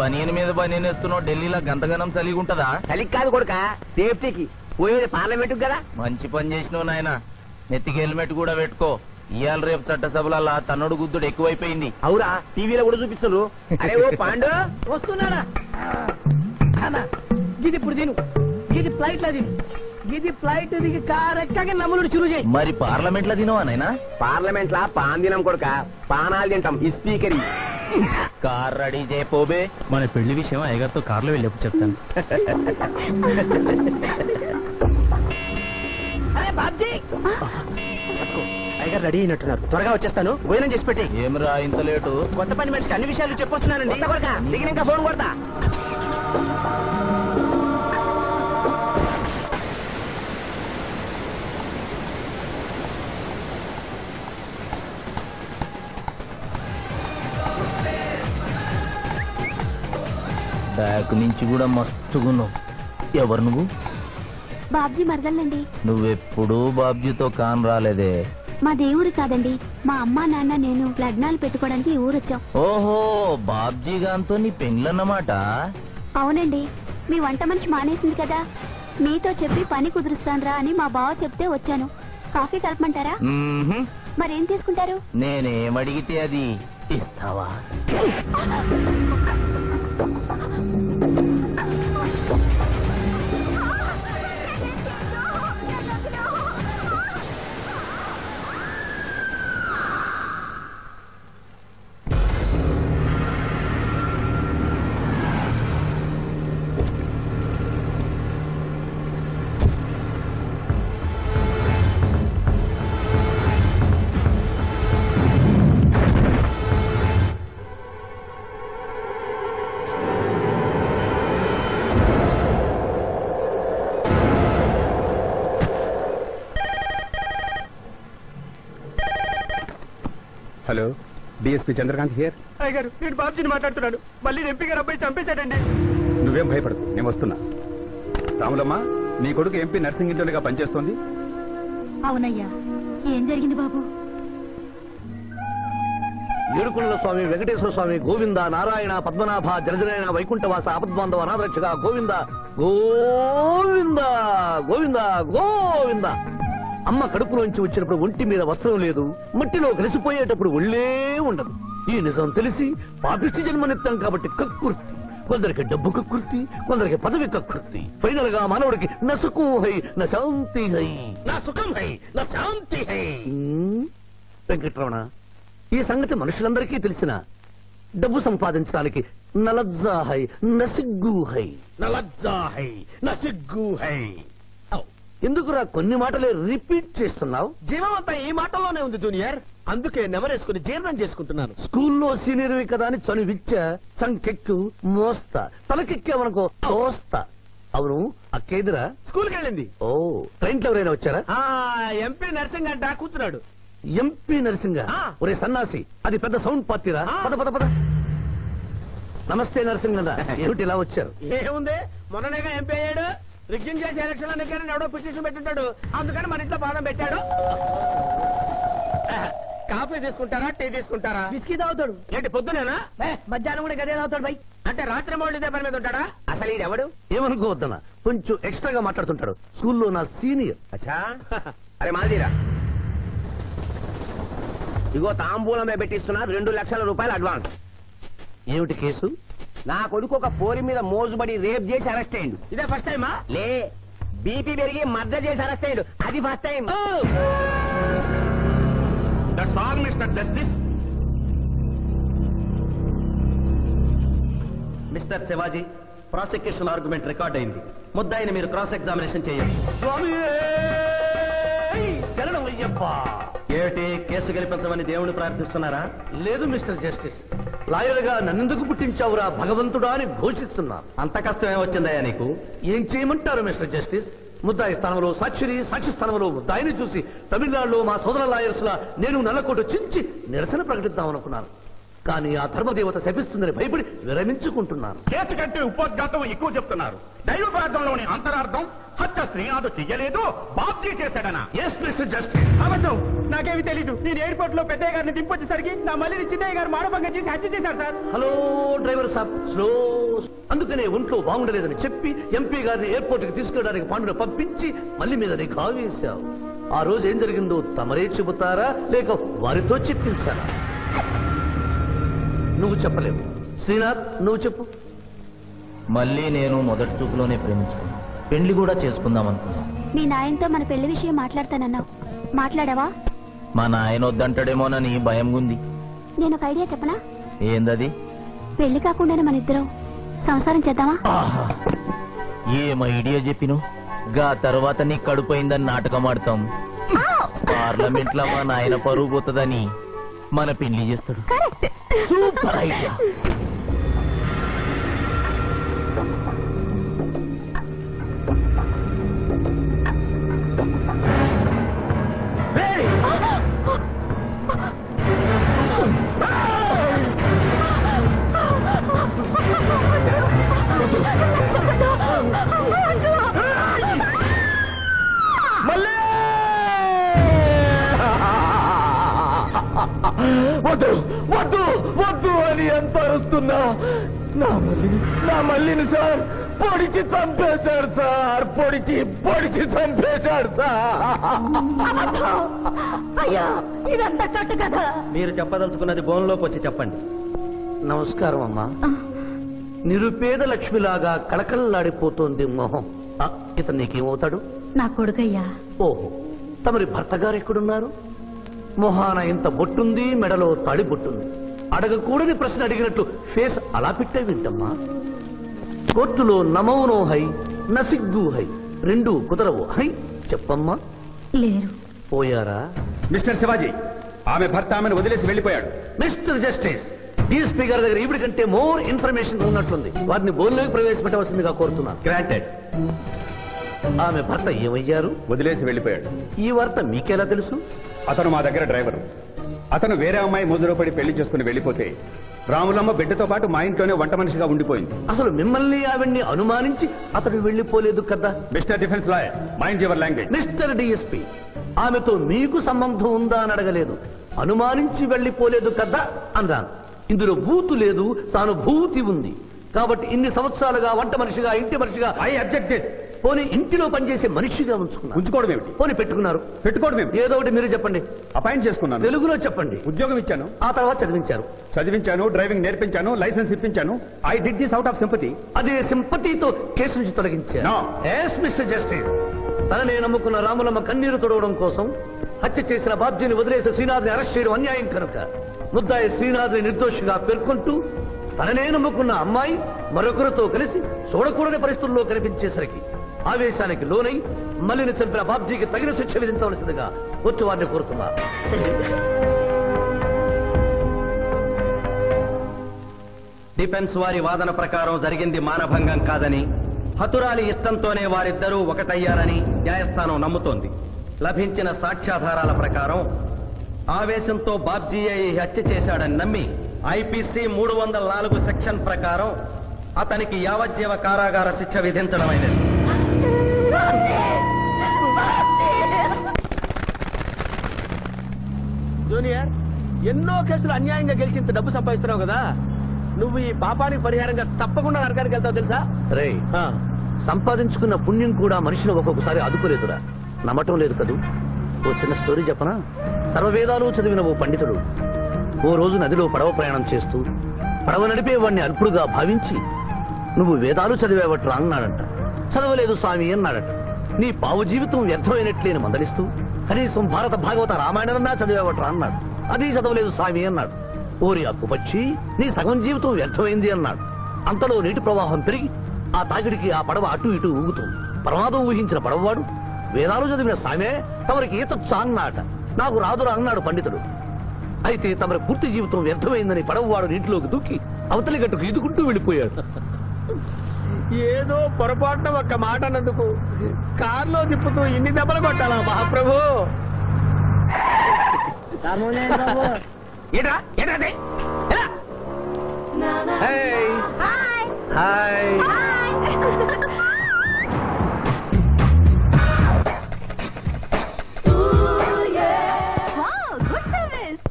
బనియన్ మీద బనియన్ వేస్తున్నావు ఢిల్లీలో గంతగనం చలిగి ఉంటదా చలికి కాదు కొడుక సేఫ్టీకి. పోయేది పార్లమెంట్ కదా? మంచి పని చేసినావు నాయన. నెత్తికి హెల్మెట్ కూడా పెట్టుకో. ఇవాళ రేపు చట్టసభలల్లా తన్నుడు గుద్దుడు ఎక్కువైపోయింది. అవురా టీవీలో కూడా చూపిస్తున్నారు అరే ఓ పాండు. వస్తున్నాడా అన్నా ఇది ఇప్పుడు తిను. ఇది ఫ్లైట్లో తిను. ఇది ఫ్లైట్ దిగి కార్ ఎక్కగా నమ్ములుడు చురు చేయి. మరి పార్లమెంట్లో తినవా నాయనా పార్లమెంట్ లా పాన్ తినం కొడుక పానాలు తింటాం ఈ స్పీకర్. కార్ రెడీ చేయపోబే మన పెళ్ళి విషయం అయ్యగారితో కార్లో వెళ్ళేప్పుడు చెప్తాను. అరే బాబ్జీ! అయ్యగారు రెడీ అయినట్టున్నారు. త్వరగా వచ్చేస్తాను. భోజనం చేసి పెట్టి. ఏమిరా ఇంత లేటు? కొత్త పని మనిషికి అన్ని విషయాలు చెప్పొస్తున్నానండి. కొడుక? దిగినాక ఫోన్ కొడతా. బ్యాక్ నుంచి కూడా మస్తుగున్నావు ఎవరు నువ్వు? బాబ్జీ మరదలండి నువ్వెప్పుడూ బాబ్జీతో కాన్ రాలేదే. మా దేవురు కాదండి. మా అమ్మా నాన్న నేను లగ్నాలు పెట్టుకోవడానికి ఈ ఊరొచ్చాం. ఓహో బాబ్జీ గాంతో నీ పెండ్లన్నమాట? అవునండి. మీ వంట మనిషి మానేసింది కదా. మీతో చెప్పి పని కుదురుస్తాన్రా అని మా బావ చెప్తే వచ్చాను. కాఫీ కలపమంటారా. మరేం తీసుకుంటారు? నేనేమడిగితే అది. ఇస్తావా? డిఎస్పీ చంద్రకాంత్ హియర్ అయ్యగారు నేను బాబుజీని మాట్లాడుతున్నాను. మళ్ళీ ఎంపీ గారు అబ్బాయి చంపేశాడండి. నువ్వేం భయపడదు నేను వస్తున్నా. రాములమ్మ నీ కొడుకు ఎంపీ నర్సింగ్ ఇంటర్గా పనిచేస్తోంది. అవునయ్యా ఏం జరిగింది బాబు? ఏడుకొండల స్వామి వెంకటేశ్వర స్వామి గోవింద నారాయణ పద్మనాభ జలజనాయన వైకుంఠవాస ఆపద్బాంధవ అనాథరక్షక గోవింద గోవింద గోవింద గోవింద. అమ్మ కడుపులోంచి వచ్చినప్పుడు ఒంటి మీద వస్త్రం లేదు మట్టిలో కలిసిపోయేటప్పుడు ఒళ్ళే ఉండదు. ఈ నిజం తెలిసి పాపిష్టి జన్మనిత్తాం కాబట్టి కక్కుర్తి. కొందరికి డబ్బు కక్కుర్తి కొందరికి పదవి కక్కుర్తి. ఫైనల్గా మానవుడికి నసుకు హై నా శాంతి హై. నా సుఖం హై నా శాంతి హై. వెంకటరమణ ఈ సంగతి మనుషులందరికీ తెలిసిన డబ్బు సంపాదించడానికి నలజ్జా హై నసిగ్గు హై. నలజ్జా హై నసిగ్గు హై. ఎందుకురా కొన్ని మాటలే రిపీట్ చేస్తున్నావు? జీవం అంతా ఈ మాటల్లోనే ఉంది జూనియర్. అందుకే నెమరేసుకుని జీర్ణం చేసుకుంటున్నాను. స్కూల్లో సీనియర్వి కదా అని చనువిచ్చ సంకెక్కు మోస్తా. తలకెక్కామనుకో తోస్తా. అవును అక్కేదిరా? స్కూల్కి వెళ్ళింది ఓ ట్రైన్లో ఎవరైనా వచ్చారా? ఆ ఎంపీ నర్సింగ్ అంట కూర్చున్నాడు ఎంపీ నరసింగ? ఆ. ఒరే సన్నాసి అది పెద్ద సౌండ్ పార్టీరా? ఆ. పద పద పద. నమస్తే నరసింగ ఏమిటి ఇలా వచ్చారు. ఏముంది? మొన్ననేగా ఎంపీ అయ్యాడు. రిగ్గింగ్ చేసి ఎలక్షన్లో నెగ్గారని ఎవడో పిటిషన్ పెట్టుంటాడు. అందుకని మన ఇంట్లో పాదం పెట్టాడు. కాఫీ తీసుకుంటారా టీ తీసుకుంటారా? బిస్కీ తాగుతాడు. ఏంటి పొద్దునేనా? ఏ, మధ్యాహ్నం కూడా గదే తాగుతాడు బై. అంటే రాత్రి మౌళ్ళు ఇదే పని మీద ఉంటాడా? అసలు ఇది ఎవడు ఏమనుకోవద్దన్న కొంచెం ఎక్స్ట్రాగా మాట్లాడుతుంటాడు. స్కూల్లో నా సీనియర్. అచ్చా? అరే మాదిరా ఇగో తాంబూలమే పెట్టిస్తున్నా రెండు లక్షల రూపాయలు అడ్వాన్స్. ఏమిటి కేసు? నా కొడుకు ఒక పోరి మీద మోజుబడి రేప్ చేసి అరెస్ట్ అయ్యిండు. ఇదే ఫస్ట్ టైమా లే బీపీ పెరిగి మర్డర్ చేసి అరెస్ట్ అయ్యిండు. అది first time that's all mister justice mister Shivaji prosecution argument record అయింది. ముద్దాయిని మీరు క్రాస్ ఎగ్జామినేషన్ చేయండి. ఏమిటి? కేసు గెలిపించమని దేవుని ప్రార్థిస్తున్నారా? లేదు మిస్టర్ జస్టిస్ లాయర్గా నన్నెందుకు పుట్టించావురా భగవంతుడా అని ఘోషిస్తున్నా. అంత కష్టం ఏమొచ్చిందయ్యా నీకు? ఏం చేయమంటారు మిస్టర్ జస్టిస్? ముద్దాయి స్థానంలో సాక్షిని సాక్షి స్థానంలో ముద్దాయిని చూసి తమిళనాడులో మా సోదర లాయర్స్ లా నేను నల్లకోట చించి నిరసన ప్రకటిద్దాం అనుకున్నాను కానీ ఆ ధర్మదేవత శపిస్తుందని భయపడి విరమించుకుంటున్నాను కేసు కంటే ఉపోద్ఘాతం ఎక్కువ చెప్తున్నారు. దైవ ప్రార్థనలోని అంతరార్థం హత్య శ్రీనాథు చెయ్యలేదు బాబ్జీ చేశాడనా? ఎస్ మిస్టర్ జస్టిస్ అబద్ధం. నాకేమి తెలీదు. నేను ఎయిర్పోర్ట్లో పెద్దయ్య గారిని దింపొచ్చేసరికి నా మళ్ళీ చిన్నయ్య గారు మానభంగం చేసి హత్య చేశారు సార్. హలో డ్రైవర్ సాబ్ స్లో అందుకనే ఒంట్లో బాగుండలేదని చెప్పి ఎంపీ గారిని ఎయిర్పోర్ట్కి తీసుకెళ్ళడానికి పాండును పంపించి మళ్ళీ మీద నిఘా వేశావు ఆ రోజు ఏం జరిగిందో తమరే చెబుతారా? లేక వారితో చెప్పించారా? నువ్వు చెప్పలేవు. శ్రీనాథ్ నువ్వు చెప్పు. మళ్ళీ నేను మొదటి చూపులోనే ప్రేమించుకున్నాను పెళ్ళి కూడా చేసుకుందాం అనుకున్నాం. మీ నాయనతో మన పెళ్ళి విషయం మాట్లాడతానన్నావు. మాట్లాడావా? మా నాయన వద్దంటాడేమోనని భయం ఉంది. నేను ఒక ఐడియా చెప్పనా? ఏందది? పెళ్ళి కాకుండానే మన ఇద్దరం సంసారం చేద్దామా? ఆహా. ఏం ఐడియా చెప్పిను? గా తర్వాత నీ కడుపోయిందని నాటకం ఆడతాం. పార్లమెంట్లో మా నాయన పరువు పోతుందని. మన పెళ్ళి చేస్తాడు. Super idea. వద్దు వద్దు వద్దు అని ఎంత అరుస్తున్నా నా మళ్ళీ నా మళ్ళీని సార్ పొడిచి చంపేశాడు సార్ పొడిచి పొడిచి చంపేశాడు సార్. అయ్యో ఇదంతా కదా మీరు చెప్పదలుచుకున్నది బోన్లోకి వచ్చి చెప్పండి. నమస్కారం అమ్మా. నిరుపేద లక్ష్మిలాగా కళకళలాడిపోతోంది మొహం. ఇతను నీకేమవుతాడు నా కొడుకయ్యా. ఓహో తమరి భర్త గారు ఎక్కడున్నారు? మొహాన ఇంత బొట్టుంది మెడలో తాడి బొట్టుంది. అడగకూడని ప్రశ్న అడిగినట్టు ఫేస్ అలా పెట్టే వింటమ్మా కోర్టులో నమౌనో హై నసిగ్గు హై రెండు కుదరవు. హై చెప్పమ్మా. లేరు. పోయారా? మిస్టర్ శివాజీ ఆమె భర్త ఆమెను వదిలేసి వెళ్ళిపోయాడు. మిస్టర్ జస్టిస్ ఈ స్పీకర్ దగ్గర ఇవిడి కంటే మోర్ ఇన్ఫర్మేషన్ ఉన్నట్లుంది వారిని బోన్లోకి ప్రవేశపెట్టవలసిందిగా కోరుతున్నాను. గ్రాంటెడ్ ఆమె భర్త ఏమయ్యారు? వదిలేసి వెళ్ళిపోయాడు. ఈ వార్త మీకెలా తెలుసు? అతను మా దగ్గర డ్రైవరు. అతను వేరే అమ్మాయి ముదురు పడి పెళ్ళి చేసుకుని వెళ్ళిపోతే రాములమ్మ బిడ్డతో పాటు మా ఇంట్లోనే వంట మనిషిగా ఉండిపోయింది. అసలు మిమ్మల్ని ఆవిడ్ని అనుమానించి అతడు వెళ్ళిపోలేదు కదా? Mister defence lawyer mind your language. Mister DSP ఆమెతో మీకు సంబంధం ఉందా అని అడగలేదు. అనుమానించి వెళ్ళిపోలేదు కదా అన్నాను. ఇందులో భూతు లేదు తాను భూతి ఉంది. కాబట్టి ఇన్ని సంవత్సరాలుగా వంట మనిషిగా ఇంటి మనిషిగా ఐ అబ్జెక్ట్ దిస్ పోనీ ఇంటిలో పనిచేసే మనిషిగా ఉంచుకున్నారు ఉంచుకోవడం ఏమిటి? పోనీ పెట్టుకున్నారు. పెట్టుకోవడం ఏమిటి? ఏదో ఒకటి మీరు చెప్పండి. అపాయింట్ చేసుకున్నాను. తెలుగులో చెప్పండి. ఉద్యోగం ఇచ్చాను. ఆ తర్వాత చదివించారు. చదివించాను డ్రైవింగ్ నేర్పించాను licence ఇప్పించాను. I did this out of sympathy అదే సింపతితో కేసు నుంచి. ఎస్ మిస్టర్ జస్టిస్ తననే నమ్ముకున్న రాములమ్మ కన్నీరు తొడవడం కోసం హత్య చేసిన బాబ్జీని వదిలేసి శ్రీనాథ్ని అరెస్ట్ చేయడం అన్యాయం కనుక. ముద్దాయి శ్రీనాథ్ని నిర్దోషిగా పేర్కొంటూ తననే నమ్ముకున్న అమ్మాయి మరొకరితో కలిసి చూడకూడని పరిస్థితుల్లో కనిపించేసరికి ఆవేశానికి లోనై మల్లిని చంపిన బాబ్జీకి తగిన శిక్ష విధించవలసిందిగా వచ్చి వారిని కోరుతున్నా. డిఫెన్స్ వారి వాదన ప్రకారం జరిగింది మానభంగం కాదని హతురాలి ఇష్టంతోనే వారిద్దరూ ఒకటయ్యారని న్యాయస్థానం నమ్ముతోంది. లభించిన సాక్ష్యాధారాల ప్రకారం ఆవేశంతో బాబ్జీఏ హత్య చేశాడని నమ్మి ఐపీసీ మూడు వందల నాలుగు సెక్షన్ ప్రకారం అతనికి యావజ్జీవ కారాగార శిక్ష విధించడమైనది. జూనియర్ ఎన్నో కేసులు అన్యాయంగా గెలిచి ఇంత డబ్బు సంపాదిస్తున్నావు కదా. నువ్వు ఈ పాపానికి పరిహారంగా తప్పకుండా నరకానికి వెళ్తావు తెలుసా? రే సంపాదించుకున్న పుణ్యం కూడా మనిషిని ఒక్కొక్కసారి అదుకోలేదురా నమ్మటం లేదు కదూ. ఓ చిన్న స్టోరీ చెప్పనా? సర్వవేదాలు చదివిన ఓ పండితుడు ఓ రోజు నదిలో పడవ ప్రయాణం చేస్తూ పడవ నడిపే వాడిని అల్పుడుగా భావించి నువ్వు వేదాలు చదివేవట్రా అన్నాడంట. చదవలేదు స్వామి అన్నాడట. నీ పావు జీవితం వ్యర్థమైనట్లేని మందలిస్తూ కనీసం భారత భాగవత రామాయణన్నా చదివేవట్రా అన్నాడు. అది చదవలేదు స్వామి అన్నాడు. ఓరి అక్కుపక్షి నీ సగం జీవితం వ్యర్థమైంది అన్నాడు. అంతలో నీటి ప్రవాహం పెరిగి ఆ తాకిడికి ఆ పడవ అటు ఇటు ఊగుతుంది. ప్రమాదం ఊహించిన పడవవాడు వేదాలు చదివిన సామే తమరికి ఈత చాన్నాట నాకు రాదురా అన్నాడు పండితుడు. అయితే తమరి పూర్తి జీవితం వ్యర్థమైందని పడవవాడు నీటిలోకి దూకి అవతలి గట్టుకు ఈదుకుంటూ వెళ్ళిపోయాడు. ఏదో పొరపాటున ఒక్క మాట అన్నందుకు కారులో తిప్పుతూ ఇన్ని దెబ్బలు కొట్టాలా మహాప్రభు? ఏట్రా? ఏట్రా hi good service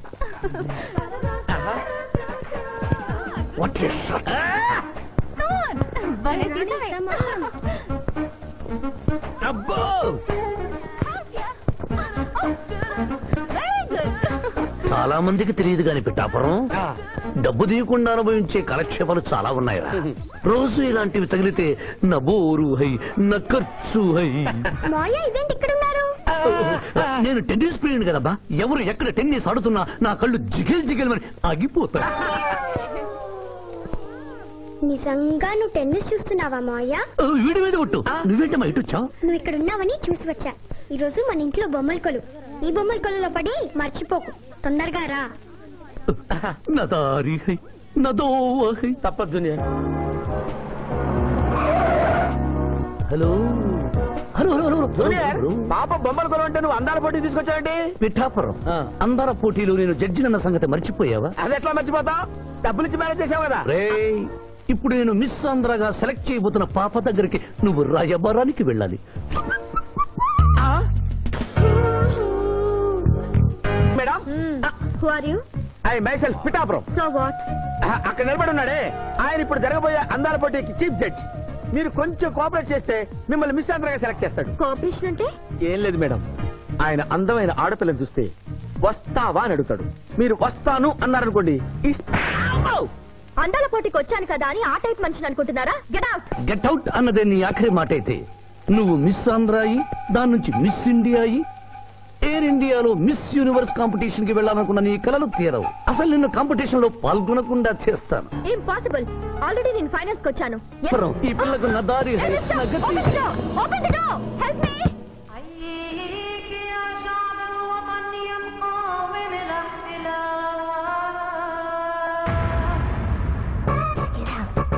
what is భలే తీసావే. అబ్బో. చాలా మందికి తెలియదు కాని పిట్టాపురం డబ్బు తీయకుండా అనుభవించే కాలక్షేపాలు చాలా ఉన్నాయిరా. రోజు ఇలాంటివి తగిలితే నా బోరు హై. నా ఖర్చు హై నేను టెన్నిస్ ప్లేయర్ కదబ్బా. ఎవరు ఎక్కడ టెన్నిస్ ఆడుతున్నా నా కళ్ళు జిగిల్ జిగిల్ అని ఆగిపోతాయి. నిజంగా నువ్వు టెన్నిస్ చూస్తున్నావా మావయ్య? ఓ, వీడి మీద ఒట్టు. నువ్వేంటమ్మా ఇటు వచ్చావు? నువ్వు ఇక్కడ ఉన్నావని చూసి వచ్చా. ఈ రోజు మన ఇంట్లో బొమ్మల కొలు. ఈ బొమ్మల కొలులో పడి మర్చిపోకు. తొందరగా రా. తప్పదు hello? Hello hello hello junior hello. పాప బొమ్మల కొలు అంటే నువ్వు అందాల పోటీ పిఠాపురం. అందర పోటీలో నేను జడ్జినన్న సంగతి మర్చిపోయావా? అది ఎట్లా మర్చిపోతావు? డబ్బులు ఇచ్చి మేనేజ్ చేసావు కదా. రే ఇప్పుడు నేను మిస్ ఆంధ్రగా సెలెక్ట్ చేయబోతున్న పాప దగ్గరికి నువ్వు రాయబారానికి వెళ్ళాలి. Madam? Who are you I myself Pithapuram. So what ఆ, అక్కడ నిలబడి ఉన్నాడే. ఆయన ఇప్పుడు జరగబోయే అందాల పోటీకి చీఫ్ జడ్జ్. మీరు కొంచెం కోఆపరేట్ చేస్తే మిమ్మల్ని మిస్ ఆంధ్రగా సెలెక్ట్ చేస్తాడు. కోఆపరేషన్ అంటే? ఏం లేదు మేడం. ఆయన అందమైన ఆడపిల్లని చూస్తే వస్తావా అని అడుగుతాడు. మీరు వస్తాను అన్నారనుకోండి ఇస్తా అందాల పోటీకి వచ్చాను కదా అని ఆ టైప్ మనిషిని అనుకుంటున్నారా? గెట్ అవుట్ గెట్ అవుట్ అన్నదే నీ ఆఖరి మాట అయితే నువ్వు మిస్ ఆంధ్ర అయి దాని నుంచి మిస్ ఇండియా అయి ఎయిర్ ఇండియాలో మిస్ యూనివర్స్ కాంపిటీషన్కి వెళ్ళాలనుకున్న నీ కలలు తీరవు. అసలు నిన్ను కాంపిటీషన్లో పాల్గొనకుండా చేస్తాను. ఇంపాసిబుల్ ఆల్రెడీ నేను ఫైనల్స్కి వచ్చాను. ఈ పిల్లకు నా దారి హై, నా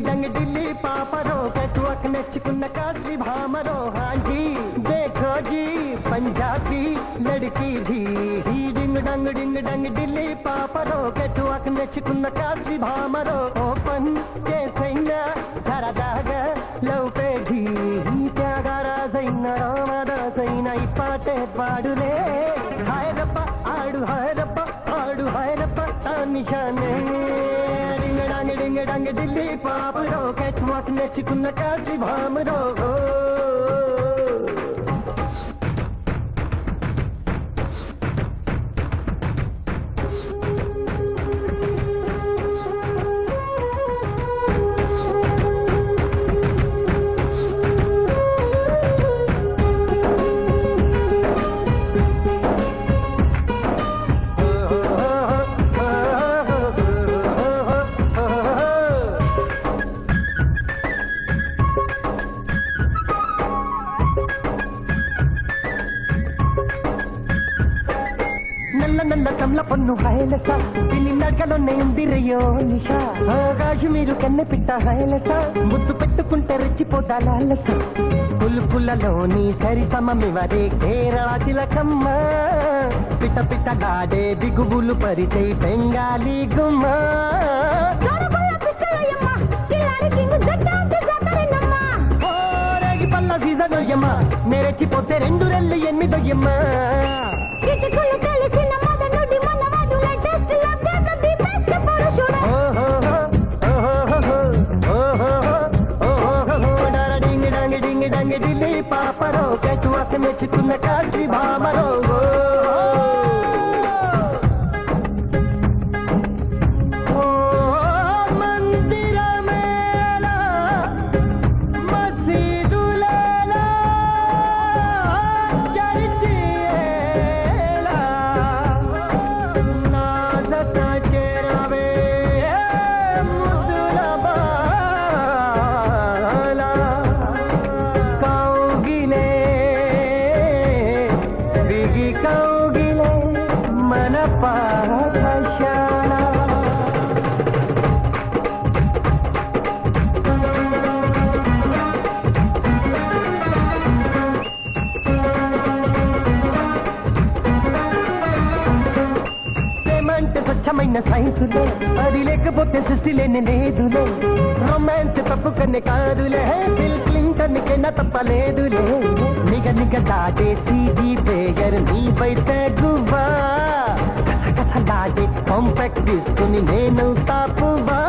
डंग डिल्ली पापरो कटुअक नचकुन कासली भामरो हाँ जी। देखो जी, पंजाबी लड़की भी ही डिंग डंग डिंग डंग डिल्ली पापरो कटुअक नचकुन कासली भामरो। ओपन के सैना सारा दाग लव पे ढी। ही त्यागारा सैना रामादा सैना इपाटे पाडुले। हाय रब्बा आडू हाय रब्बा आडू हाय रब्बा निशाने డాంగ డింగ డాంగ ఢిల్లీ పాపరో కెట్ వాక్ నచ్చుకున్న కాసి భామరో హయలస పిల్లి నడకలోనే ఉంది రయ్యో నిషా కాశ్మీరు కన్నె పిట్ట హయలస ముద్దు పెట్టుకుంటే రెచ్చిపోతా లాలస పులు పుల్లలోని సరి సమమివరే కేరళ తిలకమ్మ. పిట్ట పిట్ట గాడే బిగుబులు పరిచై బెంగాలీ గుమ్మ. పల్ల సీజన్ ఒయ్యమ్మ నేరెచ్చిపోతే రెండు రెళ్ళు ఎనిమిదొయ్యమ్మ. में छिप में స్వచ్ఛమైన సైన్సులే అది లేకపోతే సృష్టి లేని లేదులే రొమాన్స్ తప్పుకనే కాదులే బిల్ క్లింటన్ కన్నా తప్పలేదులే. నిగ నిగ దాటేసి జీ బేగర్ నీవైతే గువ్వా. కసకసలాడే కాంపాక్ట్ తీసుకుని నేను తాపువా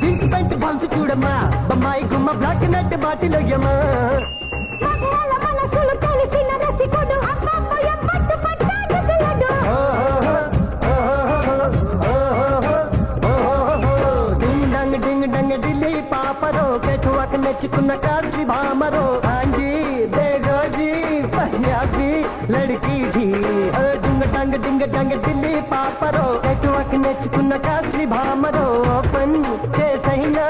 పింక్ పెంట్ బాల్స్ చూడమ్మా బొమ్మాయి గుమ్మ బ్లాక్ నట్ బాటిలో యమా డంగ్ డింగ్ ఢిల్లీ పాపరో పెట్టువక నెచ్చుకున్న కాల్చి భామరో ఓపెన్ చేసైనా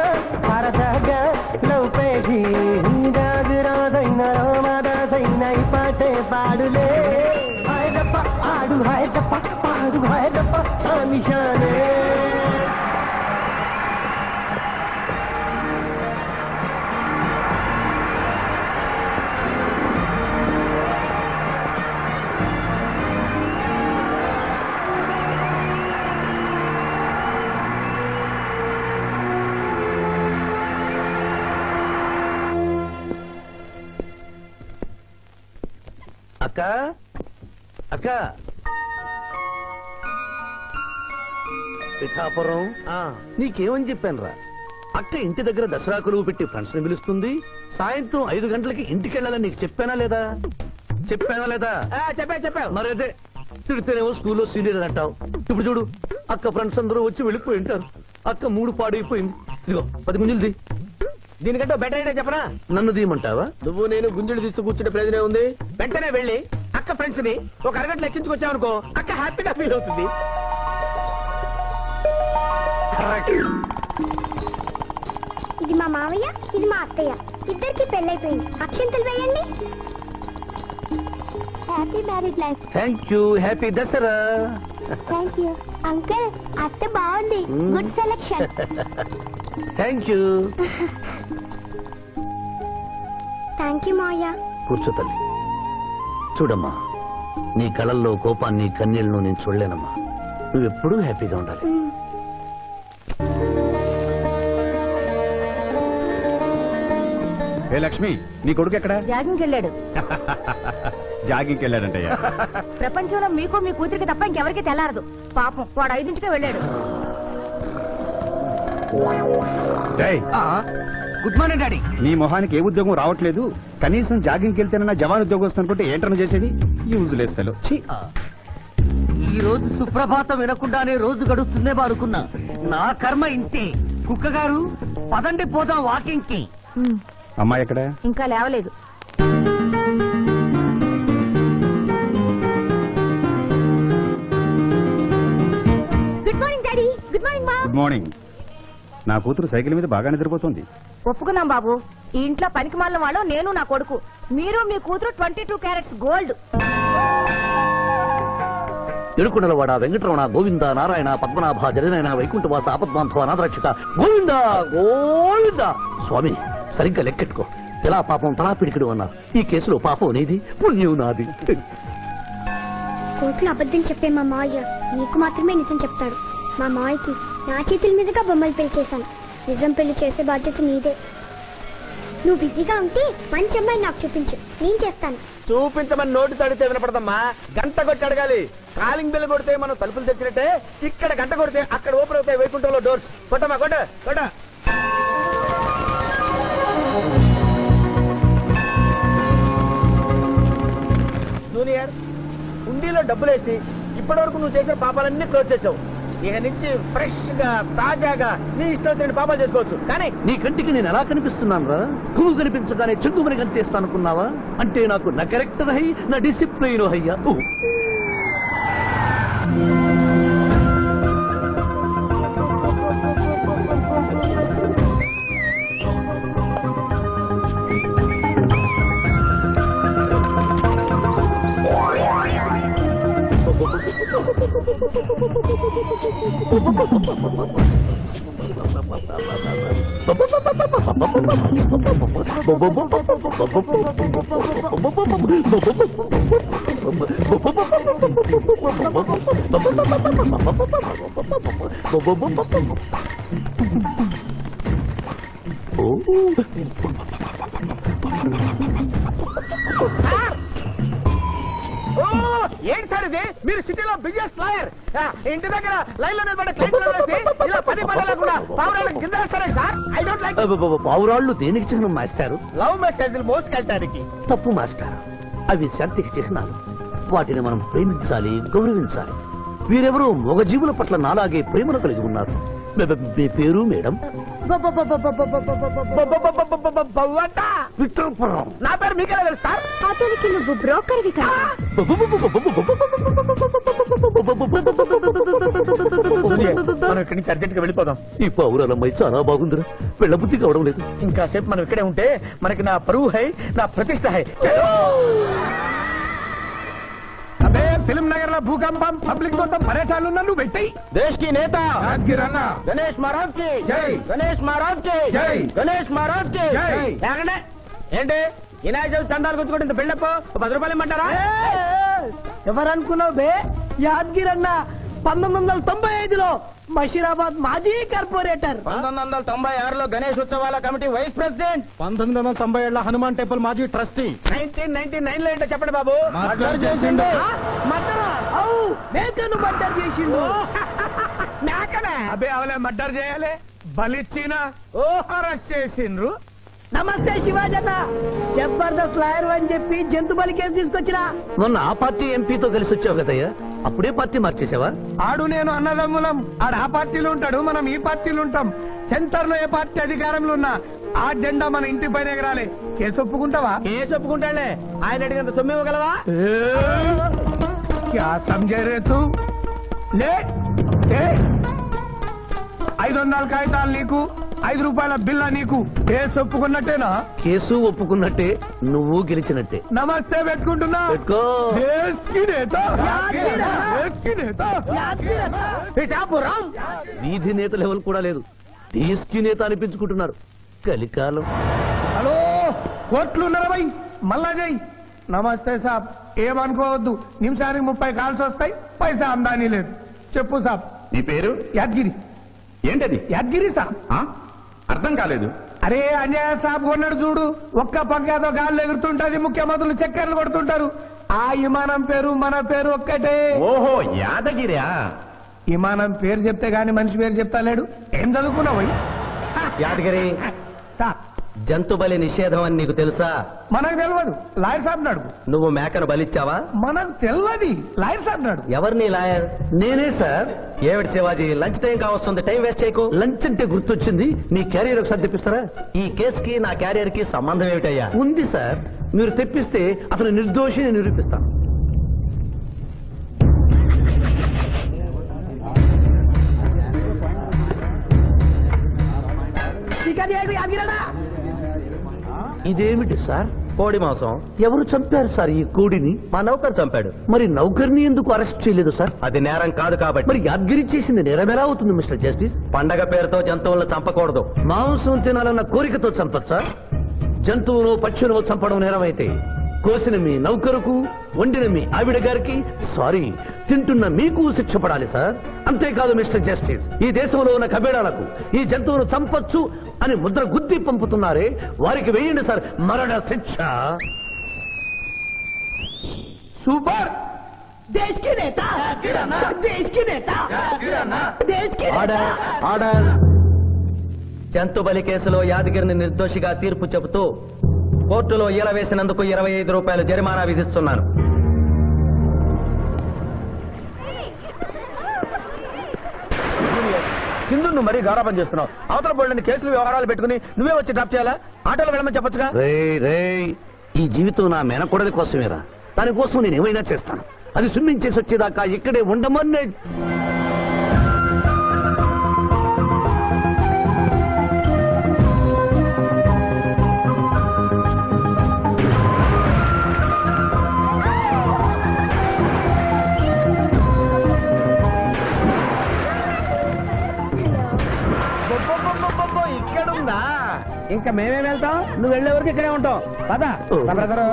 సరదాగా లవ్ పేజీ. రాజు రాజైన రామదాసైన ఈ పాటే పాడులే. హాయదప్ప ఆడు హాయదప్ప పాడు హాయదప్ప ఆ నిశానే అక్క? అక్క? పిఠాపురం? నీకేమని చెప్పాను రా అక్క ఇంటి దగ్గర దసరా కొలువు పెట్టి ఫ్రెండ్స్ని పిలుస్తుంది. సాయంత్రం ఐదు గంటలకి ఇంటికి వెళ్ళాలని నీకు చెప్పానా లేదా? చెప్పానా లేదా? చెప్పా చెప్పా. మరి అదే తిడితేనేమో స్కూల్లో సీనియర్ అంటావు. ఇప్పుడు చూడు అక్క ఫ్రెండ్స్ అందరూ వచ్చి వెళ్ళిపోయి ఉంటారు. అక్క మూడు పాడైపోయింది. ఇదిగో పది గుంజులది దీనికంటే బెటర్ ఐడియా చెప్పనా? నన్ను తీయమంటావా? నువ్వు నేను గుంజులు తీసి కూర్చుంటే ప్రయోజనం ఉంది వెంటనే వెళ్ళి అక్క ఫ్రెండ్స్ని ఒక అరగంట ఎక్కించుకొచ్చావనుకో అక్క హ్యాపీగా ఫీల్ అవుతుంది. ఇది మా మావయ్య ఇది మా అత్తయ్య. ఇద్దరికి పెళ్ళైపోయింది. అక్షంతలు వేయండి. Happy married life thank you happy Dasara. Thank you uncle అత్త బాగుంది. Good selection thank you thank you మావయ్య. కూర్చో తల్లి. చూడమ్మా. నీ కళల్లో కోపాన్ని కన్నీళ్ళను నేను చూడలేనమ్మా. నువ్వెప్పుడూ హ్యాపీగా ఉండాలి. ఏ లక్ష్మి నీ కొడుకు ఎక్కడ? జాగింగ్కి వెళ్ళాడు జాగింగ్కి వెళ్ళాడంటయ్యా ప్రపంచంలో మీకు మీ కూతురికి తప్ప ఇంకెవరికి తెల్లారదు. పాపం వాడు ఐదింటికే వెళ్ళాడు. Good morning daddy. నీ మొహానికి ఏ ఉద్యోగం రావట్లేదు? కనీసం జాగింగ్కి వెళ్తేనన్నా జవాన్ ఉద్యోగం వస్తుందనుకుంటే ఏంటన్నా చేసేది? యూజ్లెస్ ఫెలో ఈ రోజు సుప్రభాతం వినకుండానే రోజు గడుస్తుందే అనుకున్నా. నా కర్మ ఇంతే. కుక్క గారు పదండి పోదాం వాకింగ్కి అమ్మాయి ఎక్కడ? ఇంకా లేవలేదు. Good morning daddy. Good morning మా గుడ్ మార్నింగ్. నా కూతురు సైకిల్ మీద బాగా నిద్రపోతుంది. ఒప్పుకున్నాం బాబు. ఈ ఇంట్లో పనికి మాలిన వాళ్ళు నేను నా కొడుకు. మీరు మీ కూతురు ట్వంటీ టూ క్యారెట్స్ గోల్డ్. తిరుకునలవాడ వెంకటరమణ గోవింద నారాయణ పద్మనాభ జగనైన వైకుంఠవాస ఆపద్బాంధవ అనాథరక్షక గోవింద! గోవింద! స్వామి సరిగ్గా లెక్కెట్టుకో. ఎలా పాపం తలా పిడికిడు అన్నారు ఈ కేసులో పాపం నీది పుణ్యం నాది. కోర్టులో అబద్ధం చెప్పే మా మావయ్య నీకు మాత్రమే నిజం చెప్తాడు. మా మావయ్యకి నా చేతుల మీదుగా బొమ్మలు పెళ్ళి చేశాను. నిజం పెళ్ళి చేసే బాధ్యత నీదే. నువ్వు బిజీగా ఉంటే మంచి అమ్మాయి నాకు చూపించు. నేను చేస్తాను. చూపించమని నోటి తడితే వినపడదమ్మా. గంట కొట్టి అడగాలి. కాలింగ్ బిల్ కొడితే మనం తలుపులు తెచ్చినట్టే ఇక్కడ గంట కొడితే అక్కడ ఓపెన్ అవుతాయి వైకుంఠంలో డోర్స్ కొట్టమ్మా కొట్ట కొట్ట. జూనియర్ హుండీలో డబ్బులేసి ఇప్పటి వరకు నువ్వు చేసిన పాపాలన్నీ క్లోజ్ చేసావు. ఇక నుంచి ఫ్రెష్గా తాజాగా నీ ఇష్టం వచ్చిన పాపాలు చేసుకోవచ్చు. కానీ నీ కంటికి నేను ఎలా కనిపిస్తున్నాను రా? నువ్వు కనిపించగానే చెంగుమని కనిపిస్తాను అనుకున్నావా? అంటే నాకు నా క్యారెక్టర్ హై నా డిసిప్లిన్ హయ్యా 오. ఓ, ఏంటి సార్ ఇది? మీరు సిటీలో బిజినెస్ లాయర్. ఇంటి దగ్గర లైన్లో నిలబడే క్లయింట్ ఇలా పది పడలేకుండా పావురాళ్ళకి కింద వేస్తారే సార్? ఐ డోంట్ లైక్ పావురాళ్ళు దేనికి చిహ్నం మాస్టారు? లవ్ మెసేజ్లు మోసుకెళ్ళటానికి తప్పు మాస్టర్? అవి శాంతికి చిహ్నాలు వాటిని మనం ప్రేమించాలి గౌరవించాలి. వీరెవరూ మొగజీవుల పట్ల నాలాగే ప్రేమను కలిగి ఉన్నారు మీ- పేరు మేడం. విక్టర్పురం నా పేరు మీకెలా తెలుసు సార్ అతనికి నువ్వు బ్రోకర్వి కదా మనం ఇక్కడి నుంచి అర్జెంట్గా వెళ్ళిపోదాం ఈ పౌరాలమ్మాయి చాలా బాగుందిరా వెళ్ళబుద్ధి కావడం లేదు ఇంకాసేపు మనం ఇక్కడే ఉంటే మనకి నా పరువు హై నా ప్రతిష్ట హై ఫిల్మ్ నగర్లో భూకంపం పబ్లిక్ మొత్తం పరేషాన్లు నన్ను పెట్టాయి. దేశ్కి నేత గణేష్ మహారాజ్కి జై. గణేష్ మహారాజ్కి జై. గణేష్ మహారాజ్కి జై. ఏంటి? వినాయక చవితి చందాలు ఇంత బిల్డప్ పది రూపాయలు ఇమ్మంటారా? ఎవరనుకున్నావు బే? యాద్గిరన్న పంతొమ్మిది వందల తొంభై ఐదులో బషీరాబాద్ మాజీ కార్పొరేటర్. పంతొమ్మిది వందల తొంభై ఆరులో గణేష్ ఉత్సవాల కమిటీ వైస్ ప్రెసిడెంట్. పంతొమ్మిది వందల తొంభై ఏళ్ళ హనుమాన్ టెంపుల్ మాజీ ట్రస్టీ. నైన్టీన్ నైన్టీ నైన్లో ఏంటో చెప్పండి బాబు. మర్డర్ చేసిండు. మేకను మర్డర్ చేసిండు. మేకనే. అబే అవలే మర్డర్ చేయాలి. బలిచ్చిన ఓ అరెస్ట్ చేసిండ్రు. నమస్తే శివాజన్న. జబర్దస్త్ లాయర్ అని చెప్పి జంతు బలి కేసు తీసుకొచ్చినా. మొన్న ఆ పార్టీ ఎంపీతో కలిసి వచ్చావు కదయ్యా? అప్పుడే పార్టీ మార్చేసావా ఆడు నేను అన్నదమ్ములం. ఆడు ఆ పార్టీలో ఉంటాడు మనం ఈ పార్టీలో ఉంటాం. సెంటర్లో ఏ పార్టీ అధికారంలో ఉన్నా ఆ జెండా మన ఇంటి పైన ఎగరాలి. కేసు ఒప్పుకుంటావా? కేసు ఒప్పుకుంటాలే ఆయన అడిగినంత సొమ్ము ఇవ్వగలవా? క్యా ఐదు వందల కాగితాలు నీకు. ఐదు రూపాయల బిల్ల నీకు? కేసు ఒప్పుకున్నట్టేనా? కేసు ఒప్పుకున్నట్టే నువ్వు గెలిచినట్టే. నమస్తే పెట్టుకుంటున్నా. పెట్టుకో. వీధి నేత లెవెల్ కూడా లేదు. తీసుకి నేత అనిపించుకుంటున్నారు. కలికాలం. హలో కోట్లు నలభై. మళ్ళా జై నమస్తే సాబ్. ఏమనుకోవద్దు. నిమిషానికి ముప్పై కాల్స్ వస్తాయి. పైసా అందానీ లేదు. చెప్పు సాబ్. నీ పేరు? యాద్గిరి. ఏంటది? యాద్గిరి సాబ్. ఆ? అర్థం కాలేదు. అరే అన్యాయ సాబ్ కొన్నాడు చూడు. ఒక్క పక్కతో గాల్లో ఎగురుతుంటది ముఖ్యమంత్రులు చక్కర్లు కొడుతుంటారు. ఆ విమానం పేరు మన పేరు ఒక్కటే. ఓహో యాదగిరా విమానం పేరు చెప్తే గాని మనిషి పేరు చెప్తా లేడు. ఏం చదువుకున్నావు? యాదగిరి. జంతు బలి నిషేధం అని నీకు తెలుసా? మనకు తెలియదు లాయర్ సాబ్ నాడు నువ్వు మేకను బలిచ్చావా? మనకు తెలియదు లాయర్ సాబ్ నాడు ఎవరిని లాయర్? నేనే సార్. ఏమిటి శివాజీ లంచ్ టైం కావస్తుంది టైం వేస్ట్ చేయకు. లంచ్ అంటే గుర్తొచ్చింది. మీ క్యారియర్ ఒకసారి తెప్పిస్తారా? ఈ కేసుకి నా క్యారియర్కి సంబంధం ఏమిటయ్యా? ఉంది సార్. మీరు తెప్పిస్తే అతను నిర్దోషిని నిరూపిస్తాను యాదగిరన్న ఇదేమిటి సార్? కోడి మాంసం. ఎవరు చంపారు సార్ ఈ కోడిని? మా నౌకర్ చంపాడు. మరి నౌకర్ని ఎందుకు అరెస్ట్ చేయలేదు సార్? అది నేరం కాదు కాబట్టి. మరి యాద్గిరి చేసింది నేరమేలా అవుతుంది మిస్టర్ జస్టిస్? పండగ పేరుతో జంతువులను చంపకూడదు. మాంసం తినాలన్న కోరికతో చంపచ్చా? జంతువును పక్షులను చంపడం నేరమైతే కోసిన మీ నౌకరుకు వండిన మీ ఆవిడ గారికి సారీ తింటున్న మీకు శిక్ష పడాలి సార్. అంతేకాదు మిస్టర్ జస్టిస్ ఈ దేశంలో ఉన్న కబేడాలకు ఈ జంతువును చంపొచ్చు అని ముద్ర గుద్ది పంపుతున్నారే వారికి వేయండి సార్. మరణ శిక్ష. సూపర్! జంతు బలి కేసులో యాదగిరిని నిర్దోషిగా తీర్పు చెబుతూ కోర్టులో ఈల వేసినందుకు ఇరవై ఐదు రూపాయలు జరిమానా విధిస్తున్నాను. సింధు నువ్వు మరీ గారాపం చేస్తున్నావు. అవతల బోల్డని కేసులు వ్యవహారాలు పెట్టుకుని నువ్వే వచ్చి డ్రాప్ చేయాలా? ఆటోలో వెళ్ళమని చెప్పొచ్చుగా? రే ఈ జీవితం నా మేనకోడలి కోసమేరా. దానికోసం నేను ఏమైనా చేస్తాను. అది సుమ్మించేసి వచ్చేదాకా ఇక్కడే ఉండమని ఇంకా మేమేం వెళ్తాం? నువ్వు వెళ్ళే వరకు ఇక్కడే ఉంటాం. పద. బ్రదరు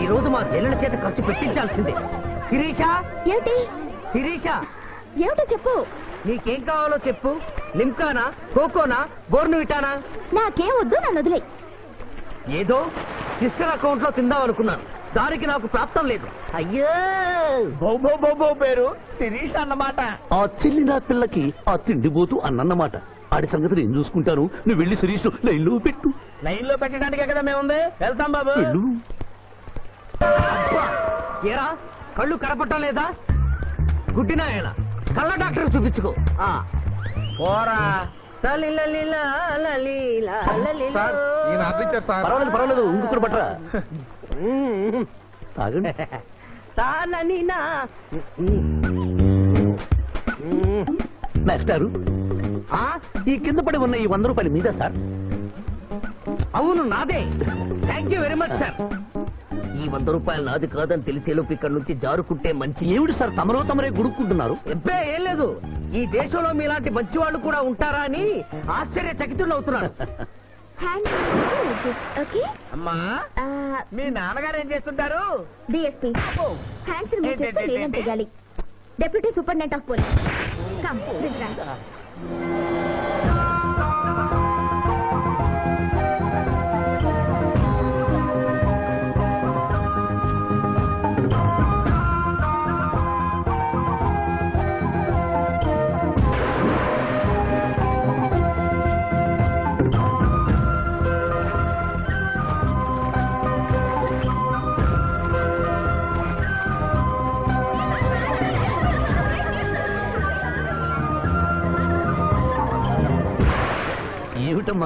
ఈ రోజు మా చెల్లెల చేత ఖర్చు పెట్టించాల్సిందే. శిరీష? ఏమిటి? శిరీష? ఏమిటో చెప్పు. నీకేం కావాలో చెప్పు. లిమ్కానా కోకోనా? బోర్నువిటానా నాకేం వద్దు నన్ను వదిలే ఏదో సిస్టర్ అకౌంట్లో తిందాం అనుకున్నాను. దానికి నాకు ప్రాప్తం లేదు. అయ్యో! పేరు శిరీష్ అన్నమాట. ఆ చెల్లి నా పిల్లకి ఆ తిండిపోతూ అన్నమాట. ఆడి సంగతి నేను చూసుకుంటాను నువ్వు వెళ్ళి శిరీష్ లైన్లో పెట్టు. లైన్లో పెట్టడానికే కదా మేముంది? వెళ్తాం బాబు. వెళ్ళు. అబ్బా! ఏరా? కళ్ళు కనపడటం లేదా? గుడ్డినాయన కళ్ళ డాక్టర్ చూపించుకో. ఆ. పోరా. లలిల. పర్వాలేదు పర్వాలేదు ఇంకొకటి పట్టరా. తాగండి. మాస్టారు ఆ? ఈ కింద పడి ఉన్న ఈ వంద రూపాయలు మీద సార్. అవును నాదే. Thank you very much sir ఈ వంద రూపాయలు నాది కాదని తెలిసేలోపు ఇక్కడ నుంచి జారుకుంటే మంచి ఏమిటి సార్? తమరో తమరే గుడుక్కుంటున్నారు. ఎబ్బే ఏం లేదు. ఈ దేశంలో మీలాంటి మంచి వాళ్ళు కూడా ఉంటారా అని ఆశ్చర్య చకితులు అవుతున్నారు. హ్యాండ్ ఓకే అమ్మా? మీ నాన్నగారు ఏం చేస్తుంటారు? డిఎస్పీ హ్యాండ్స్ రిమూవ్ చేస్తే లేనం తెగాలి. Deputy superintendent of police come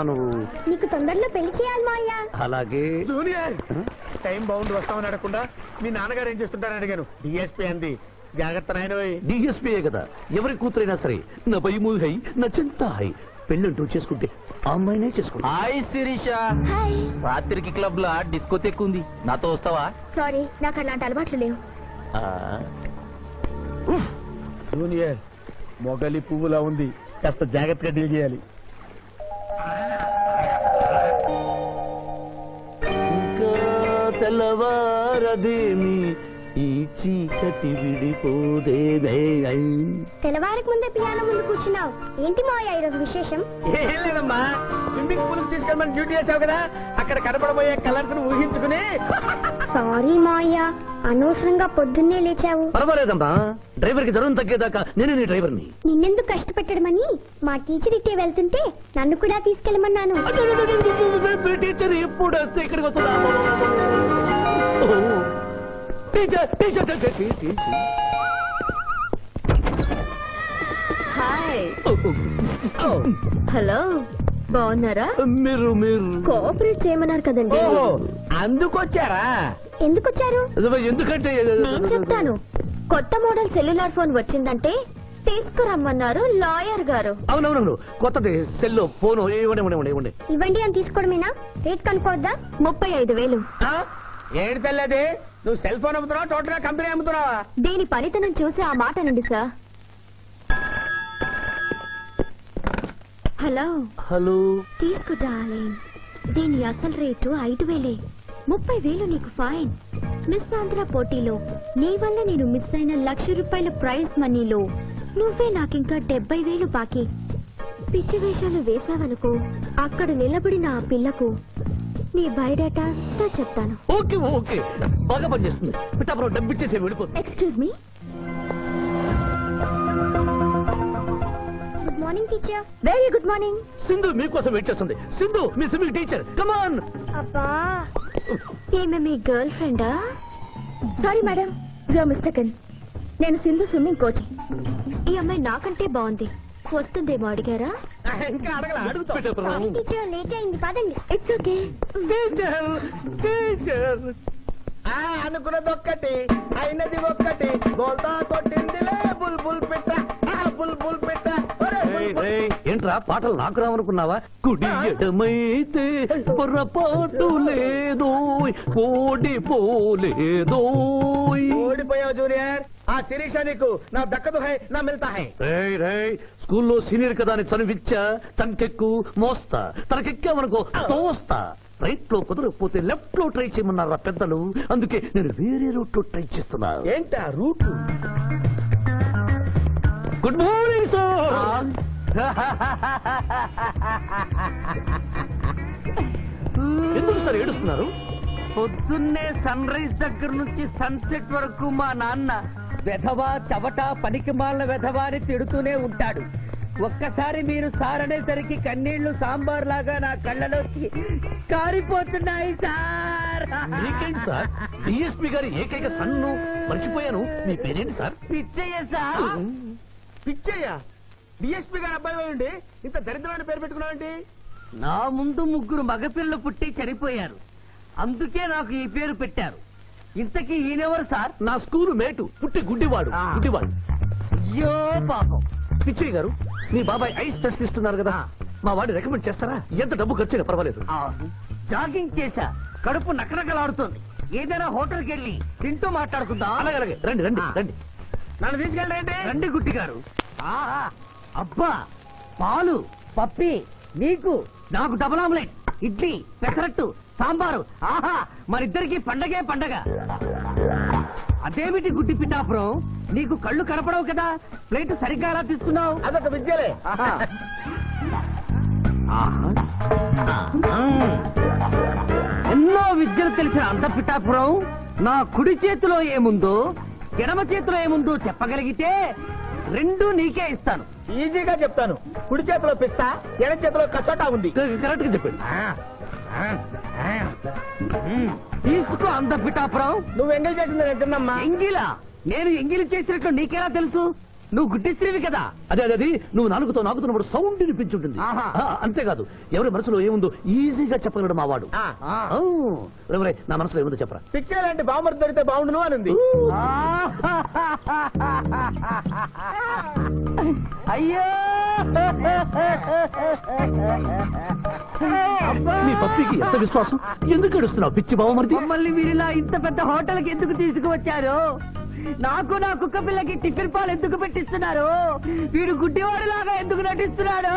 నువ్వు. నీకు తొందరలో పెళ్ళి చేయాలి మాయ అలాగే. జూనియర్ టైం బౌండ్ వస్తామని అడగకుండా మీ నాన్నగారు ఏం చేస్తుంటారని అడిగాను. డిఎస్పీ అంది. జాగ్రత్త నాయనోయ్. డిఎస్పీఏ కదా? ఎవరి కూతురైనా సరే నా భయము హై నా చింత హై. పెళ్ళంటూ చేసుకుంటే ఆ అమ్మాయినే చేసుకుంటా హాయ్ శిరీష. హాయ్. రాత్రికి క్లబ్ లా డిస్కోతెక్ ఉంది నాతో వస్తావా? సారీ నాకు అలాంటి అలవాట్లు లేవు. ఆ, జూనియర్ మొగలి పువ్వులా ఉంది. కాస్త జాగ్రత్తగా డీల్ చేయాలి. ఇంకా తెల్లవారదేమి ఈ చీకటి విడిపోదేదే తెల్లవారికి ముందే పియానో ముందు కూర్చున్నావు ఏంటి మాయ ఈరోజు విశేషం ఏం లేదమ్మా స్విమ్మింగ్ పూల్ తీసుకెళ్ళమని డ్యూటీ చేసావు కదా అక్కడ కనపడబోయే కలర్స్ను ఊహించుకుని సారీ మాయ అనవసరంగా పొద్దున్నే లేచావు పర్వాలేదమ్మా డ్రైవర్కి జ్వరం తగ్గేదాకా నేనే నీ డ్రైవర్ని నిన్నెందుకు కష్టపెట్టడమని మా టీచర్ ఇట్టే వెళ్తుంటే నన్ను కూడా తీసుకెళ్ళమన్నాను టీచర్ ఎప్పుడు వస్తే ఇక్కడికి వస్తుందా teacher teacher teacher, teacher hi hello బాగున్నారా? మీరు మీరు. కోఆపరేట్ చేయమన్నారు కదండి. అందుకొచ్చారా? ఎందుకు వచ్చారు ఎందుకంటే నేను చెప్తాను. కొత్త మోడల్ సెల్యులార్ ఫోన్ వచ్చిందంటే తీసుకురమ్మన్నారు లాయర్ గారు. అవునవునవును. కొత్తది. సెల్లో ఫోన్ ఇవ్వండి ఇవ్వండి అని తీసుకోవడమేనా? రేట్ కనుక్కోవద్దా? ముప్పై ఐదు వేలు? ఏంటి తెల్లది? నువ్వు సెల్ ఫోన్ అమ్ముతున్నావా? టోటల్గా కంపెనీ అమ్ముతున్నావా? దీని పనితనం చూసి ఆ మాట అనండి సార్. హలో. హలో. తీసుకో డార్లింగ్. దీని అసలు రేటు ఐదు వేలే. ముప్పై వేలు నీకు ఫైన్. మిస్ ఆంధ్ర పోటీలో నీ వల్ల నేను మిస్ అయిన లక్ష రూపాయల ప్రైజ్ మనీలో నువ్వే నాకింకా డెబ్బై వేలు బాకీ. పిచ్చి వేషాలు వేసావనుకో అక్కడ నిలబడిన ఆ పిల్లకు నీ బయోడేటా అంతా చెప్తాను. Okay okay. బాగా పనిచేస్తుంది. పిఠాపురం డబ్బిచ్చేసి వెళ్ళిపోతుంది excuse me good morning teacher very good morning Sindhu మీకోసం వెయిట్ చేస్తుంది. సింధు మీ స్విమ్మింగ్ టీచర్ కమాన్ అబ్బా ఈమె మీ గర్ల్ ఫ్రెండా? సారీ మేడం యు మిస్టేకన్ నేను సింధు స్విమ్మింగ్ కోచ్. ఈ అమ్మాయి నాకంటే బాగుంది. వస్తుందేమో అడిగారా? ఇంకా అడగల అడుగుతా. టీచర్ లేట్ అయింది పదండి. It's okay teacher teacher. ఆ, అనుకున్నది ఒక్కటి అయినది ఒక్కటి. బోల్తా కొట్టిందిలే బుల్ బుల్ పిట్ట. ఆ, బుల్ బుల్ పిట్ట. ఏంట్రా పాటలు నాకు రావనుకున్నావా కుడి ఎడమైతే పొరపాటు లేదో ఓడిపోలేదో ఓడిపోయావు జూనియర్. ఆ శిరీష నీకు నా దక్కదు హై నా మిల్తా హై. రేయ్ రేయ్ స్కూల్లో సీనియర్ కదా అని చనువిచ్చా చంకెక్కు మోస్తా. తనకెక్కామనుకో తోస్తా. రైట్లో కుదరకపోతే లెఫ్ట్లో ట్రై చేయమన్నారు పెద్దలు? అందుకే నేను వేరే రూట్లో ట్రై చేస్తున్నా. ఏంటా రూట్? Good morning sir. ఎందుకు సార్ ఏడుస్తున్నారు? పొద్దున్నే సన్ రైజ్ దగ్గర నుంచి సన్సెట్ వరకు మా నాన్న వెధవా చవట పనికిమాల వెధవా అని తిడుతూనే ఉంటాడు. ఒక్కసారి మీరు సార్ అనేసరికి కన్నీళ్ళు సాంబార్ లాగా నా కళ్ళలోకి కారిపోతున్నాయి సార్. మీకేంటి సార్? డిఎస్పీ గారి ఏకైక సన్ను మర్చిపోయాను. మీ పేరేంటి sir? Pichaiah sir. Pichaiah DSP గారు అబ్బాయి ఉండి ఇంత దరిద్రమైన పేరు పెట్టుకున్నావంటి? నా ముందు ముగ్గురు మగపిల్లలు పుట్టి చనిపోయారు. అందుకే నాకు ఈ పేరు పెట్టారు. ఇంతకీ ఈయనెవరు సార్? నా స్కూలు మేటు పుట్టి గుడ్డివాడు గుడ్డివాడు. అయ్యో పాపం. పిచ్చయ్య గారు మీ బాబాయ్ ఐస్ టెస్ట్ ఇస్తున్నారు కదా. మా వాడి రికమెండ్ చేస్తారా? ఎంత డబ్బు ఖర్చు అయినా పర్వాలేదు జాగింగ్ చేశా. కడుపు నకనకలాడుతుంది. ఏదైనా హోటల్కి వెళ్ళి తింటూ మాట్లాడుకుందాం. అలాగే అలాగే. రండి రండి రండి. నన్ను తీసుకెళ్ళండి. రండి గుట్టి గారు. అబ్బా పాలు పప్పి నీకు నాకు డబుల్ ఆమ్లెట్ ఇడ్లీ పెసరట్టు సాంబారు. ఆహా మరిద్దరికి పండగే పండగ. అదేమిటి గుడ్డి పిఠాపురం? నీకు కళ్ళు కనపడవు కదా? ప్లేట్ సరిగ్గా ఎలా తీసుకున్నావు? అదొక విద్యలే. ఎన్నో విద్యలు తెలిసిన అంత పిఠాపురం నా కుడి చేతిలో ఏముందో ఎడమ చేతిలో ఏముందో చెప్పగలిగితే రెండు నీకే ఇస్తాను. ఈజీగా చెప్తాను. కుడి చేతిలో పిస్తా ఎడ చేతిలో కసోటా ఉంది. కరెక్ట్గా చెప్పండి. తీసుకో అంత పిఠాపురం. నువ్వు ఎంగిల్ చేసింది తిన్నమ్మా. ఎంగిలా? నేను ఎంగిలి చేసినట్లు నీకెలా తెలుసు? నువ్వు గుడ్డిస్త్రీవి కదా? అదే అదే అది నువ్వు నాలుగుతో నాకుతున్నప్పుడు సౌండ్ వినిపించుంటుంది అంతేకాదు ఎవరి మనసులో ఏముందో ఈజీగా చెప్పగలడు మా వాడు. నా మనసులో ఏముందో చెప్పరా. పిచ్చే లాంటి బాంబర్ దొరికితే బాగుండును అని ఉంది అయ్యో. నీ ఎంత విశ్వాసం? ఎందుకు ఏడుస్తున్నావు పిచ్చి బావమరిది? మమ్మల్ని వీరిలా ఇంత పెద్ద హోటల్కి ఎందుకు తీసుకువచ్చారు? నాకు నా కుక్క పిల్లకి టిఫిన్ పాలు ఎందుకు పెట్టిస్తున్నారు? వీడు గుడ్డివాడిలాగా ఎందుకు నటిస్తున్నాడు?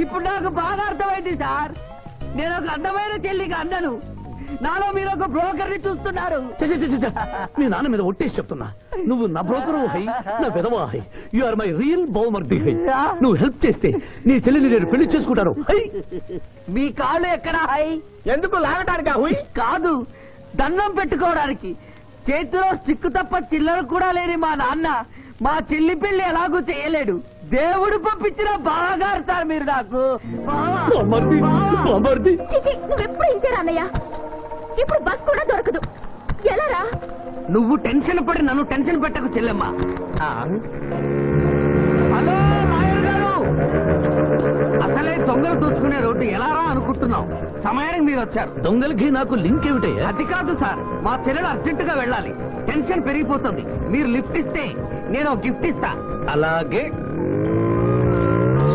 ఇప్పుడు నాకు బాగా అర్థమైంది సార్. నేను ఒక అందమైన చెల్లికి అందను. నాలో మీరు ఒక బ్రోకర్ని చూస్తున్నారు. మీ నాన్న మీద ఒట్టేసి చెప్తున్నా. నువ్వు నా బ్రోకరు హై నా విధవా హై. యు ఆర్ మై రియల్ బహుమర్ది హై. నువ్వు హెల్ప్ చేస్తే నీ చెల్లిని నేను పెళ్ళి చేసుకుంటాను. హై. మీ కాళ్ళు ఎక్కడా హై? ఎందుకు లాగటానికి కాదు దండం పెట్టుకోవడానికి. చేతిలో స్టిక్ తప్ప చిల్లర కూడా లేని మా నాన్న మా చెల్లి పెళ్ళి ఎలాగూ చేయలేడు. దేవుడు పంపించిన బాగా ఆడతారు మీరు నాకు. నువ్వెప్పుడు ఇంతే ఇప్పుడు బస్ కూడా దొరకదు. ఎలా రా? నువ్వు టెన్షన్ పడి నన్ను టెన్షన్ పెట్టకు చెల్లెమ్మా. అసలే దొంగలు దోచుకునే రోడ్డు ఎలా రా అనుకుంటున్నావు? సమయానికి మీరు వచ్చారు. దొంగలకి నాకు లింక్ ఏమిటయ్యా? అది కాదు సార్. మా చెల్లెలు అర్జెంట్గా వెళ్ళాలి. టెన్షన్ పెరిగిపోతుంది. మీరు లిఫ్ట్ ఇస్తే నేను గిఫ్ట్ ఇస్తా. అలాగే.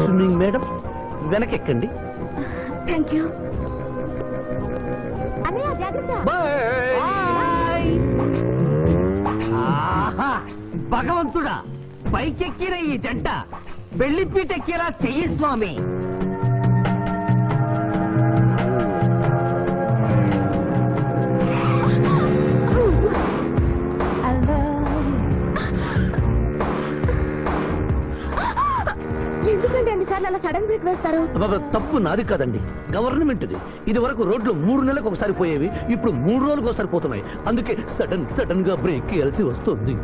స్విమ్మింగ్ మేడం వెనకెక్కండి. థ్యాంక్ యూ అన్నయ్య జాగ్రత్త. బాయ్. ఆహా భగవంతుడా. పైకెక్కిన ఈ జంట. పెళ్ళిపీటెక్కేలా చెయ్యి స్వామి. ఎందుకంటే అన్నిసార్లు అలా సడన్ బ్రేక్ వేస్తారు? అబ్బబ్బ, తప్పు నాది కాదండి. గవర్నమెంట్ ఇది వరకు రోడ్లు మూడు నెలలకు ఒకసారి పోయేవి ఇప్పుడు మూడు రోజులకు ఒకసారి పోతున్నాయి. అందుకే సడన్ సడన్గా బ్రేక్ వస్తుంది.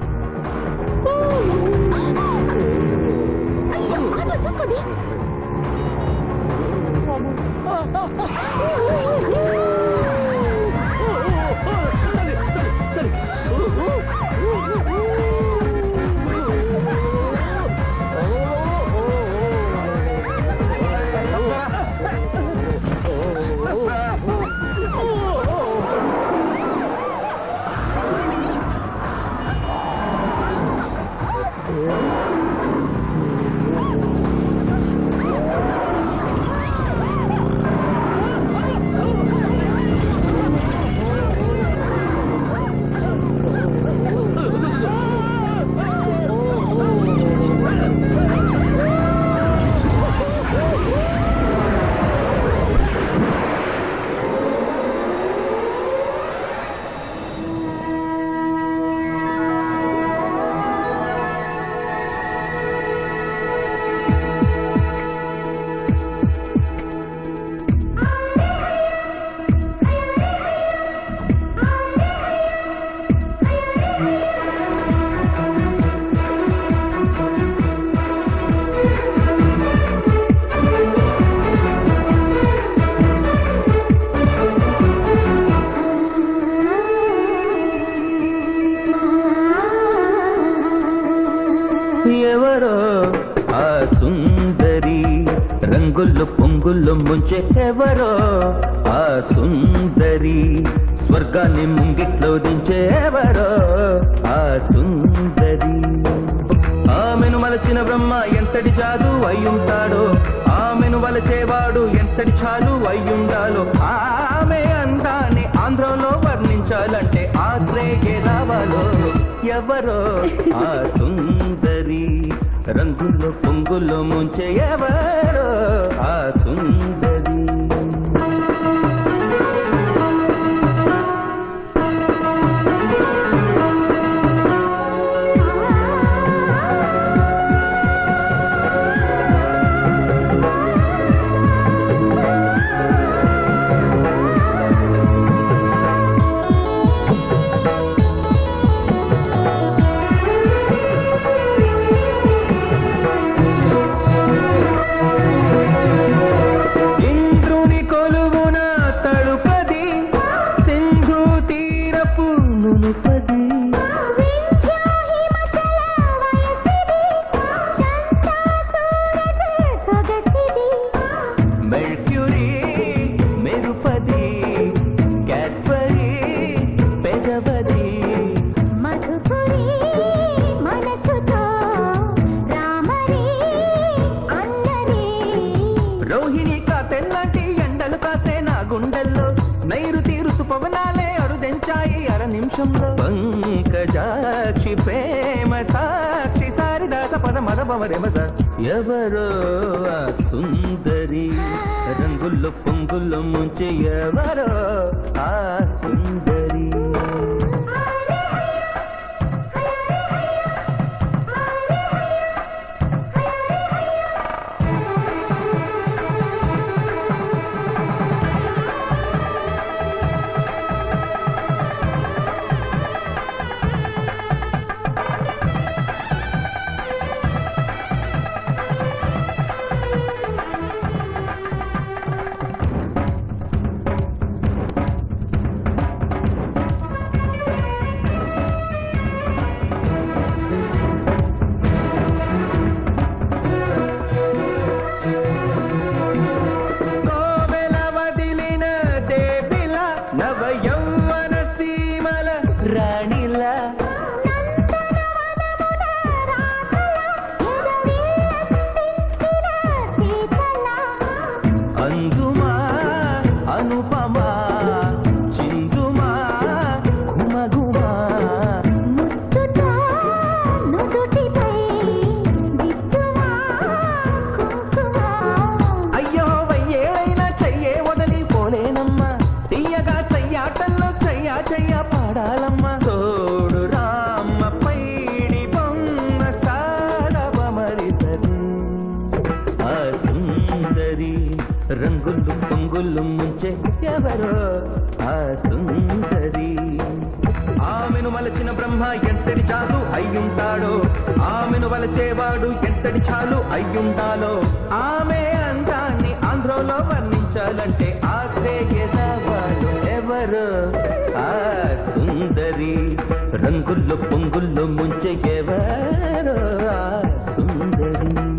అయ్యో, ఆటో ఎవరో ఆ సుందరి రంగులో పొంగులో ముంచే ఎవరో ఆ సుందరి. ఎవరో ఆ సుందరి. ఆమెను మలచిన బ్రహ్మ ఎంతటి చాలు అయ్యుంటాడో. ఆమెను వలచేవాడు ఎంతటి చాలు అయ్యుంటాడో. ఆమె అందాన్ని ఆంధ్రలో వర్ణించాలంటే ఆశ్రయవాడు ఎవరు. ఆ సుందరి రంగుల్లో పొంగుల్లో ముంచె ఎవరు ఆ సుందరి.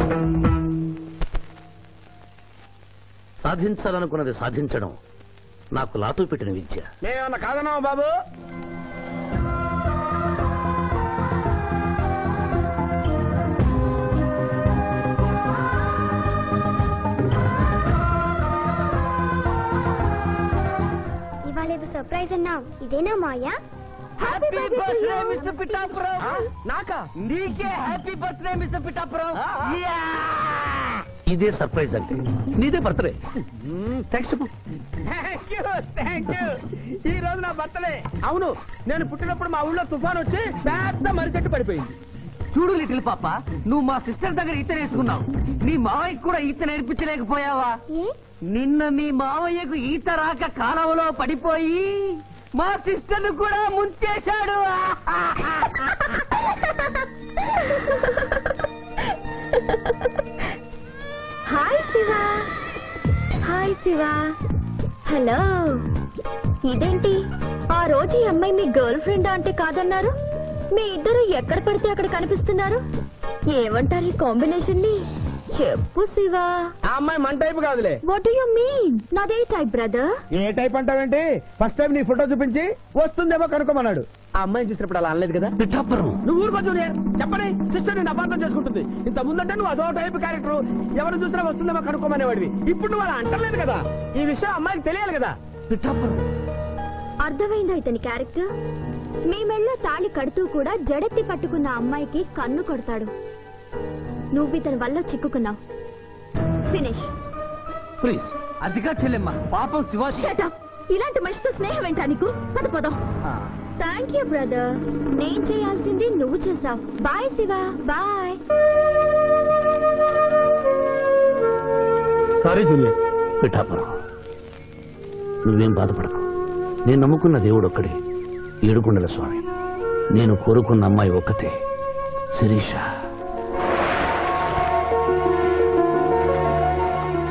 సాధించాలనుకున్నది సాధించడం నాకు లాతూ పెట్టిన విద్య. మేమేమన్నా కాదన్నావా బాబు? ఇవాళ ఏదో సర్ప్రైజ్ అన్నావు. ఇదేనా Maya? Happy birthday mister Pithapuram నాకా? నీకే హ్యాపీ బర్త్డే మిస్టర్ పిఠాపురం ఇదే సర్ప్రైజ్ అంటే నీదే బర్త్డే. థ్యాంక్స్ చెప్పు. ఈ రోజు నా బర్త్డే. అవును నేను పుట్టినప్పుడు మా ఊళ్ళో తుఫాన్ వచ్చి పెద్ద మర్రి చెట్టు పడిపోయింది. చూడు లిటిల్ పాప నువ్వు మా సిస్టర్ దగ్గర ఈత నేర్చుకున్నావు. నీ మావయ్యకు కూడా ఈత నేర్పించలేకపోయావా? నిన్న మీ మావయ్యకు ఈత రాక కాలంలో పడిపోయి మా సిస్టర్ కూడా ముంచేశాడు. Hi Shiva hi Shiva hello ఇదేంటి? ఆ రోజు ఈ అమ్మాయి మీ గర్ల్ ఫ్రెండ్ అంటే కాదన్నారు? మీ ఇద్దరు ఎక్కడ పడితే అక్కడ కనిపిస్తున్నారు? ఏమంటారు ఈ కాంబినేషన్ని చెప్పు శివా. ఆ అమ్మాయి మన టైప్ కాదులే. వాట్ యు మీన్ నాదే టైప్ బ్రదర్ ఏ టైప్ అంటావేంటి? ఫస్ట్ టైం నీ ఫోటో చూపించి వస్తుందేమో కనుక్కోమన్నాడు. ఆ అమ్మాయిని చూసినప్పుడు అలా అనలేదు కదా? నువ్వు ఊరుకో జూనియర్ చెప్పని సిస్టర్ నేను అపార్థం చేసుకుంటుంది. ఇంత ముందంటే నువ్వు అదో టైప్ క్యారెక్టర్ ఎవరు చూసినా వస్తుందేమో కనుక్కోమనేవాడివి. ఇప్పుడు నువ్వు అలా అంటలేదు కదా? ఈ విషయం అమ్మాయికి తెలియాలి కదా? అర్థమైందా ఇతని క్యారెక్టర్ మీ మెళ్ళో తాళి కడుతూ కూడా జడెత్తి పట్టుకున్న అమ్మాయికి కన్ను కొడతాడు. నువ్వు ఇతని వల్ల చిక్కుకున్నావు. ఫినిష్. ప్లీజ్ అదిగా చెల్లెమ్మ. పాపం శివాజీ. ఇలాంటి మనిషితో స్నేహం ఏంటా నీకు? పద పదం. థ్యాంక్ యూ బ్రదర్ నేను చేయాల్సింది నువ్వు చేసావు bye Shiva. Bye sorry junior Pithapuram నువ్వేం బాధపడకు. నేను నమ్ముకున్న దేవుడు ఒక్కడే ఏడుకొండల స్వామి. నేను కోరుకున్న అమ్మాయి ఒక్కతే శిరీష.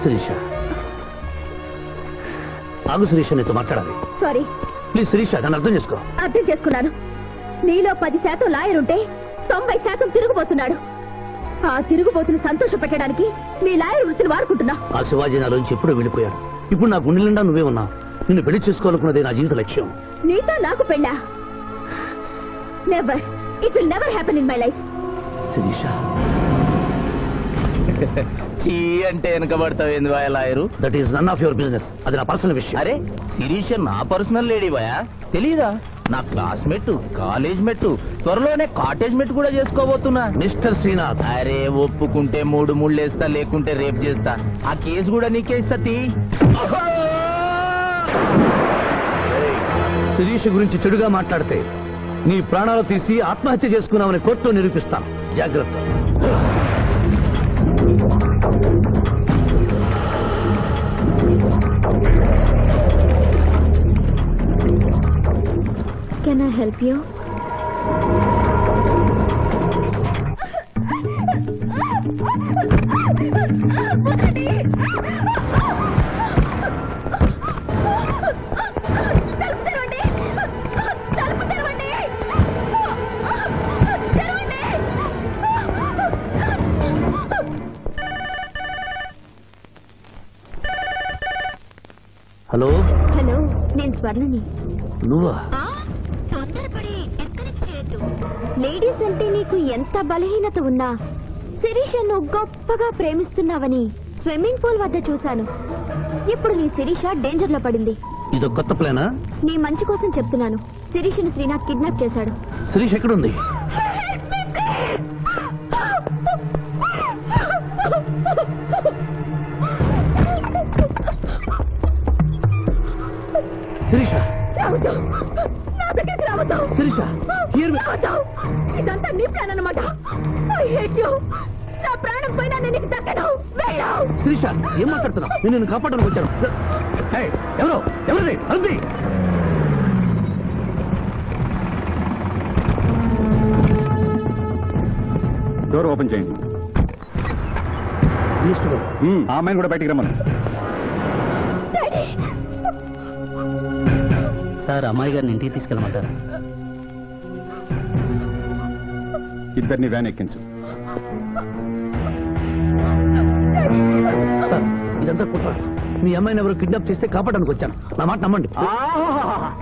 శిరీష. ఆగు శిరీష నీతో మాట్లాడాలి. సారీ. ప్లీజ్ శిరీష నన్ను అర్థం చేసుకో. అర్థం చేసుకున్నాను. నీలో పది శాతం లాయర్ ఉంటే తొంభై శాతం తిరుగుబోతున్నాడు. ఆ తిరుగుబోతుని సంతోష పెట్టడానికి నీ లాయర్ వృత్తిని వాడుకుంటున్నా. ఆ శివాజీ నాలోంచి ఎప్పుడో వెళ్ళిపోయాడు ఇప్పుడు నా గుండె నిండా నువ్వే ఉన్నావు. నిన్ను పెళ్ళి చేసుకోవాలనుకున్నదే నా జీవిత లక్ష్యం. నీతో నాకు పెళ్ళా? Never it will never happen in my life Sirisha. చీ అంటే వెనకబడతావు ఏంది boy lawyer? That is none of your business అది నా పర్సనల్ విషయం. అరే శిరీష నా పర్సనల్ లేడీ బాయా? తెలీదా? నా క్లాస్మేట్ కాలేజ్ మెట్ త్వరలోనే కాటేజ్ మెట్ కూడా చేసుకోబోతున్నా. మిస్టర్ శ్రీనాథ్ అరే ఒప్పుకుంటే మూడు ముళ్ళు వేస్తా లేకుంటే రేపు చేస్తా. ఆ కేసు కూడా నీకే ఇస్తా తీ. శిరీష గురించి చెడుగా మాట్లాడితే నీ ప్రాణాలు తీసి ఆత్మహత్య చేసుకున్నామని కోర్టులో నిరూపిస్తాను. జాగ్రత్త. Can I help you hello hello నేను స్వర్ణని. నువ్వా? నీకు ఎంత బలహీనత ఉన్నా శిరీష నువ్వు గొప్పగా ప్రేమిస్తున్నావని స్విమ్మింగ్ పూల్ వద్ద చూశాను. ఇప్పుడు నీ శిరీష డేంజర్లో పడింది. ఇదో కొత్త ప్లానా? నీ మంచి కోసం చెప్తున్నాను. శిరీషను శ్రీనాథ్ కిడ్నాప్ చేశాడు. శిరీష్ ఎక్కడుంది? శిరీష ఏం మాట్లాడుతున్నావు? నేను నిన్ను కాపాడడానికి వచ్చాను. ఎవరు? ఎవరిది? అరుంది డోర్ ఓపెన్ చేయండి. మ్మ్, ఆ అమ్మాయిని కూడా బయటికి రమ్మను. సార్ అమ్మాయి గారిని ఇంటికి తీసుకెళ్ళమంటారా? ఇద్దరిని వ్యాన్ ఎక్కించు. అమ్మాయిని ఎవరు కిడ్నాప్ చేస్తే కాపాడడానికి వచ్చాను. నా మాట నమ్మండి.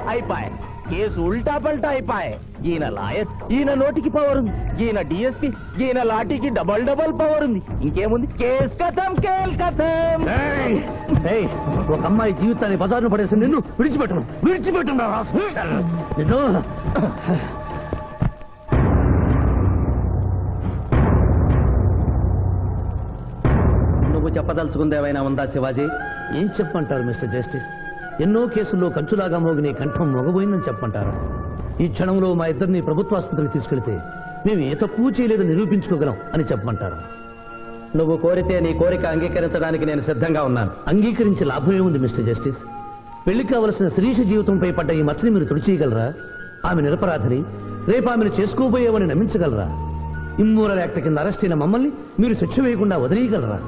అయిపోయి. కేసు ఉల్టా పల్టా అయిపోయి. ఈయన లాయర్ ఈయన నోటికి పవర్ ఉంది. ఈయన డిఎస్పి ఈయన లాఠీకి డబల్ డబల్ పవర్ ఉంది. ఇంకేముంది? కేస్ కథం కేల్ కథం. ఒక అమ్మాయి జీవితాన్ని బజార్ను పడేసి నిన్ను విడిచిపెట్టను. విడిచిపెట్టను రా రాస్కల్. నిన్ను. నువ్వు చెప్పదలుచుకుంది ఏమైనా ఉందా శివాజీ? ఏం చెప్పంటారు మిస్టర్ జస్టిస్? ఎన్నో కేసుల్లో కంచులాగా మోగిన కంఠం మొగబోయిందని చెప్పంటారు. ఈ క్షణంలో మా ఇద్దరిని ప్రభుత్వ ఆసుపత్రికి తీసుకెళ్తే మేము ఏ తక్కువ చేయలేదని నిరూపించుకోగలం అని చెప్పమంటారు. నువ్వు కోరితే నీ కోరిక అంగీకరించడానికి నేను సిద్ధంగా ఉన్నాను. అంగీకరించి లాభమే ఉంది మిస్టర్ జస్టిస్. పెళ్ళి కావలసిన శిరీష జీవితంపై పడ్డ ఈ మచ్చని మీరు తుడిచేయగలరా? ఆమె నిరపరాధిని. రేపు ఆమెను చేసుకోబోయేవని నమ్మించగలరా? ఇమ్మూరల్ యాక్ట్ కింద అరెస్ట్ అయిన మమ్మల్ని మీరు శిక్ష వేయకుండా వదిలేయగలరా?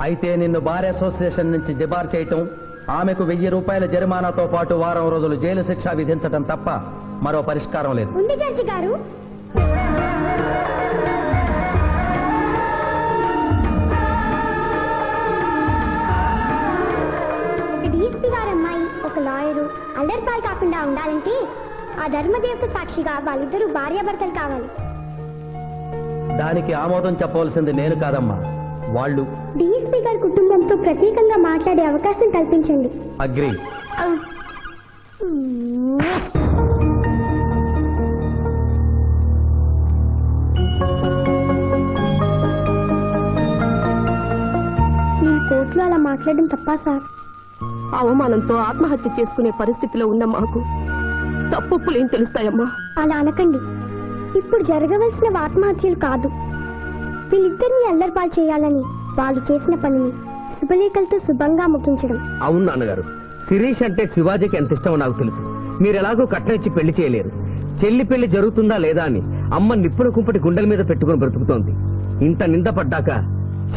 అయితే నిన్ను బార్ అసోసియేషన్ నుంచి డిబార్ చేయటం ఆమెకు వెయ్యి రూపాయల జరిమానాతో పాటు వారం రోజులు జైలు శిక్ష విధించటం తప్ప మరో పరిష్కారం లేదు. ఉంది గారు. డిఎస్పీ ఒక లాయరు అల్లరిపాలు కాకుండా ఉండాలంటే ఆ ధర్మదేవత సాక్షిగా వాళ్ళిద్దరూ భార్యాభర్తలు కావాలి. దానికి ఆమోదం చెప్పవలసింది నేను కాదమ్మా. వాళ్ళు డిఎస్పీ గారి కుటుంబంతో ప్రత్యేకంగా మాట్లాడే అవకాశం కల్పించండి. అగ్రి. నేను కోర్టులో అలా మాట్లాడడం తప్పా సార్? అవమానంతో ఆత్మహత్య చేసుకునే పరిస్థితిలో ఉన్న మాకు తప్పులేం తెలుస్తాయమ్మా? అలా అనకండి. ఇప్పుడు జరగవలసిన ఆత్మహత్యలు కాదు. వీళ్ళిద్దరిని అల్లరిపాలు చేయాలని వాళ్ళు చేసిన పనిని శుభలేఖలతో శుభంగా ముగించడం. అవును నాన్నగారు. శిరీష్ అంటే శివాజీకి ఎంత ఇష్టమో నాకు తెలుసు. మీరు ఎలాగో కట్నం పెళ్ళి చేయలేరు. చెల్లి పెళ్ళి జరుగుతుందా లేదా అని అమ్మ నిప్పుల కుంపటి గుండెల మీద పెట్టుకుని బ్రతుకుతోంది. ఇంత నింద పడ్డాక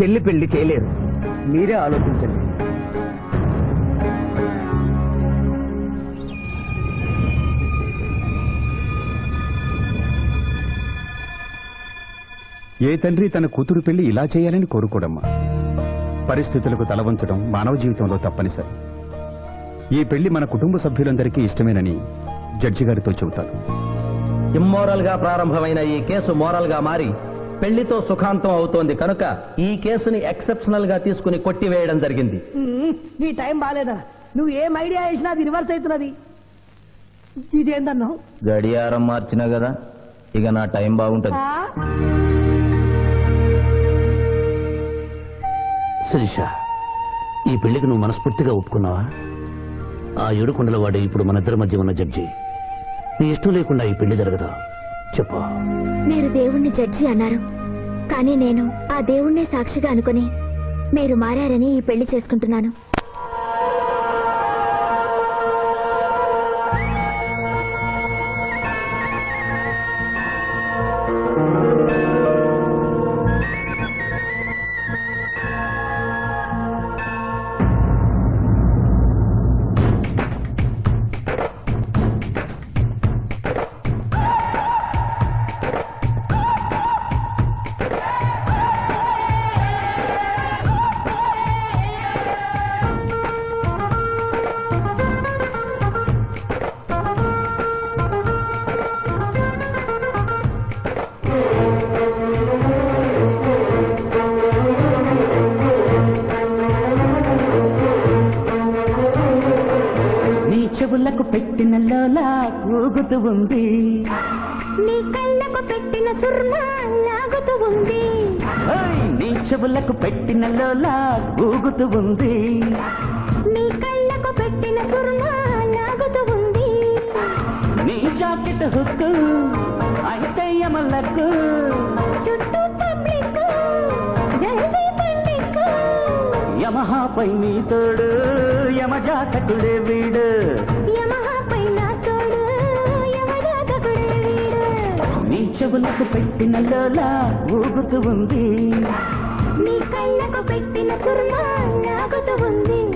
చెల్లి పెళ్ళి చేయలేరు. మీరే ఆలోచించండి. ఏ తండ్రి తన కూతురు పెళ్ళి ఇలా చేయాలని కోరుకోడమ్మా? పరిస్థితులకు తలవంచడం మానవ జీవితంలో తప్పనిసరి. ఈ పెళ్ళి మన కుటుంబ సభ్యులందరికీ ఇష్టమేనని జడ్జి గారితో చెబుతాను. ఇమ్మోరల్గా ప్రారంభమైన ఈ కేసు మోరల్గా మారి పెళ్ళితో సుఖాంతం అవుతోంది కనుక ఈ కేసుని ఎక్సెప్షనల్గా తీసుకుని కొట్టివేయడం జరిగింది. నీ టైం బాగాలేదా నువ్వు ఏం ఐడియా వేసినా అది రివర్స్ అవుతున్నది. ఇదేందన్నావు గడియారం మార్చినా కదా ఇక నా టైం బాగుంటది. శిరీష ఈ పెళ్ళికి నువ్వు మనస్ఫూర్తిగా ఒప్పుకున్నావా? ఆ ఏడుకొండల వాడే ఇప్పుడు మన ఇద్దరి మధ్య ఉన్న జడ్జి. నీ ఇష్టం లేకుండా ఈ పెళ్ళి జరగదా? చెప్పు. మీరు దేవుణ్ణి జడ్జి అన్నారు. కానీ నేను ఆ దేవుణ్ణే సాక్షిగా అనుకుని మీరు మారారని ఈ పెళ్ళి చేసుకుంటున్నాను. ఉంది. నీ కళ్ళకు పెట్టిన సుర్మా లాగుతూ ఉంది. నీ చెవులకు పెట్టిన లోలా ఊగుతూ ఉంది. నీ కళ్ళకు పెట్టిన సుర్మా లాగుతూ ఉంది. నీ జాకెట్ హుక్కు అయితే యమలకు చుట్టూ పబ్లిక్ యమహాపై నీ తోడు యమజాతకుడే వీడు. చెవులకు పెట్టిన లోలా ఊగుతూ ఉంది. నీ కళ్ళకు పెట్టిన సుర్మా లాగుతూ ఉంది.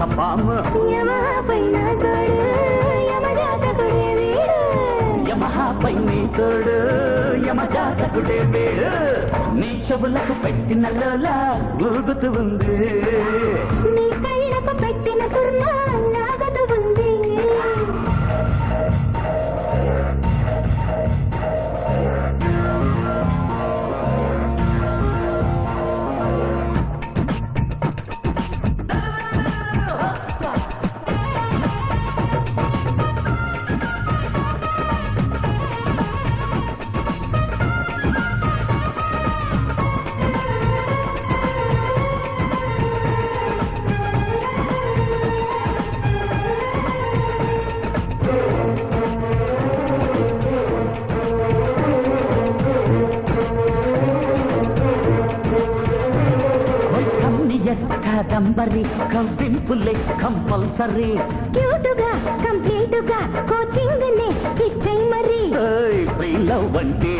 రైము చూపిస్తా బాము యమహా పైన తోడు యమజాతకుడే వీడు. యమహాపై నీ తోడు యమజాతకుడే వేడు. నీ చెవులకు పెట్టిన లోలా ఊగుతూ ఉంది. నీ కళ్ళకు పెట్టిన సుర్మా కంపల్సరీ క్యూటుగా కంప్లీట్గా కోచింగ్ నే ఇచ్చేయి మరి. లవ్ అంటే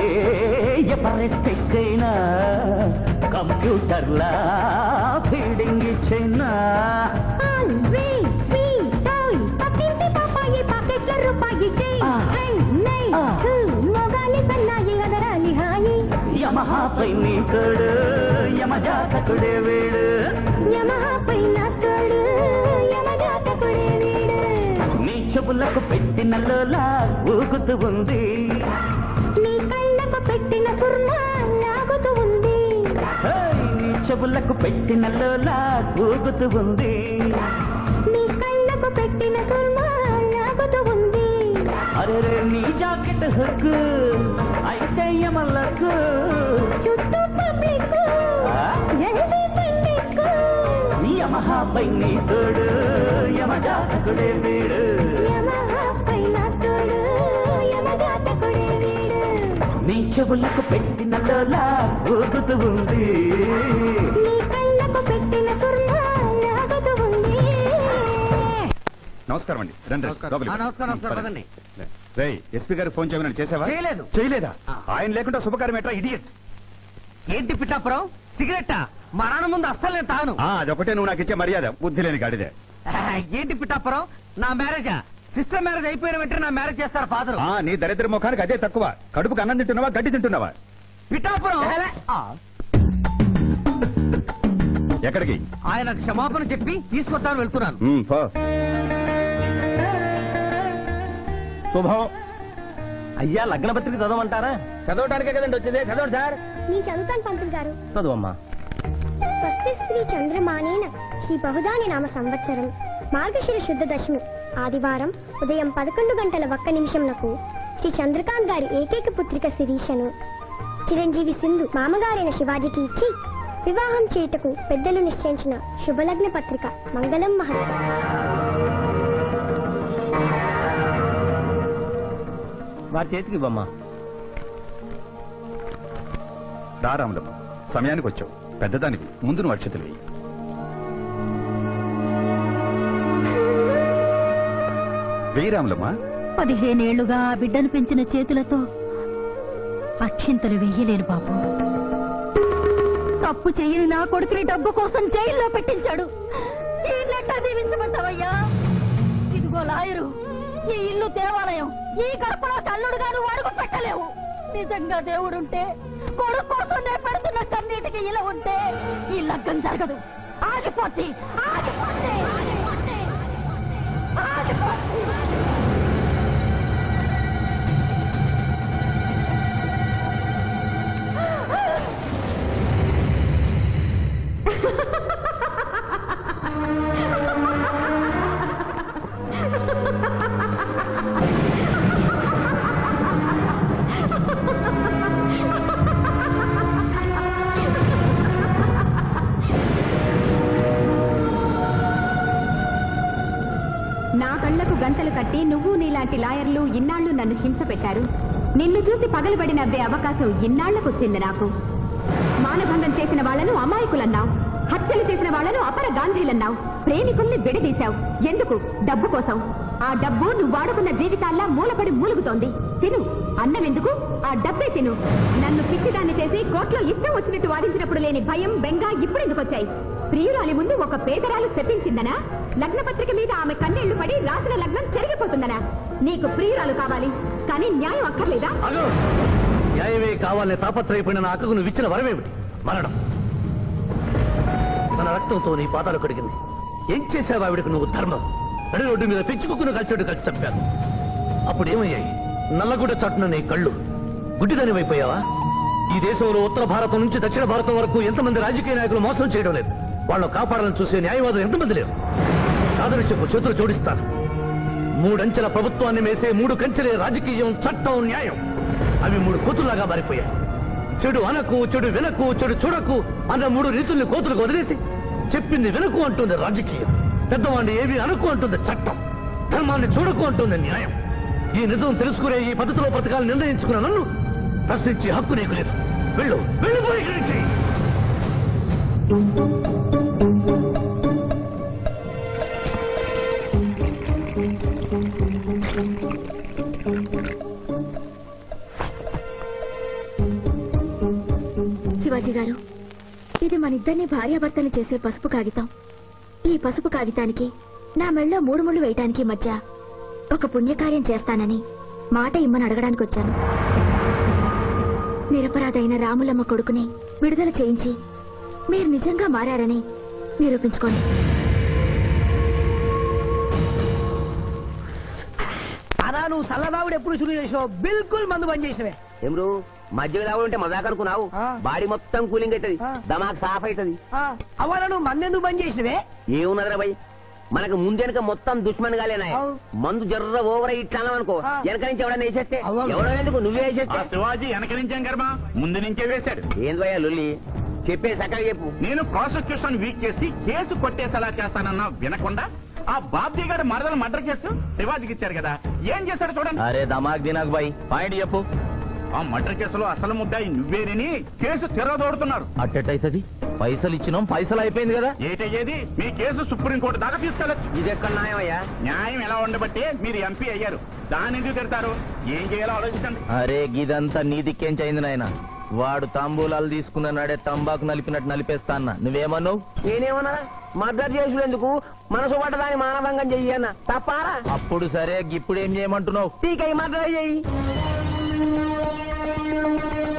ఎవరెస్ట్ ఎక్కైనా కంప్యూటర్లా ఫీడింగ్ ఇచ్చైనా. ఐ నై యమహాపై నీకడు యమజాతకుడే వీడు. యమహా చెవులకు పెట్టిన లోలా ఊగుతూ ఉంది. నీ కళ్ళకు పెట్టిన సుర్మా లాగుతూ ఉంది. నీ చెవులకు పెట్టిన లోలా ఊగుతూ ఉంది. నీ కళ్ళకు పెట్టిన సుర్మా లాగుతూ ఉంది. అరే నీ జాకెట్ హక్కు అయితే యమలకు చుట్టూ పబ్లిక్ యమహాపై నీ తోడు యమజాతకుడే వీడు. నీ చెవులకు పెట్టిన లోలా ఊగుతూ ఉంది. నమస్కారం అండి. రండి నమస్కారం, ఎస్పీ గారికి ఫోన్ చేయమని చేసావా? చేయలేదు. చేయలేదా? ఆయన లేకుండా శుభకార్యం ఎట్లా ఇడియట్? ఏంటి పిఠాపురం? సిగరెట్టా? మా నాన్న ముందు అస్సలు నేను తాను అదొకటే నువ్వు నాకు ఇచ్చే మర్యాద. బుద్ధి లేని గాడిదే. ఏంటి పిఠాపురం? నా మ్యారేజా? సిస్టర్ మ్యారేజ్ అయిపోయిన వెంటనే నా మ్యారేజ్ చేస్తారు ఫాదర్. ఆ నీ దరిద్ర ముఖానికి అదే తక్కువ. కడుపుకు అన్నం తింటున్నావా గడ్డి తింటున్నావా? పిఠాపురం? ఆ, ఎక్కడికి? ఆయన క్షమాపణ చెప్పి తీసుకొస్తాను వెళ్తున్నాను. ఉమ్, పో. శుభం. అయ్యా లగ్న పత్రిక చదవమంటారా? చదవటానికే కదండి వచ్చింది. చదవండి సార్. నేను చదువుతాను పంతులు గారు చదువమ్మా. స్వస్తి శ్రీ చంద్రమానేన శ్రీ బహుదాని నామ సంవత్సరం మార్గశిర శుద్ధ దశమి ఆదివారం ఉదయం పదకొండు గంటల ఒక్క నిమిషంలకు శ్రీ చంద్రకాంత్ గారి ఏకైక పుత్రిక శిరీషను చిరంజీవి సింధు మామగారైన శివాజీకి ఇచ్చి వివాహం చేయుటకు పెద్దలు నిశ్చయించిన శుభలగ్న పత్రిక మంగళం మహత్. వారి చేతికి ఇవ్వమ్మా. రారాములమ్మ సమయానికి వచ్చావు. పెద్దదానికి ముందు నువ్వు అక్షతలు వేయి. వెయ్యి రాములమ్మ. పదిహేనేళ్ళుగా ఆ బిడ్డను పెంచిన చేతులతో అక్షింతలు వెయ్యలేను బాబు. తప్పు చెయ్యని నా కొడుకుని డబ్బు కోసం జైల్లో పెట్టించాడు. దీవించమంటావయ్యా ఇదిగో లాయరు ఈ ఇల్లు దేవాలయం. ఈ గడపలో తల్లుడుగా నువ్వు అడుగు పెట్టలేవు. నిజంగా దేవుడుంటే కొడుకు కోసం నేను పెడుతున్న కన్నీటికి ఇలా ఉంటే ఈ లగ్గం జరగదు. ఆగిపోద్ది ఆగిపోద్ది కళ్ళకు కట్టి నువ్వు నీలాంటి లాయర్లు ఇన్నాళ్ళు నన్ను హింస పెట్టారు. నిన్ను చూసి పగలబడి నవ్వే అవకాశం ఇన్నాళ్ళకొచ్చింది నాకు. మానభంగం చేసిన వాళ్ళను అమాయకులన్నావు. హత్యలు చేసిన వాళ్ళను అపర గాంధీలన్నావు. ప్రేమికుల్ని విడదీశావు. ఎందుకు? డబ్బు కోసం. ఆ డబ్బు నువ్వు వాడుకున్న జీవితాల్లా మూలపడి మూలుగుతోంది. తిను. అన్నం ఎందుకు? ఆ డబ్బే తిను. నన్ను పిచ్చిదాన్ని చేసి కోర్టులో ఇష్టం వచ్చినట్టు వాదించినప్పుడు లేని భయం బెంగ ఇప్పుడు ఎందుకు వచ్చాయి? ప్రియురాలి ముందు ఒక పేదరాలు శపించిందనా? లగ్న పత్రిక మీద ఆమె కన్నీళ్ళు పడి రాసిన లగ్నం చెరిగిపోతుందనా? నీకు ప్రియురాలు కావాలి. కానీ న్యాయం అక్కర్లేదా? న్యాయమే కావాలని తాపత్రయపడిన నా అక్కకు నువ్వు ఇచ్చిన వరమేమిటి? మరణం. తన రక్తంతో నీ పాదాలు కడిగింది. ఏం చేసావు ఆవిడకు నువ్వు ధర్మం? నడి రోడ్డు మీద పెంచుకుని కలిచాడు కలిసి చంపాను. అప్పుడు ఏమయ్యాయి నల్లగుడ్డ చాటున నీ కళ్ళు. గుడ్డిదాని అయిపోయావా? ఈ దేశంలో ఉత్తర భారతం నుంచి దక్షిణ భారతం వరకు ఎంతమంది రాజకీయ నాయకులు మోసం చేయడం లేదు. వాళ్ళని కాపాడాలని చూసే న్యాయవాదులు ఎంతమంది లేరు? కాదని చెప్పు చేతులు జోడిస్తాను. మూడంచెల ప్రభుత్వాన్ని మేసే మూడు కంచెలే రాజకీయం చట్టం న్యాయం. అవి మూడు కోతుల్లాగా మారిపోయాయి. చెడు అనకు చెడు వినకు చెడు చూడకు అన్న మూడు రీతుల్ని కోతులకు వదిలేసి చెప్పింది వినకు అంటుంది రాజకీయం. పెద్దవాడిని ఏవి అనకు అంటుంది చట్టం. ధర్మాన్ని చూడకు అంటుంది న్యాయం. ఈ నిజం తెలుసుకునే ఈ పద్ధతిలో పథకాలు నిర్ణయించుకున్న నన్ను ప్రశ్నించే హక్కు నీకు లేదు. వెళ్ళు వెళ్ళిపోయి ఇక్కడి గారు. ఇది మన ఇద్దరిని భార్యాభర్తలు చేసే పసుపు కాగితం. ఈ పసుపు కాగితానికి నా మెళ్ళో మూడు ముళ్ళు వేయటానికి మధ్య ఒక పుణ్యకార్యం చేస్తానని మాట ఇమ్మని అడగడానికి వచ్చాను. నిరపరాధైన రాములమ్మ కొడుకుని విడుదల చేయించి మీరు నిజంగా మారారని నిరూపించుకోండి. నువ్వు సల్లదావుడు ఎప్పుడు శురు చేసినావు బిల్కుల్ మందు బంద్ చేసినవే. ఏమ్రు మధ్య తాగుడు ఉంటే మజాక్ అనుకున్నావు? బాడీ మొత్తం కూలింగ్ అవుతుంది. దమాక్ సాఫ్ అవుతుంది. అవ్వాలా నువ్వు మందెందుకు బంద్ చేసినవే? ఏమున్నదిరా భయ్? మనకు ముందెనక మొత్తం దుష్మన్ గాలేనాయ మందు జర్ర ఓవర్ ఇట్లా అనుకో వెనక నుంచి ఎవడన్నా వేసేస్తే? ఎవడో ఎందుకు? నువ్వే వేసేస్తే? శివాజీ వెనక నుంచేం కర్మ? ముందు నుంచే వేశాడు. ఏంది భయ్యా లొల్లి? చెప్పే సక్కగా చెప్పు. నేను ప్రాసిక్యూషన్ వీక్ చేసి కేసు కొట్టేసేలా చేస్తానన్నా వినకుండా? ఆ బాబ్జీ గారు మరదలు మర్డర్ కేసు శివాజీకి ఇచ్చారు కదా. ఏం చేశాడు చూడండి. అరే దమాక్ దినాక్ బాయ్. పాయింట్ చెప్పు. ఆ మర్డర్ కేసులో అసలు ముద్దాయి నువ్వేనని కేసు తిరగదోడుతున్నారు అట్టెట్టయితది పైసలు ఇచ్చినాం పైసలు అయిపోయింది కదా? ఏటయ్యేది? మీ కేసు సుప్రీంకోర్టు దాకా తీసుకెళ్ళొచ్చు ఇది ఎక్కడ న్యాయమయ్యా? న్యాయం ఎలా ఉండబట్టి మీరు ఎంపీ అయ్యారు. దాని ఎందుకు తిడతారు? ఏం చేయాలో ఆలోచించండి. అరే గిదంతా నీ దిక్కేం చైంది నాయన? వాడు తాంబూలాలు తీసుకున్న నాడే తంబాకు నలిపినట్టు నలిపేస్తా అన్న. నువ్వేమన్నావు? నేనేమన్నా మర్డర్ చేసుడు ఎందుకు? మనసు పట్టదాని మానభంగం చెయ్యన్న తప్పారా? అప్పుడు సరే ఇప్పుడు ఏం చేయమంటున్నావు? టీకై మర్డర్ చెయ్యి. Thank you.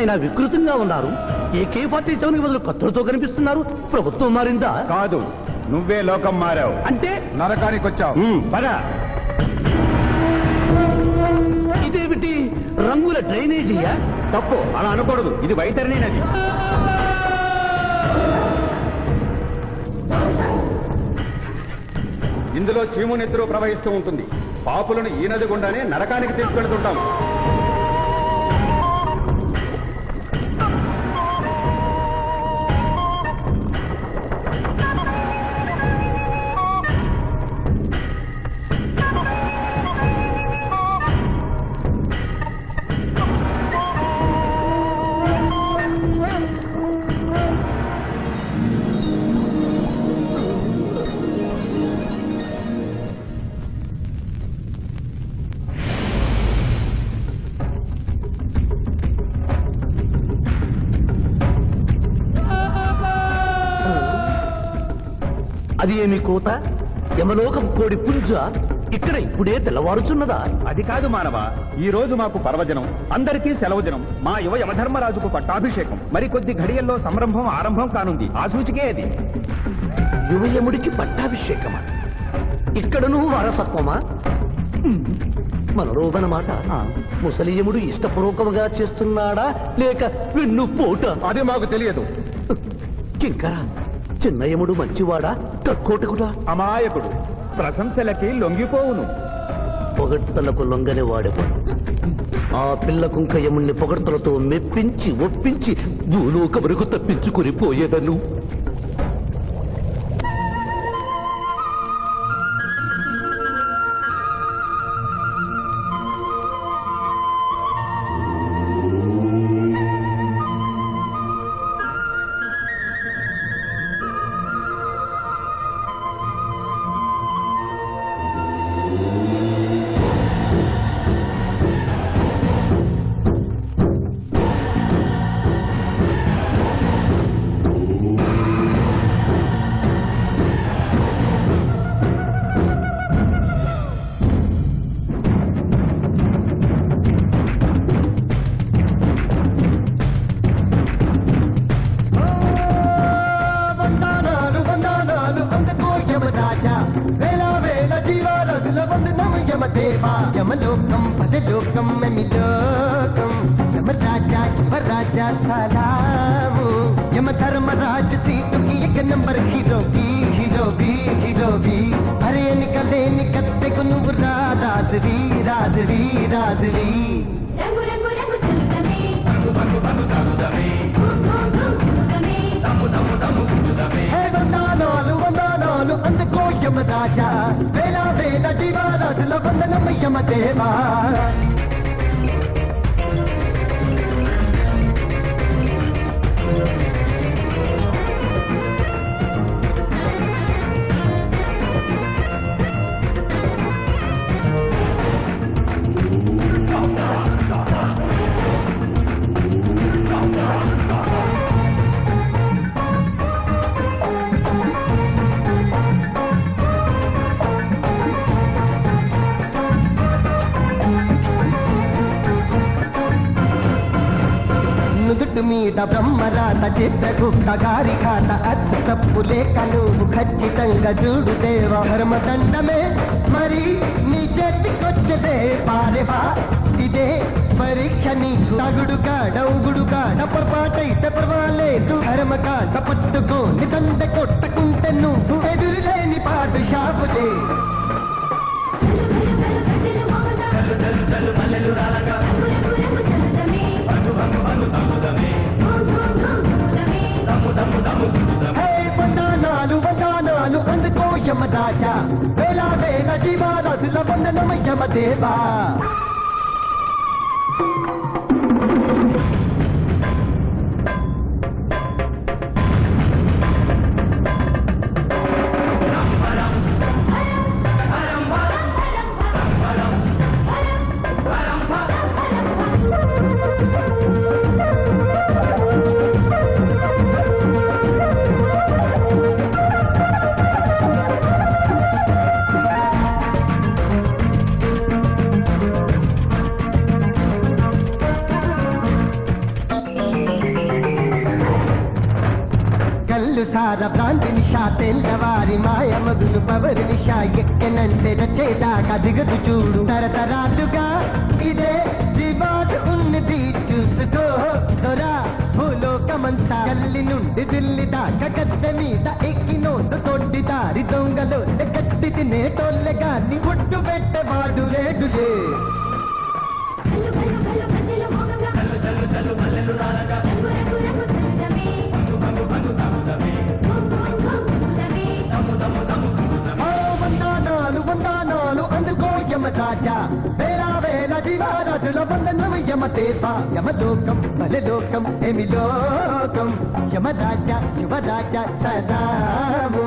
మీరెవరినైనా వికృతంగా ఉన్నారు? ఏకే ఫార్టీ సెవెన్ బదులు కత్తులతో కనిపిస్తున్నారు? ప్రభుత్వం మారిందా? కాదు. నువ్వే లోకం మారావు. అంటే? నరకానికి వచ్చావు. పద. ఇదేమిటి? రంగుల డ్రైనేజీయా? తప్పు. అలా అనకూడదు. ఇది వైతరణి నది. ఇందులో చీము నెత్తురు ప్రవహిస్తూ ఉంటుంది. పాపులను ఈ నది గుండానే నరకానికి తీసుకెళ్తుంటాం. ఏమి కోత? యమలోకం కోడి పుంజ ఇక్కడ ఇప్పుడే తెల్లవారుచున్నదా? అది కాదు మానవ. ఈ రోజు మాకు పర్వదినం. అందరికీ సెలవు దినం. మా యువ యమధర్మరాజుకు పట్టాభిషేకం. మరికొద్ది ఘడియల్లో సంరంభం ఆరంభం కానుంది. ఆ సూచికే అది. యువయముడికి పట్టాభిషేకమా? ఇక్కడను వారసత్వమా? హ్మ్. మనరోగనమాట ముసలియముడు ఇష్టపూర్వకముగా చేస్తున్నాడా? లేక వెన్ను పోట అది మాకు తెలియదు. కింకర. చిన్నయముడు మంచివాడా? కక్కోటకుడా అమాయకుడు. ప్రశంసలకి లొంగిపోవును. పొగడ్తలకు లొంగని వాడెవడు? ఆ పిల్ల కుంకయముణ్ణి పొగడ్తలతో మెప్పించి ఒప్పించి భూలోకమునకు తప్పించుకుని పోయేదను. యమలోకం పదలోకం మెమిలోకం యమరాజా యువరాజా సలాము యమ ధర్మరాజు సీటుకి ఎక నంబర్ హీరో బీ హీరో హీరోకి హీరో హీరోకి అరే నికలే నికత్తెకు నువ్వు రాజవి రాజవి రాజవి రంగు రంగు రంగు చల్లుదమే రంగు రంగు రంగు తాగుదమే ధూమ్ ధూమ్ ధూమ్ తాగుదమే హే వందనాలు వందనాలు అందుకో యమరాజా. వేల వేల జీవారాజుల వందనమయ్యమ దేవా నుదుటి మీద బ్రహ్మరాత చిత్రగుప్త గారి ఖాత అచ్చు తప్పు లేక నువ్వు ఖచ్చితంగా చూడు దేవ ధర్మదండమే మరి నీ చేతికొచ్చదే పారేవా ఇదే పరీక్ష నీకు తగుడు కాడవుగుడు కాడ పొరపాటైతే పర్వాలేదు ధర్మ కాడ పట్టుకో నిదండ కొట్టకుంటే నువ్వు ఎదురులేని పాటు షాపులే హే మల్లెలు రాలగా అందుకో యమరాజా. వేళ వేల జీవారాజుల వందనమ యమదేవా. భ్రాంతి నిషా తెల్లవారి మాయ మధులు పవరి నిషా ఎక్కనంటే రచేదాకా దిగదు చూడు. తరతరాలుగా ఇదే రివాజ్ ఉన్నది చూసుకో దొరా భూలోకమంతా. గల్లి నుండి దిల్లి దాకా గద్దె మీద ఎక్కి నోటు తొడ్డి దారి దొంగలు కట్టి తినే తినేటోళ్ళే గాని పుట్టు పెట్టేవాడు లేడులే జీవరాజుల వందనం యమ దేవ యమలోకం బలలోకం ఏమి లోకం యమ రాజా యువరాజా సదాము.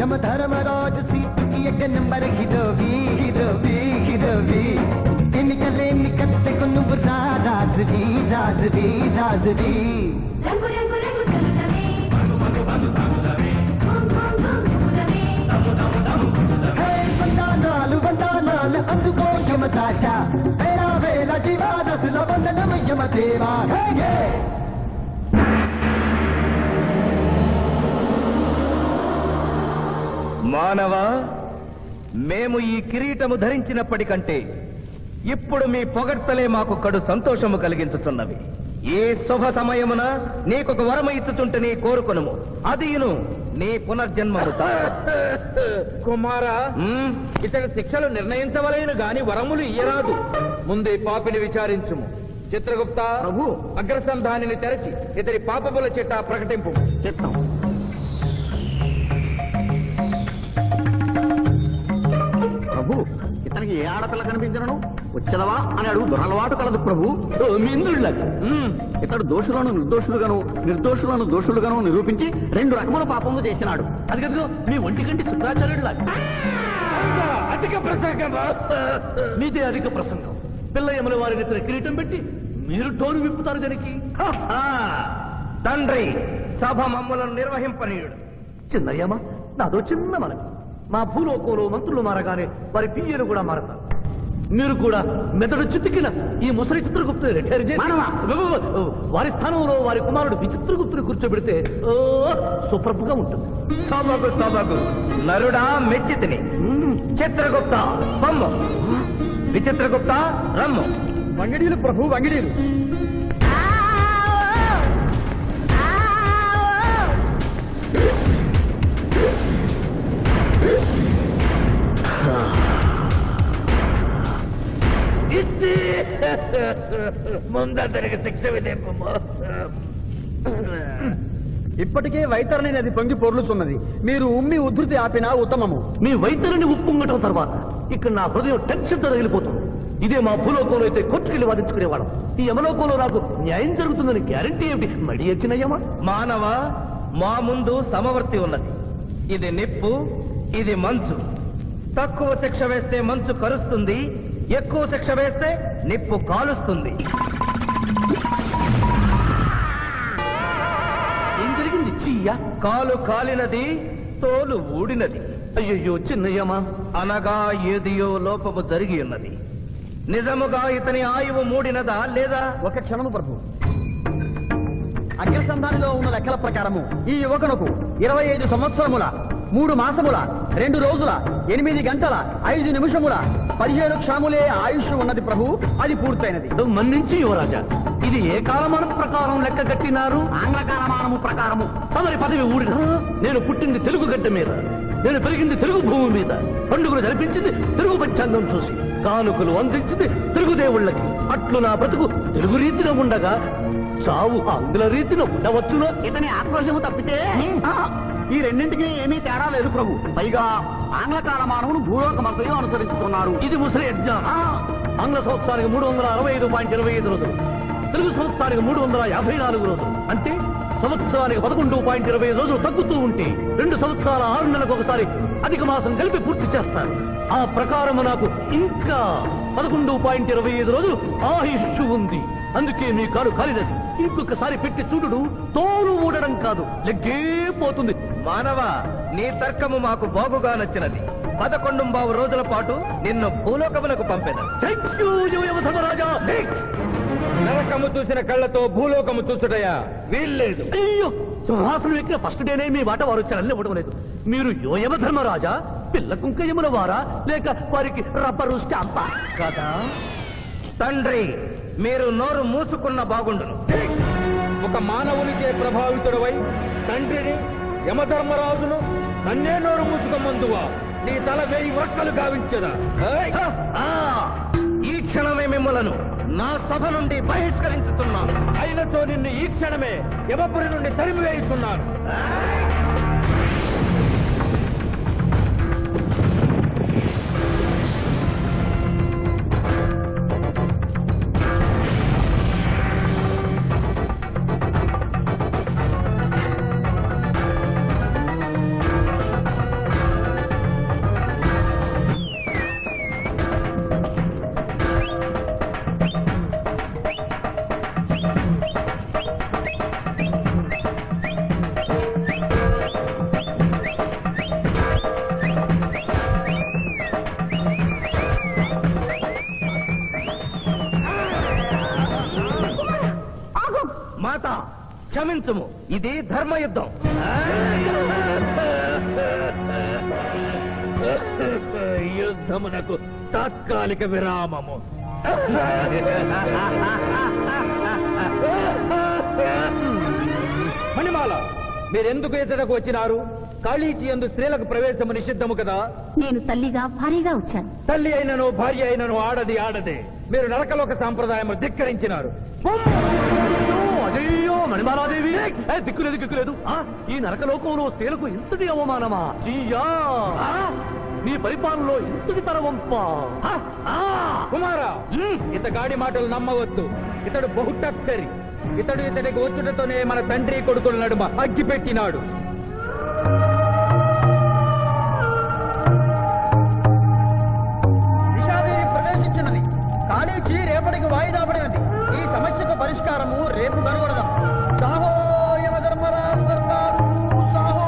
యమ ధర్మరాజు సీటుకి ఎక్క నెంబర్ హిరోవి హిరోవి హిరోవి ఎన్నికలేని కత్తెకు నువ్వు రాజువి రాజువి అందుకో యమ రాజా వేల వేల జీవరాజుల వందనం యమ దేవా హే దేవా మానవ మేము ఈ కిరీటము ధరించినప్పటికంటే ఇప్పుడు మీ పొగడ్తలే మాకు కడు సంతోషము కలిగించుతున్నవి ఈ శుభ సమయమున నీకొక వరమ ఇచ్చుచుంటే నీ కోరుకొనుము. అదియును నీ పునర్జన్మము. కుమారా ఇతని శిక్షలు నిర్ణయించవలేను గాని వరములు ఇయ్యరాదు. ముందే పాపిని విచారించుము. చిత్రగుప్త ప్రభు. అగ్రసంధానిని తెరచి ఇతని పాపముల చిట్టా ప్రకటింపు. చిత్తం ప్రభు ఇతనికి ఏ ఆడపిల్ల కనిపించను వచ్చదవా అని అడుగు. దురలవాటు కలదు ప్రభు. మిందుళ్ళగా ఇతడు దోషులను నిర్దోషులుగాను నిర్దోషులను దోషులుగాను నిరూపించి రెండు రకముల పాపములు చేసినాడు. అది కదుగో మీ ఒంటికంటి శుక్రాచార్యుడు అధిక ప్రసంగం నీదే అధిక ప్రసంగం. పిల్ల యముల వారిని ఇతర కిరీటం పెట్టి మీరు టోను విప్పుతారు దానికి తండ్రి సభ మమ్మలను నిర్వహింపనీయుడు. చిన్నయ్యమ్మ నాదో చిన్న మనవి. మా భూలోకంలో మంత్రులు మారగానే వారి పియ్యలు కూడా మారతారు. మీరు కూడా మెదడు చుట్టుకిన ఈ ముసలి చిత్రగుప్తు రిటైర్ చేసి వారి స్థానంలో వారి కుమారుడు విచిత్రగుప్తుని కూర్చోబెడితే ఓ సూపర్గా ఉంటుంది. సభకు సభకు. నరుడా మెచ్చితిని. చిత్రగుప్త బొమ్మ. విచిత్రగుప్త రమ్ము. వంగిడీలు ప్రభు వంగిడీలు. శిక్ష విధింపము ఇప్పటికే వైతరణి నది పొంగి పొర్లుచున్నది. మీరు ఉమ్మి ఉద్ధృతి ఆపినా ఉత్తమము. మీ వైద్యులని ఉప్పొంగటం తర్వాత ఇక్కడ నా హృదయం టెన్షన్తో రగిలిపోతుంది. ఇదే మా భూలోకంలో అయితే కొట్టుకెళ్ళి వాదించుకునేవాళ్ళం. ఈ యమలోకంలో నాకు న్యాయం జరుగుతుందని గ్యారంటీ ఏమిటి? మడి వచ్చినయ్యమా మానవ మా ముందు సమవర్తి ఉన్నది. ఇది నిప్పు ఇది మంచు. తక్కువ శిక్ష వేస్తే మంచు కరుస్తుంది ఎక్కువ శిక్ష వేస్తే నిప్పు కాలుస్తుంది. ఏం జరిగింది? చీయ? కాలు కాలినది తోలు ఊడినది. అయ్యయ్యో చిన్నయ్యమా. అనగా ఏదియో లోపము జరిగి ఉన్నది. నిజముగా ఇతని ఆయువు మూడినదా లేదా? ఒక క్షణము ప్రభు. అగ్రసంధానిలో ఉన్న లెక్కల ప్రకారము ఈ యువకునకు ఇరవై ఐదు సంవత్సరముల మూడు మాసముల రెండు రోజుల ఎనిమిది గంటల ఐదు నిమిషముల. పదిహేను క్షాములే ఆయుష్ ఉన్నది ప్రభు అది పూర్తయినది. మన్నించి యువరాజా ఇది ఏ కాలమానం ప్రకారం లెక్క కట్టినారు? ఆంగ్ల కాలమానము ప్రకారము. తమరి పదవి ఊడిన నేను పుట్టింది తెలుగు గడ్డ మీద నేను పెరిగింది తెలుగు భూమి మీద. పండుగలు జరిపించింది తెలుగు పంచాంగం చూసి కానుకలు అందించింది తెలుగు దేవుళ్ళకి. అట్లు నా బ్రతుకు తెలుగు రీతిలో ఉండగా చావు ఆంగ్ల రీతిలో ఉండవచ్చునో? ఇతని ఆక్రోశము తప్పితే? ఈ రెండింటికి ఏమీ తేడా లేదు ప్రభు. పైగా ఆంగ్ల కాలమానమును భూలోకమంతయు అనుసరించుతున్నారు ఇది ముసలి యజ్ఞం. ఆంగ్ల సంవత్సరానికి మూడు వందల అరవై ఐదు పాయింట్ ఇరవై ఐదు రోజులు. తెలుగు సంవత్సరానికి మూడు వందల యాభై నాలుగు రోజులు. అంటే సంవత్సరానికి పదకొండు పాయింట్ ఇరవై ఐదు రోజులు తగ్గుతూ ఉంటే రెండు సంవత్సరాల ఆరు నెలలకు ఒకసారి అధిక మాసం కలిపి పూర్తి చేస్తారు. ఆ ప్రకారం నాకు ఇంకా పదకొండు పాయింట్ ఇరవై ఐదు రోజులు ఆయుష్ ఉంది. అందుకే మీ కారు కాలినది. ఇంకొకసారి పెట్టి చూడుడు తోలు ఊడడం కాదు లెగ్గే పోతుంది. మానవ నీ తర్కము మాకు బాగుగా నచ్చినది. పదకొండు బావు రోజుల పాటు నిన్ను భూలోకములకు పంపెను. నరకము చూసిన కళ్ళతో భూలోకము చూసుటయా వీల్లేదు. అయ్యో సింహాసనం ఎక్కిన ఫస్ట్ డేనే మీ మాట వారు చలన్ని ఇవ్వడం లేదు. మీరు యోయమ ధర్మరాజా పిల్ల కుంకయముల వారా లేక వారికి రబ్బరు స్టాంపా? కదా? తండ్రి మీరు నోరు మూసుకున్న బాగుండును. ఒక మానవునిచే ప్రభావితుడవై తండ్రిని యమధర్మరాజును నన్నే నోరు మూసుకోమందువా నీ తల వేయి వక్కలు గావించదా! ఆ! ఈ క్షణమే మిమ్మలను నా సభ నుండి బహిష్కరించుతున్నాను. అయినతో నిన్ను ఈ క్షణమే యమపురి నుండి తరిమివేయుతున్నాను ధర్మయుద్ధం. యుద్ధమునకు తాత్కాలిక విరామము. మణిమాల మీరెందుకు ఎచ్చటకు వచ్చినారు? కాళీచి ఎందు స్త్రీలకు ప్రవేశము నిషిద్ధము కదా? నేను తల్లిగా భారీగా వచ్చాను. తల్లి అయినను భార్య అయినను ఆడది ఆడదే. మీరు నరకలోక సాంప్రదాయము ధిక్కరించినారు. అదేయో మణిమాలాదేవి! దిక్కులేదు దిక్కులేదు ఆ, ఈ నరకలోకంలో స్త్రీలకు ఇంతటి అవమానమా? నీ పరిపాలనలో ఇంతటి తరవంప కుమారా ఇతగాడి మాటలు నమ్మవద్దు. ఇతడు బహుటక్కరి. ఇతడు ఇతడికి వచ్చుటతోనే మన తండ్రి కొడుకుల నడుమ అగ్గి పెట్టినాడు కాళీజీ రేపటికి వాయిదా పడినది ఈ సమస్యకు పరిష్కారము రేపు కనుగొడదాం సాహో యమ ధర్మరాజు దర్బారు సాహో.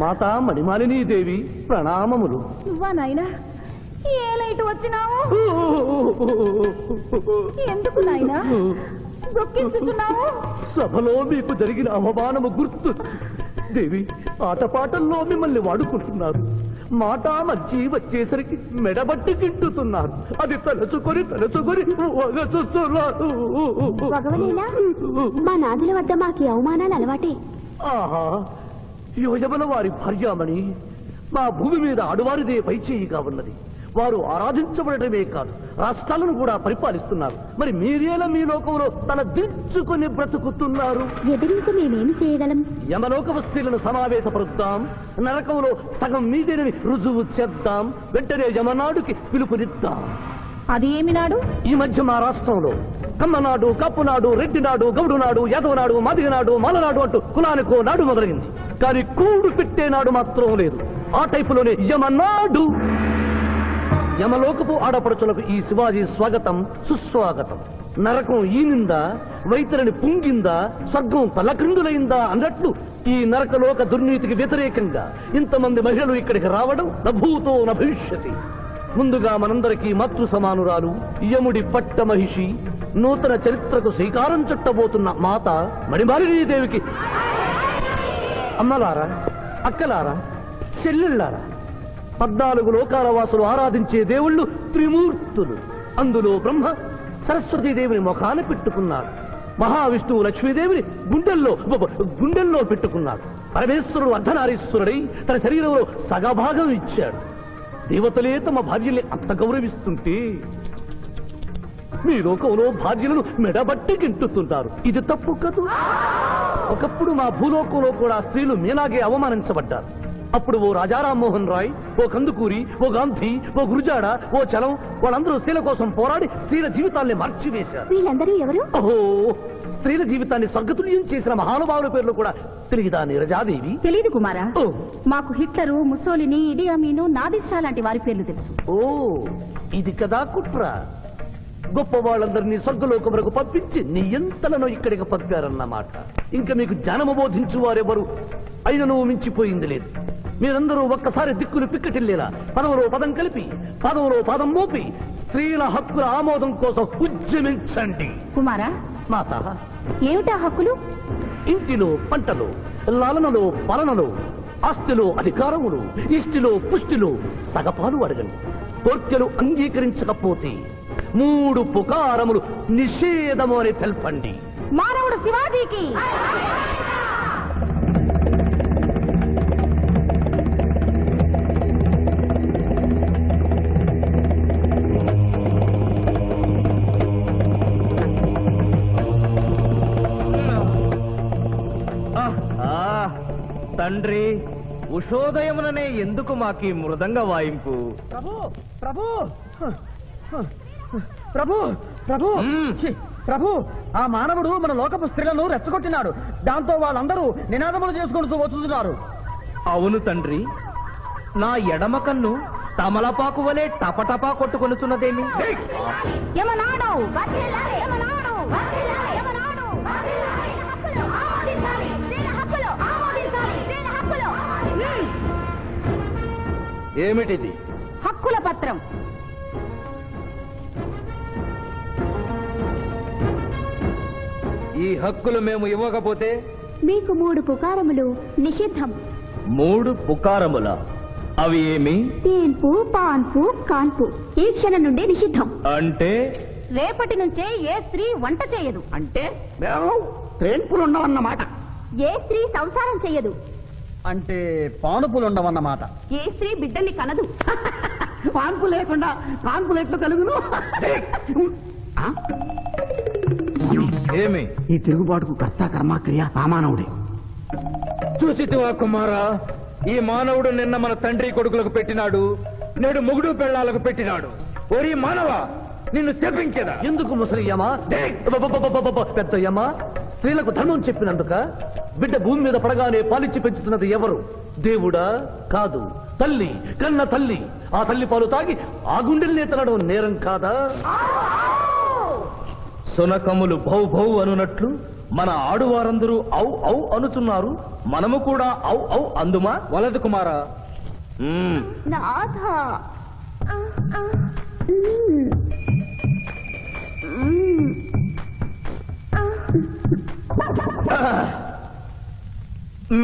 మాతా మణిమాలిని దేవి ప్రణామములు. నువ్వా నాయనా? ఏ లైట్ వచ్చినావు? ఎందుకు నాయనా? సభలో మీకు జరిగిన అవమానము గుర్తు. దేవి ఆటపాటల్లో మిమ్మల్ని వాడుకుంటున్నారు. మాట మధ్య వచ్చేసరికి మెడబట్టి గింటుతున్నారు అది తలుచుకొని తలుచుకొని వగచుస్తున్నారు మా నాదుల వద్ద మాకు అవమానాలు అలవాటే. ఆహా యోజమన వారి భార్యామణి మా భూమి మీద ఆడువారిదే పైచేయిగా ఉన్నది. వారు ఆరాధించబడటమే కాదు రాష్ట్రాలను కూడా పరిపాలిస్తున్నారు. మరి మీరేలా మీ లోకంలో తల దించుకొని బ్రతుకుతున్నారు? ఎదిరించి చేయగలం? యమలోక వస్తువులను సమావేశపరుద్దాం నరకంలో సగం మీదేనని రుజువు చేద్దాం వెంటనే యమనాడుకి పిలుపునిద్దాం. అది ఏమి నాడు? ఈ మధ్య మా రాష్ట్రంలో కమ్మనాడు కప్పునాడు రెడ్డినాడు గౌడునాడు యాదవనాడు మాదిగనాడు మాలనాడు అంటూ కులానికో నాడు మొదలైంది. కానీ కూడు పెట్టే నాడు మాత్రం లేదు. ఆ టైపులోనే యమనాడు. యమలోకపు ఆడపడుచులకు ఈ శివాజీ స్వాగతం సుస్వాగతం. నరకం ఈనిందా వైతరిని పుంగిందా స్వర్గం తలక్రిందులైందా అన్నట్లు ఈ నరకలోక దుర్నీతికి వ్యతిరేకంగా ఇంతమంది మహిళలు ఇక్కడికి రావడం నభూతో నభవిష్యతి. ముందుగా మనందరికీ మాతృ సమానురాలు యముడి పట్ట మహిషి నూతన చరిత్రకు శ్రీకారం చుట్టబోతున్న మాత మణిమాలినీదేవికి అమ్మలారా అక్కలారా చెల్లెళ్ళారా పద్నాలుగు లోకాల వాసులు ఆరాధించే దేవుళ్ళు త్రిమూర్తులు. అందులో బ్రహ్మ సరస్వతీదేవిని ముఖాన పెట్టుకున్నాడు. మహావిష్ణువు లక్ష్మీదేవిని గుండెల్లో గుండెల్లో పెట్టుకున్నాడు. పరమేశ్వరుడు అర్ధనారీశ్వరుడై తన శరీరంలో సగభాగం ఇచ్చాడు. దేవతలే తమ భార్యల్ని అంత గౌరవిస్తుంటే మీ లోకంలో భార్యలను మెడబట్టి గింటుతుంటారు. ఇది తప్పు కదూ? ఒకప్పుడు మా భూలోకంలో కూడా స్త్రీలు మీలాగే అవమానించబడ్డారు. అప్పుడు ఓ రాజా రామ్మోహన్ రాయ్ ఓ కందుకూరి ఓ గాంధీ ఓ గురుజాడ ఓ చలం వాళ్ళందరూ స్త్రీల కోసం పోరాడి స్త్రీల జీవితాల్ని మార్చివేశారు. వీళ్ళందరూ ఎవరు? ఓహో స్త్రీల జీవితాన్ని స్వర్గతుల్యం చేసిన మహానుభావుల పేర్లు కూడా తెలియదా నీరజాదేవి తెలీదు కుమారా. మాకు Hitler Mussolini Idi Amin Nadir Shah లాంటి వారి పేర్లు తెలుసు. ఓ ఇది కదా కుట్ర. గొప్ప వాళ్ళందరినీ స్వర్గలోకములకు పంపించి నీ ఎంతలను ఇక్కడికి పంపారన్నమాట. ఇంకా మీకు జ్ఞానము బోధించు వారెవరు అయినను మించిపోయింది లేదు. మీరందరూ ఒక్కసారి దిక్కులు పిక్కటిల్లేలా. పదవులో పదం కలిపి పదవులో పదం మోపి స్త్రీల హక్కుల ఆమోదం కోసం ఉద్యమించండి. కుమారా? మాత? ఏమిటా హక్కులు? ఇంటిలో పంటలు లాలనలో పాలనలో ఆస్తిలో అధికారములు ఇష్టిలో పుష్టిలో సగపాలు అడగండి కోర్కెలు అంగీకరించకపోతే మూడు పుకారములు నిషేధము అని తెల్పండి. మానవుడు శివాజీకి. తండ్రి ఉషోదయముననే ఎందుకు మాకి మృదంగ వాయింపు? ప్రభు ప్రభు! ప్రభు ప్రభు! ప్రభు! ఆ మానవుడు మన లోకపు స్త్రీలను రెచ్చగొట్టినాడు. దాంతో వాళ్ళందరూ నినాదములు చేసుకుంటూ వచ్చుతున్నారు అవును తండ్రి. నా ఎడమ కన్ను తమలపాకు వలె టపటపా కొట్టుకొనుచున్నదేమి? ఏమిటిది? హక్కుల పత్రం. ఈ హక్కులు మేము ఇవ్వకపోతే? మీకు మూడు పుకారములు నిషిద్ధం. మూడు పుకారముల. అవి ఏమి? తేన్పు పాన్పు కాన్పు. ఈ క్షణం నుండి నిషిద్ధం. అంటే? రేపటి నుంచే ఏ స్త్రీ వంట చేయదు. అంటే? ఉండవన్నమాట ఏ స్త్రీ సంసారం చేయదు. అంటే పానుపులు ఉండవన్నమాట ఏ స్త్రీ బిడ్డల్ని కనదు. పాన్పు లేకుండా కాన్పులు ఎట్లు కలుగును? ఏమి? ఈ తిరుగుబాటుకు కర్త కర్మక్రియ సామానవుడే. చూసితివా కుమారా? ఈ మానవుడు నిన్న మన తండ్రి కొడుకులకు పెట్టినాడు నేడు మొగుడు పెళ్ళాలకు పెట్టినాడు. ఓరి మానవ? నిన్ను తెప్పించదా? ఎందుకు ముసలియమా పెద్దయ్యమ్మా స్త్రీలకు ధర్మం చెప్పినందుక బిడ్డ భూమి మీద పడగానే పాలిచ్చి పెంచుతున్నది ఎవరు? దేవుడా? కాదు. తల్లి కన్న తల్లి. ఆ తల్లి పాలు తాగి ఆ గుండెల్ని తనడం నేరం కాదా? సునకములు భౌ భౌ అనునట్లు మన ఆడువారందరూ ఔ ఔ అనుచున్నారు. మనము కూడా ఔ ఔ అందుమా? వలదు కుమారా. నాథ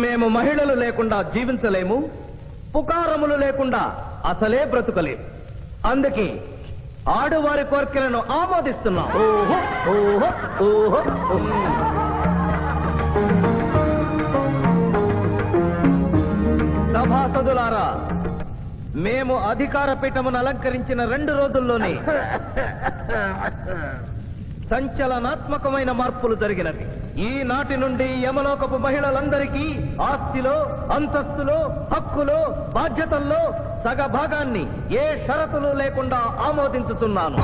మేము మహిళలు లేకుండా జీవించలేము పుకారములు లేకుండా అసలే బ్రతుకలేము. అందుకే ఆడువారి కోరికలను ఆమోదిస్తున్నాం. సభాసదులారా మేము అధికార పీఠమును అలంకరించిన రెండు రోజుల్లోనే సంచలనాత్మకమైన మార్పులు జరిగినవి. ఈనాటి నుండి యమలోకపు మహిళలందరికీ ఆస్తిలో అంతస్తులో హక్కులో బాధ్యతల్లో సగ భాగాన్ని ఏ షరతులు లేకుండా ఆమోదించుతున్నాను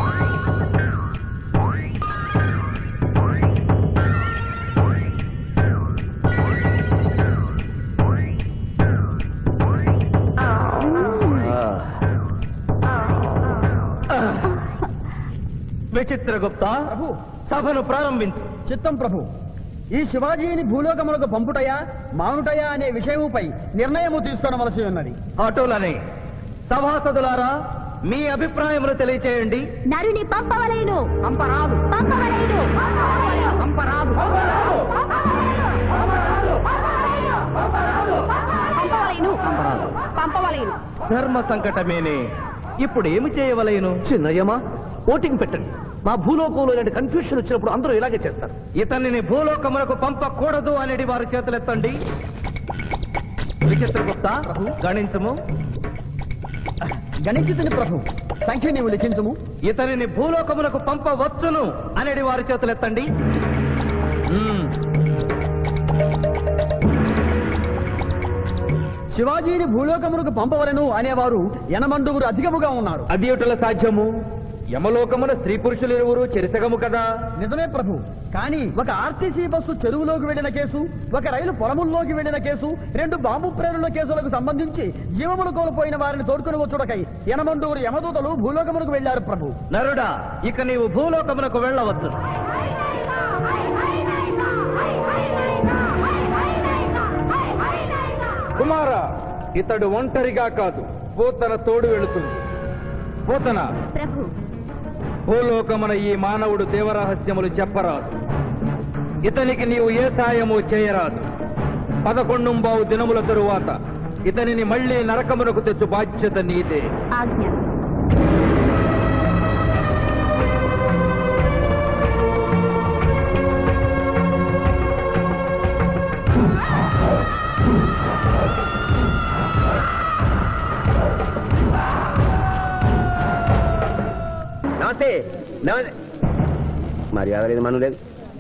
విచిత్రగుప్త సభను ప్రారంభించు. చిత్తం ప్రభు. ఈ శివాజీని భూలోకములకు పంపుటయా మానుటయా అనే విషయముపై నిర్ణయము తీసుకొనవలసి ఉన్నది. అటులనే. సభాసదులారా మీ అభిప్రాయములు తెలియచేయండి. నరుని పంపవలేను. పంపరాదు. పంపవలేను. పంపరాదు. పంపవలేను. పంపవలేను. ధర్మ సంకటమేనే? ఇప్పుడు ఏమి చేయవలేను చిన్నయ్యమా ఓటింగ్ పెట్టండి. మా భూలోకంలో ఇలాంటి కన్ఫ్యూషన్ వచ్చినప్పుడు అందరూ ఇలాగే చేస్తారు. ఇతనిని భూలోకములకు పంపకూడదు అనేది వారి చేతులెత్తండి. విచిత్రగుప్త గణించము. గణించుతుని ప్రభు. సంఖ్య నీవు లిఖించుము. ఇతనిని భూలోకములకు పంపవచ్చును అనేది వారి చేతులెత్తండి. శివాజీని భూలోకములకు పంపవలను అనేవారు ఎనమండుగురు అధికముగా ఉన్నారు అది ఎటుల సాధ్యము యమలోకమున స్త్రీ పురుషులు ఇరువురు చెరిసగము కదా నిజమే ప్రభు కానీ ఒక ఆర్టీసీ బస్సు చెరువులోకి వెళ్ళిన కేసు ఒక రైలు పొలముల్లోకి వెళ్ళిన కేసు రెండు బాంబు ప్రేరుల కేసులకు సంబంధించి జీవములు కోల్పోయిన వారిని తోడుకుని వచ్చుటకై ఎనమండుగురు యమదూతలు భూలోకములకు వెళ్ళారు ప్రభు నరుడా ఇక నీవు భూలోకమునకు వెళ్ళవచ్చు కుమార ఇతడు ఒంటరిగా కాదు. పోతన తోడు వెళుతుంది. పోతన. ప్రభు. భూలోకమున ఈ మానవుడు దేవరహస్యములు చెప్పరాదు. ఇతనికి నీవు ఏ సాయము చేయరాదు. పదకొండుంబావు దినముల తరువాత ఇతనిని మళ్ళీ నరకమునకు తెచ్చు బాధ్యత నీదే. ఆజ్ఞ. నమస్తే. నమస్తే. మర్యాద లేదు మనం లేదు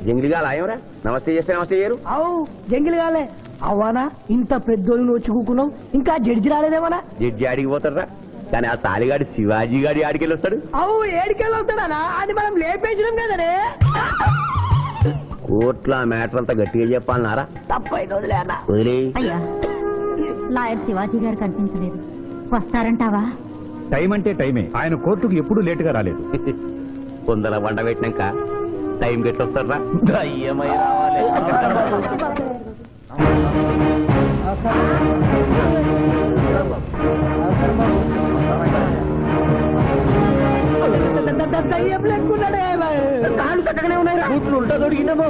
జంగిలిగా లాయమరా నమస్తే చేస్తే నమస్తే చేయరు. అవు జంగిల్ కాలే అవ్వానా? ఇంత పెద్దోళ్ళు నువ్వు ఇంకా జడ్జి రాలేదేమన్నా జడ్జి ఆడికి పోతారా కానీ ఆ సాలిగాడి శివాజీ గాడి ఆడికి వెళ్ళి వస్తాడు అవు ఏడికెళ్ళి వస్తాడా అది మనం లేపేసినాం కదనే? కోర్టులో ఆ మ్యాటర్ అంతా గట్టిగా చెప్పాలన్నారా తప్పైన వదిలేనా వదిలే. అయ్యా లాయర్ శివాజీ గారు కనిపించలేదు. వస్తారంటావా? టైం అంటే టైమే. ఆయన కోర్టుకు ఎప్పుడూ లేటుగా రాలేదు. పొందల వండ పెట్టినాక టైం గట్టి వస్తారా దయ్యమై రావాలి. దయ్యం లెక్కున్నాడే కాళ్ళు చక్కగానే ఉన్నాయి కూతురు ఉంటా దొరికినాము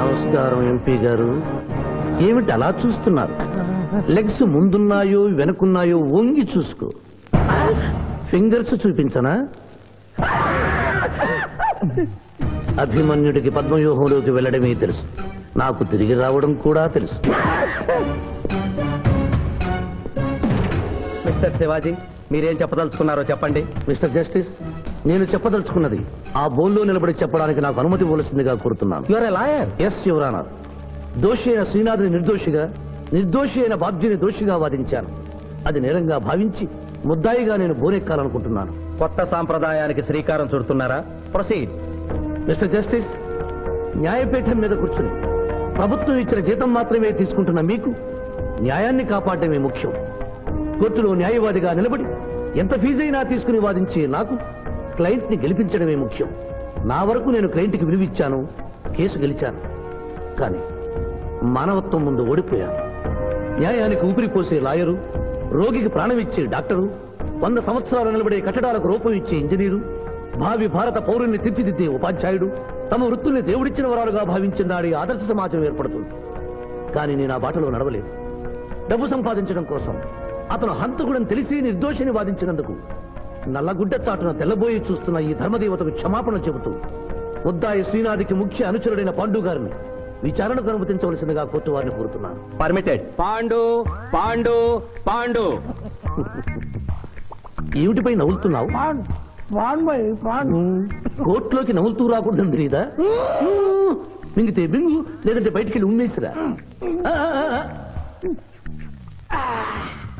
నమస్కారం ఎంపీ గారు. ఏమిటి అలా చూస్తున్నారు? లెగ్స్ ముందున్నాయో వెనుకున్నాయో వంగి చూసుకో. ఫింగర్స్ చూపించనా? అభిమన్యుడికి పద్మవ్యూహంలోకి వెళ్ళడమే తెలుసు. నాకు తిరిగి రావడం కూడా తెలుసు. మిస్టర్ శివాజీ మీరేం చెప్పదలుచుకున్నారో చెప్పండి. మిస్టర్ జస్టిస్ నేను చెప్పదలుచుకున్నది ఆ బోన్లో నిలబడి చెప్పడానికి నాకు అనుమతి ఇవ్వవలసిందిగా కోరుతున్నాను. Your a lawyer yes your honour దోషి అయిన శ్రీనాథుని నిర్దోషిగా నిర్దోషి అయిన బాధ్యుని దోషిగా వాదించాను. అది నేరంగా భావించి ముద్దాయిగా నేను బోనెక్కాలనుకుంటున్నాను కొత్త సాంప్రదాయానికి శ్రీకారం చుడుతున్నారా? ప్రొసీడ్. మిస్టర్ జస్టిస్ న్యాయపీఠం మీద కూర్చుని ప్రభుత్వం ఇచ్చిన జీతం మాత్రమే తీసుకుంటున్న మీకు న్యాయాన్ని కాపాడటమే ముఖ్యం. కోర్టులో న్యాయవాదిగా నిలబడి ఎంత ఫీజైనా తీసుకుని వాదించే నాకు క్లయింట్ని గెలిపించడమే ముఖ్యం. నా వరకు నేను క్లయింట్కి విలువిచ్చాను కేసు గెలిచాను. కానీ మానవత్వం ముందు ఓడిపోయాను న్యాయానికి ఊపిరి పోసే లాయరు రోగికి ప్రాణం ఇచ్చే డాక్టరు వంద సంవత్సరాలు నిలబడే కట్టడాలకు రూపం ఇచ్చే ఇంజనీరు భావి భారత పౌరుల్ని తీర్చిదిద్దే ఉపాధ్యాయుడు తమ వృత్తుల్ని దేవుడిచ్చిన వరాలుగా భావించిన నాడి ఆదర్శ సమాజం ఏర్పడుతుంది. కానీ నేను ఆ బాటలో నడవలేదు. డబ్బు సంపాదించడం కోసం అతను హంతకుడని తెలిసి నిర్దోషిని వాదించినందుకు నల్లగుడ్డ చాటున తెల్లబోయి చూస్తున్న ఈ ధర్మదేవతకు క్షమాపణ చెబుతూ ముద్దాయి శ్రీనాథికి ముఖ్య అనుచరుడైన పాండు గారిని విచారణకు అనుమతించవలసిందిగా కోర్టు వారిని కోరుతున్నాను. పర్మిటెడ్ పాండు పాండు పాండు. ఏమిటిపై నవ్వులుతున్నావు? పాండు బాయ్ పాండు కోర్టులోకి నవ్వులుతూ రాకుండా తెలీదా? మింగితే బింగు లేదంటే బయటికి వెళ్ళి ఉమ్మేసిరా.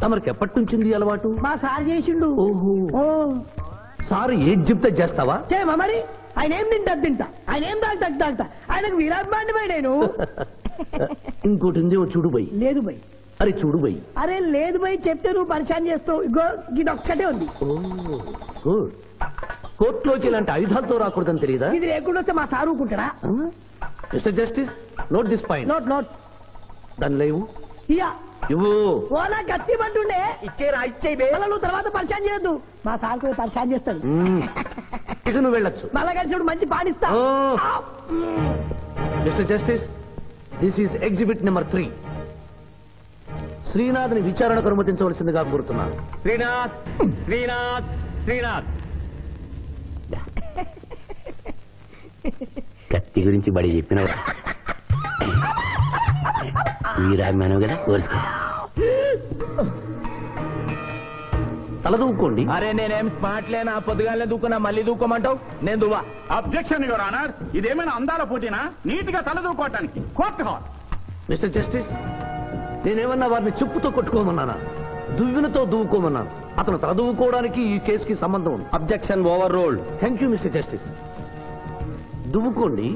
తమరికి ఎప్పటి నుంచింది అలవాటు? మా సార్ చేసిండు. ఓహో. సార్ ఏది చెప్తే చేస్తావా? చేయమా మరి? ఆయన ఏం తింటా? తింటా. ఆయన ఏం తాగుతా? తాగుతా. ఆయనకు విరాట్ బాయ్ నేను. ఇంకోటి ఉంది ఓ చూడు బై. లేదు బై. అరే చూడు బై. అరే లేదు బై చెప్తే నువ్వు పరిశాన్ చేస్తావు. ఇగో ఇది ఒక్కటే ఉంది. గుడ్. కోర్టులోకి ఇలాంటి ఆయుధాలతో రాకూడదని తెలియదా? ఇది లేకుండా వస్తే మా సార్ ఊరుకుంటాడా? Mister justice note this point. Note note. దాని లేవు. ఇయ్యా. ఇవ్వు. ఓ నా కత్తి పట్టుండే ఇచ్చేరా ఇచ్చే మళ్ళీ నువ్వు తర్వాత పరిశాన్ చేయొద్దు. మా సార్ కూడా పరిశాన్ చేస్తాడు. ఇక నువ్వు వెళ్ళొచ్చు. మళ్ళా కలిసి చూడు మంచి పాడిస్తా. ఓ. Mister justice this is exhibit number three శ్రీనాథ్ని విచారణకు అనుమతించవలసిందిగా కోరుతున్నాను. శ్రీనాథ్ శ్రీనాథ్ శ్రీనాథ్. కత్తి గురించి బడి చెప్పినావు. వీరాభిమానం కదా కోరుసుకో తలదూకోండి అరే నేనేం స్మార్ట్ లేనా? పొద్దుగాలే దూకున్నా మళ్ళీ దూకోమంటావు నేను దువ్వా. అబ్జెక్షన్ యువర్ ఆనర్ ఇదేమైనా అందాల పోటీనా? నీట్గా తలదూకోవటానికి కోర్టు హాల్. మిస్టర్ జస్టిస్ నేనేమన్నా వారిని చెప్పుతో కొట్టుకోమన్నానా? దువ్వినతో దువ్వుకోమన్నాను అతను తల దువ్వుకోవడానికి ఈ కేసుకి సంబంధం ఉంది. Objection overruled thank you mister justice. దువ్వుకోండి.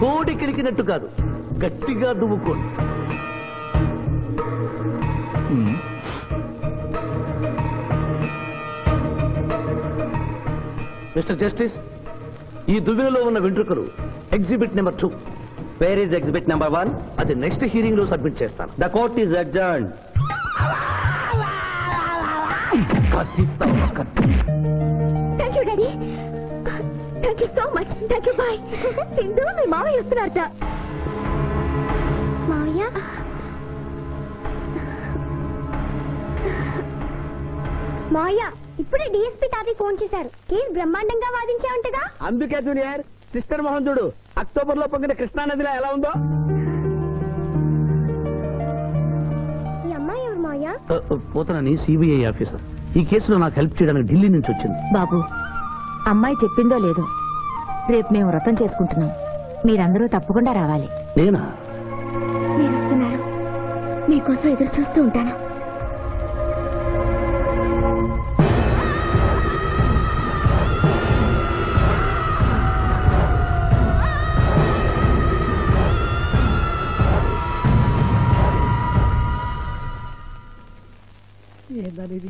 కోడి కిరికినట్టు కాదు. గట్టిగా దువ్వుకోండి మిస్టర్ జస్టిస్ ఈ దువ్వెనలో ఉన్న వెంట్రుకలు exhibit number two. Where is exhibit number one అది నెక్స్ట్ హీరింగ్లో సబ్మిట్ చేస్తాను the court is adjourn daddy thank you so much thank you bye Sindhu మీ మామయ్య వస్తున్నారట. మావయ్య? మావయ్య ఇప్పుడే డిఎస్పీ తాతయ్య ఫోన్ చేశారు. కేసు బ్రహ్మాండంగా వాదించావంటగా? అందుకే జూనియర్. సిస్టర్ మోహన్ చూడు అక్టోబర్లో పొంగిన కృష్ణా నదిలో ఎలా ఉందో? ఈ అమ్మాయి ఎవరు మావయ్య? పోతనని సిబిఐ ఆఫీసర్. ఈ కేసులో నాకు హెల్ప్ చేయడానికి ఢిల్లీ నుంచి వచ్చింది. బాబు అమ్మాయి చెప్పిందో లేదో రేపు మేము వ్రతం చేసుకుంటున్నాం. మీరందరూ తప్పకుండా రావాలి. నేనా? మీరు వస్తున్నారు మీకోసం ఎదురు చూస్తూ ఉంటాను.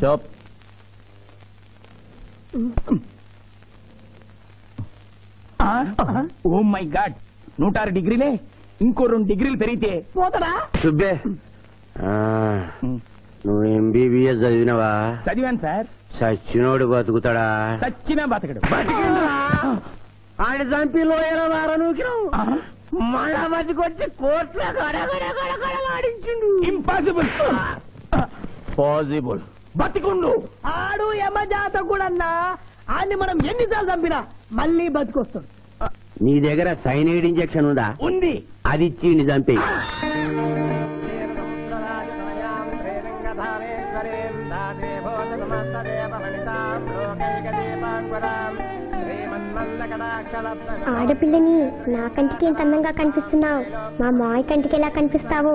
చాప్. ఓ మై గాడ్ నూట ఆరు డిగ్రీలే? ఇంకో రెండు డిగ్రీలు పెరిగితే పోతడా సుబ్బే ఆ, నువ్వు ఎంబీబీఎస్ చదివినవా? చదివాను సార్. సచ్చినోడు బతుకుతాడా? చచ్చినా బతకడు. ఆయన చంపి లోయల వారనూకినావు మళ్ళా బతికొచ్చి కోర్టులో గడగడగడగడలాడించిండు ఇంపాసిబుల్ పాసిబుల్ బతికుండు. ఆడు యమజాత కూడా ఆడిని మనం ఎన్నిసార్లు చంపినా మళ్ళీ బతికొస్తాడు. నీ దగ్గర సైనైడ్ ఇంజెక్షన్ ఉందా? ఉంది. అది ఇచ్చి చంపి ఆడపిల్లని నా కంటికి ఎంత అందంగా కనిపిస్తున్నావు. మా మాయ కంటికి ఎలా కనిపిస్తావో?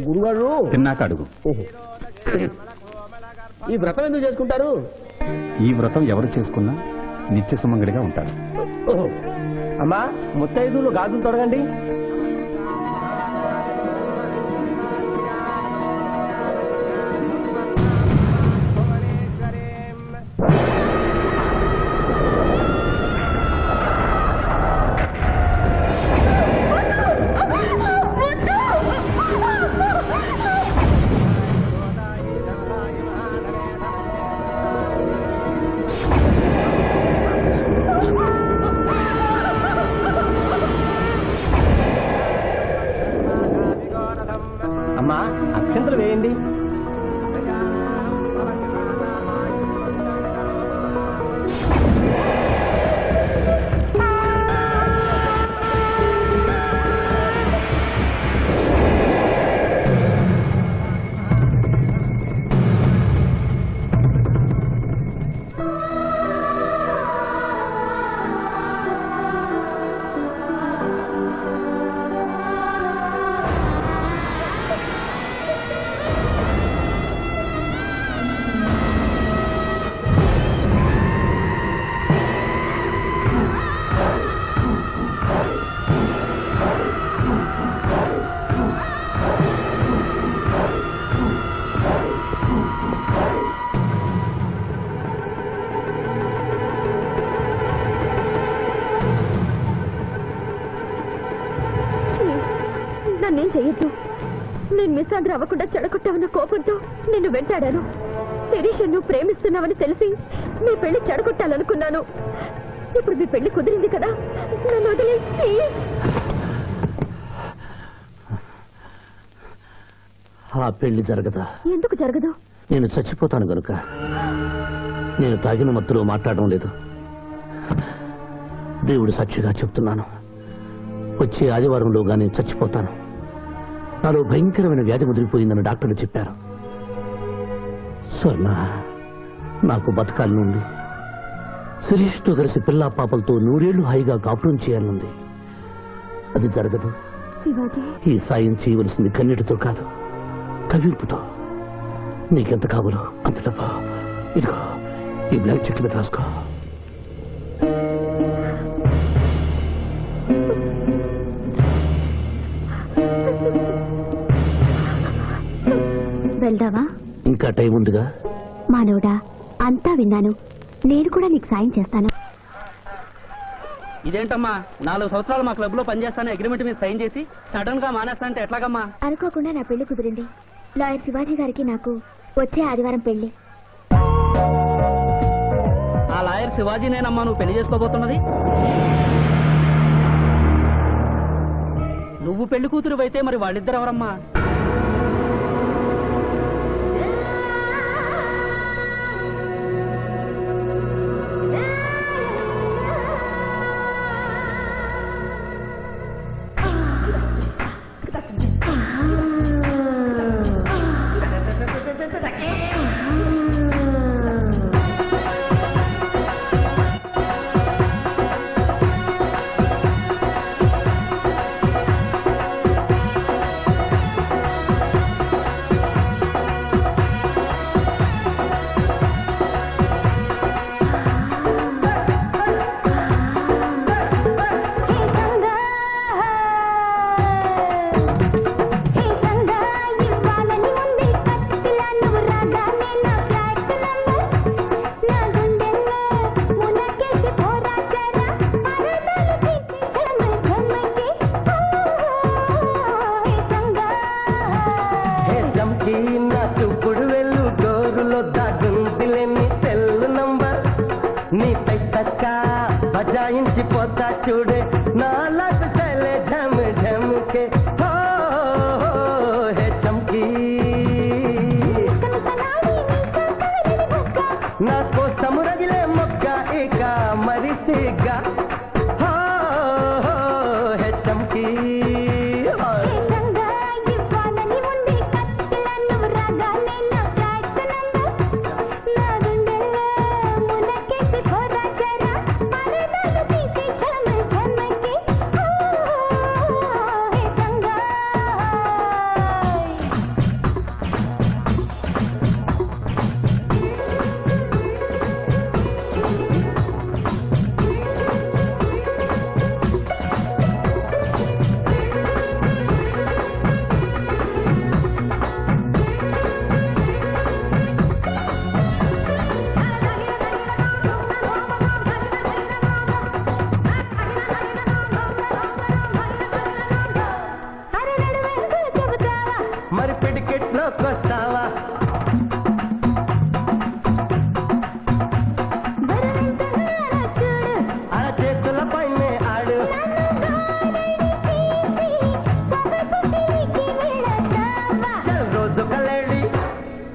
గురుగారు. తిన్నాక అడుగు. ఈ వ్రతం ఎందుకు చేసుకుంటారు? ఈ వ్రతం ఎవరు చేసుకున్నా నిత్య సుమంగడిగా ఉంటారు. ఓహో. అమ్మా ముత్తైదులు గాజులు తొడగండి. నేను మిస్ ఆంధ్ర అవ్వకుండా చెడగొట్టావన్న కోపంతో నిన్ను వెంటాడాను. శిరీష్ నువ్వు ప్రేమిస్తున్నావని తెలిసి మీ పెళ్ళి చెడగొట్టాలనుకున్నాను. ఇప్పుడు మీ పెళ్ళి కుదిరింది కదా? నన్ను వదిలే ఆ పెళ్ళి జరగదా? ఎందుకు జరగదు? నేను చచ్చిపోతాను గనుక. నేను తాగిన మత్తులో మాట్లాడడం లేదు. దేవుడు సాక్షిగా చెప్తున్నాను. వచ్చే ఆదివారంలో గానీ చచ్చిపోతాను. నాలో భయంకరమైన వ్యాధి ముదిరిపోయిందని డాక్టర్లు చెప్పారు. స్వర్ణ నాకు బతకాలనుంది. శిరీష్తో కలిసి పిల్లా పాపలతో నూరేళ్ళు హాయిగా కాపురం చేయాలనుంది. అది జరగదు. ఈ సాయం చేయవలసింది కన్నీటితో కాదు కవింపుతో నీకెంత కావాలో అంత డబ్బా ఇదిగో ఈ బ్లాక్ చెక్ మీద రాసుకో. వెళ్దావా ఇంకా టైం ఉందిగా? మానవుడా అంతా విన్నాను. నేను కూడా నీకు సాయం చేస్తాను. ఇదేంటమ్మా? నాలుగు సంవత్సరాలు మా క్లబ్లో పనిచేస్తాను అగ్రిమెంట్ మీద సైన్ చేసి సడన్గా మానేస్తా అంటే ఎట్లాగమ్మా? అనుకోకుండా నా పెళ్ళి కుదిరింది. లాయర్ శివాజీ గారికి నాకు వచ్చే ఆదివారం పెళ్ళి. ఆ లాయర్ శివాజీనేనమ్మా నువ్వు పెళ్ళి చేసుకోబోతున్నది? నువ్వు పెళ్ళి కూతురు అయితే మరి వాళ్ళిద్దరు ఎవరమ్మా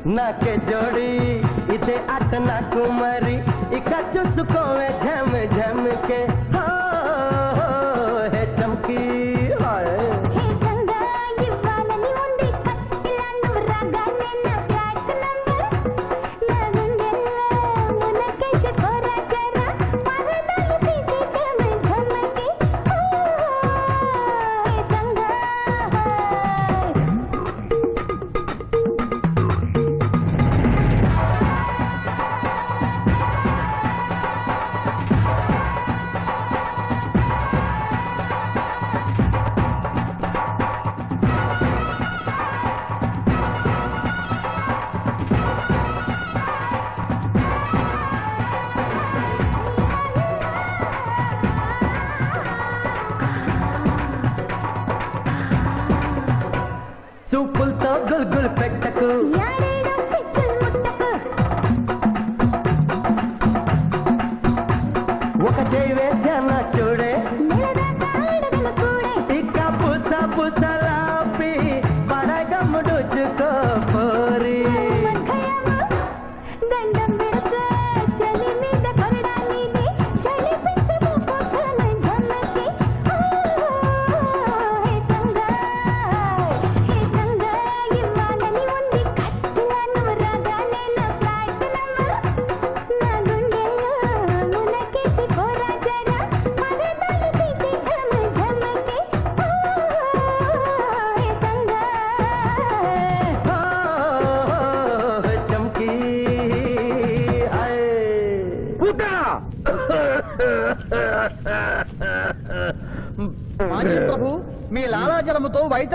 నాకే జోడి ఇదే అట నాకు మరి ఇక చూసుకోవే ఝమ్ ఝమ్కే హో హే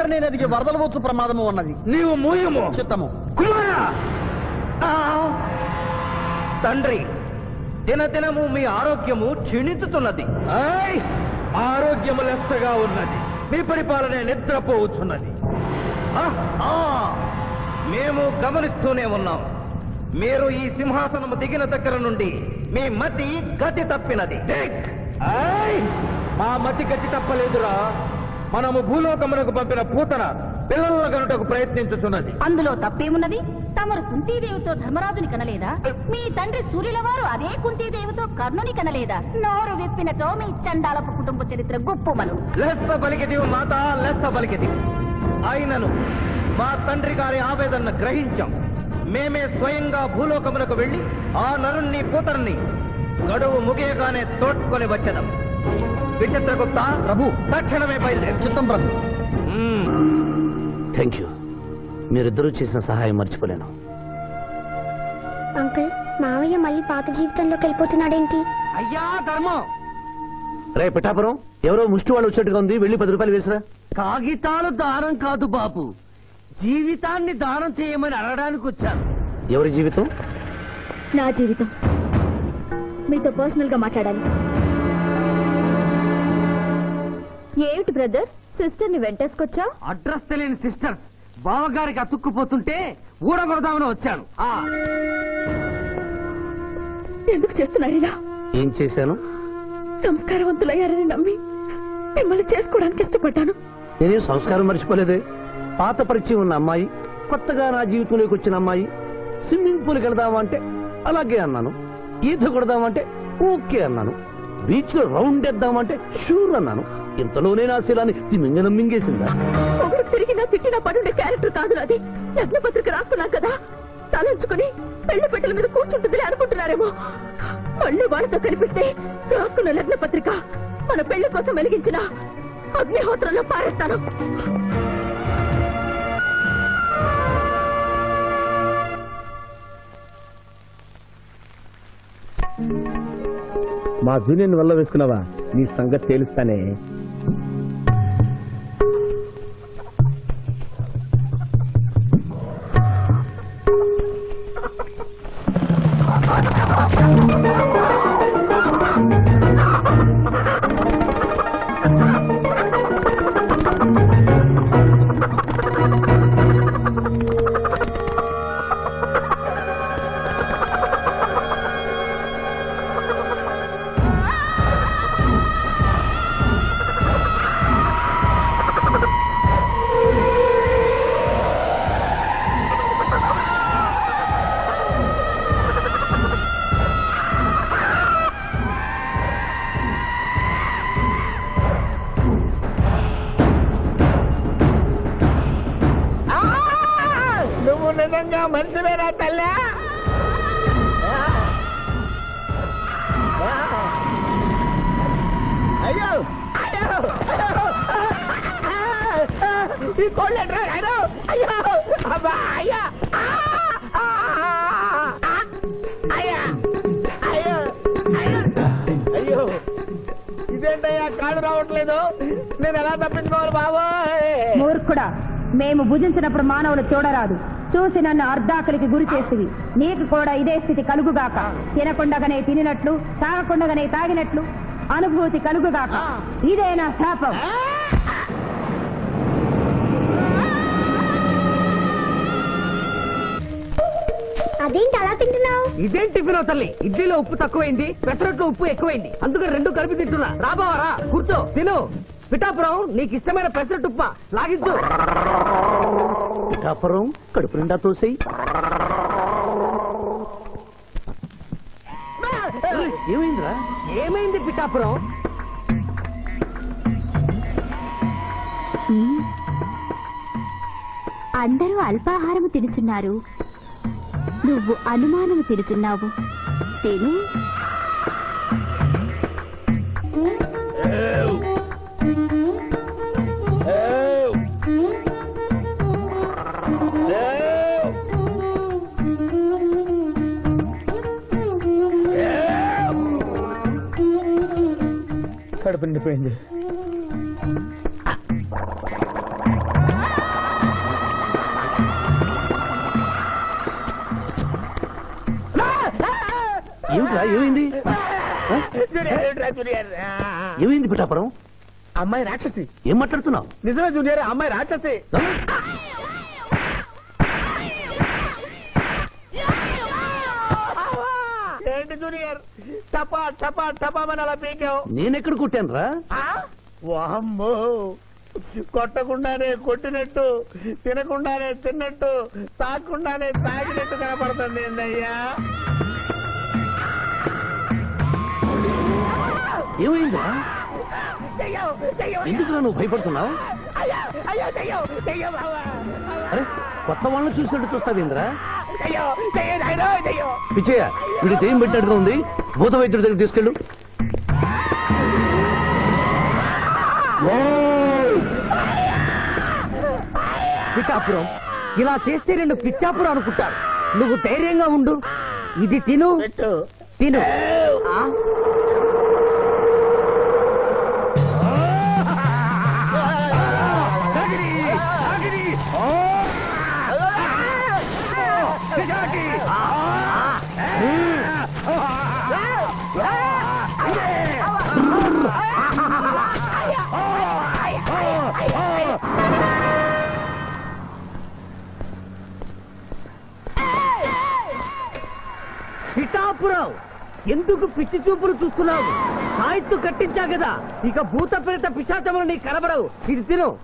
వైతరణి నదికి వరదలు వచ్చు ప్రమాదము ఉన్నది. నీవు మూయము. చిత్తము. కుమారా! తండ్రి దినదినము మీ ఆరోగ్యము క్షీణించుతున్నది! ఆరోగ్యము లెస్సగా ఉన్నది. మీ పరిపాలన నిద్రపోవచ్చున్నది! మేము గమనిస్తూనే ఉన్నాం. మీరు ఈ సింహాసనము దిగిన దగ్గర నుండి మీ మతి గతి తప్పినది! మా మతి గతి తప్పలేదురా. మనము భూలోకమునకు పంపిన పూతన పిల్లల గనుటకు ప్రయత్నించుతున్నది అందులో తప్పేమున్నది? తమరు కుంతీదేవితో ధర్మరాజుని కనలేదా? మీ తండ్రి సూర్యుల వారు అదే కుంతీదేవితో కర్ణుని కనలేదా? నోరు విప్పిన మీ చండాలపు కుటుంబ చరిత్ర గుప్పుమను. లెస్స పలికిది మాత లెస్స పలికిది ఆయనను మా తండ్రి గారి ఆవేదన గ్రహించాం. మేమే స్వయంగా భూలోకమునకు వెళ్ళి ఆ నరుణ్ణి పూతరుని గడువు ముగియగానే తోడ్కొని వచ్చదం. విచిత్రగుప్త ప్రభు. తక్షణమే బయలుదేరి. చిత్తం ప్రభు. థ్యాంక్ యూ మీరిద్దరూ చేసిన సహాయం మర్చిపోలేను. అంకుల్ మావయ్య మళ్ళీ పాత జీవితంలోకి వెళ్ళిపోతున్నాడేంటి? అయ్యా ధర్మం! రే పిఠాపురం ఎవరో ముష్టి వాళ్ళు వచ్చేట్టుగా ఉంది వెళ్ళి పది రూపాయలు వేసిరా. కాగితాలు దానం కాదు బాబు. జీవితాన్ని దానం చేయమని అడగడానికి వచ్చాను. ఎవరి జీవితం? నా జీవితం. మీతో పర్సనల్గా మాట్లాడాలి. ఏమిటి బ్రదర్? సిస్టర్ని వెంటేసుకొచ్చా? అడ్రస్ తెలియని సిస్టర్స్ బావగారికి అతుక్కుపోతుంటే ఊడగొడదామని వచ్చాను. ఆ. ఎందుకు చేస్తున్నారు ఇలా? ఏం చేశాను? సంస్కారవంతులయ్యారని నమ్మి మిమ్మల్ని చేసుకోవడానికి ఇష్టపడ్డాను. నేనేం సంస్కారం మర్చిపోలేదే? పాత పరిచయం ఉన్న అమ్మాయి కొత్తగా నా జీవితంలోకి వచ్చిన అమ్మాయి స్విమ్మింగ్ పూల్కి వెళదామంటే అలాగే అన్నాను. ఈత కొడదామంటే ఓకే అన్నాను. బీచ్లో రౌండ్ వేద్దామంటే షూర్ అన్నాను. ఇంతలోనే నా శీలాన్ని తిమింగనం మింగేసిందా? ఒకరు తిరిగినా తిట్టినా పడుండే క్యారెక్టర్ కాదు అది. లగ్న పత్రిక రాస్తున్నాం కదా. తలంచుకుని పెళ్ళి పెట్టెల మీద కూర్చుంటుందని అనుకుంటున్నారేమో. మళ్ళీ వాళ్ళతో కనిపిస్తే రాసుకున్న లగ్న పత్రిక మన పెళ్ళి కోసం వెలిగించిన అగ్నిహోత్రంలో పారేస్తాను. మా జూనియర్ వల్ల వేసుకున్నావా నీ సంగతి తేలుస్తానే. మేము భుజించినప్పుడు మానవులు చూడరాదు. చూసి నన్ను అర్ధాకలికి గురి చేసివి. నీకు కూడా ఇదే స్థితి కలుగుగాక. తినకుండగానే తినినట్లు తాగకుండగానే తాగినట్లు అనుభూతి కలుగుగాక. ఇదే నా శాపం. అదేంటి అలా తింటున్నావు? ఇదేం టిఫిన్ తల్లి ఇడ్లీలో ఉప్పు తక్కువైంది పెసరట్లో ఉప్పు ఎక్కువైంది. అందుకని రెండు కలిపి తింటున్నా. రాబావరా కూర్చో తిను. పిఠాపురం నీకు ఇష్టమైన పెసరట్టు ఉప్ప లాగించు. పిఠాపురం కడుపు నిండా తోసేయి. ఏమైందిరా? ఏమైంది పిఠాపురం? అందరూ అల్పాహారము తినుచున్నారు. నువ్వు అనుమానము తినుచున్నావు. తిను. అమ్మాయి రాక్షసి. ఏం మాట్లాడుతున్నావు? నిజమే జూనియర్ అమ్మాయి రాక్షసి. ఏంటి జూనియర్? టపా టపా టపా మన అలా పీకావు. నేనెక్కడ కొట్టాను రా వామ్మో. కొట్టకుండానే కొట్టినట్టు తినకుండానే తిన్నట్టు తాగకుండానే తాగినట్టు కనపడుతుంది ఏందయ్యా? ఏమైందా ఎందుకు నువ్వు భయపడుతున్నావు? అయ్యో, అయ్యో, దెయ్యం, దెయ్యం, బావా. అరే కొత్త వాళ్ళని చూసినట్టు చూస్తావేంద్రా. పిచ్చయ్య వీడి దెయ్యం పెట్టినట్టుగా ఉంది. భూత వైద్యుడి దగ్గర తీసుకెళ్ళు. పిఠాపురం ఇలా చేస్తే రెండు పిచ్చాపురం అనుకుంటారు. నువ్వు ధైర్యంగా ఉండు. ఇది తిను. తిను. ఆ? ఎందుకు పిచ్చి చూపులు చూస్తున్నావు? సాయిత్తు కట్టించా కదా. ఇక భూత ప్రేత పిశాచములు నీ కనబడవు. ఇది తిను.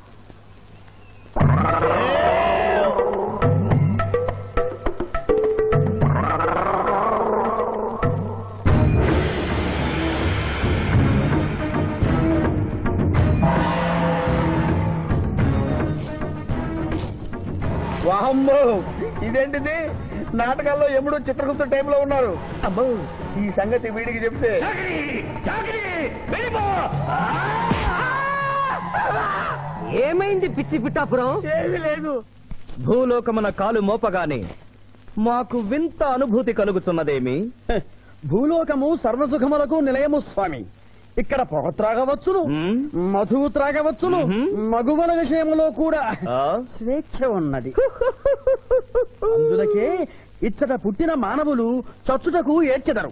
ఇదేంటిది? నాటకాల్లో ఎముడు చిత్రగుప్త టైంలో ఉన్నారు. అమ్మో ఈ సంగతి వీడికి చెప్తే. ఏమైంది పిచ్చి పిఠాపురం? ఏమీ లేదు. భూలోకమున కాలు మోపగానే మాకు వింత అనుభూతి కలుగుతున్నదేమి? భూలోకము సర్వసుఖములకు నిలయము స్వామి. ఇక్కడ పొగ త్రాగవచ్చును మధువు త్రాగవచ్చును మగువల విషయంలో కూడా స్వేచ్ఛ ఉన్నది. అందులకే ఇచ్చట పుట్టిన మానవులు చచ్చుటకు ఏడ్చెదరు.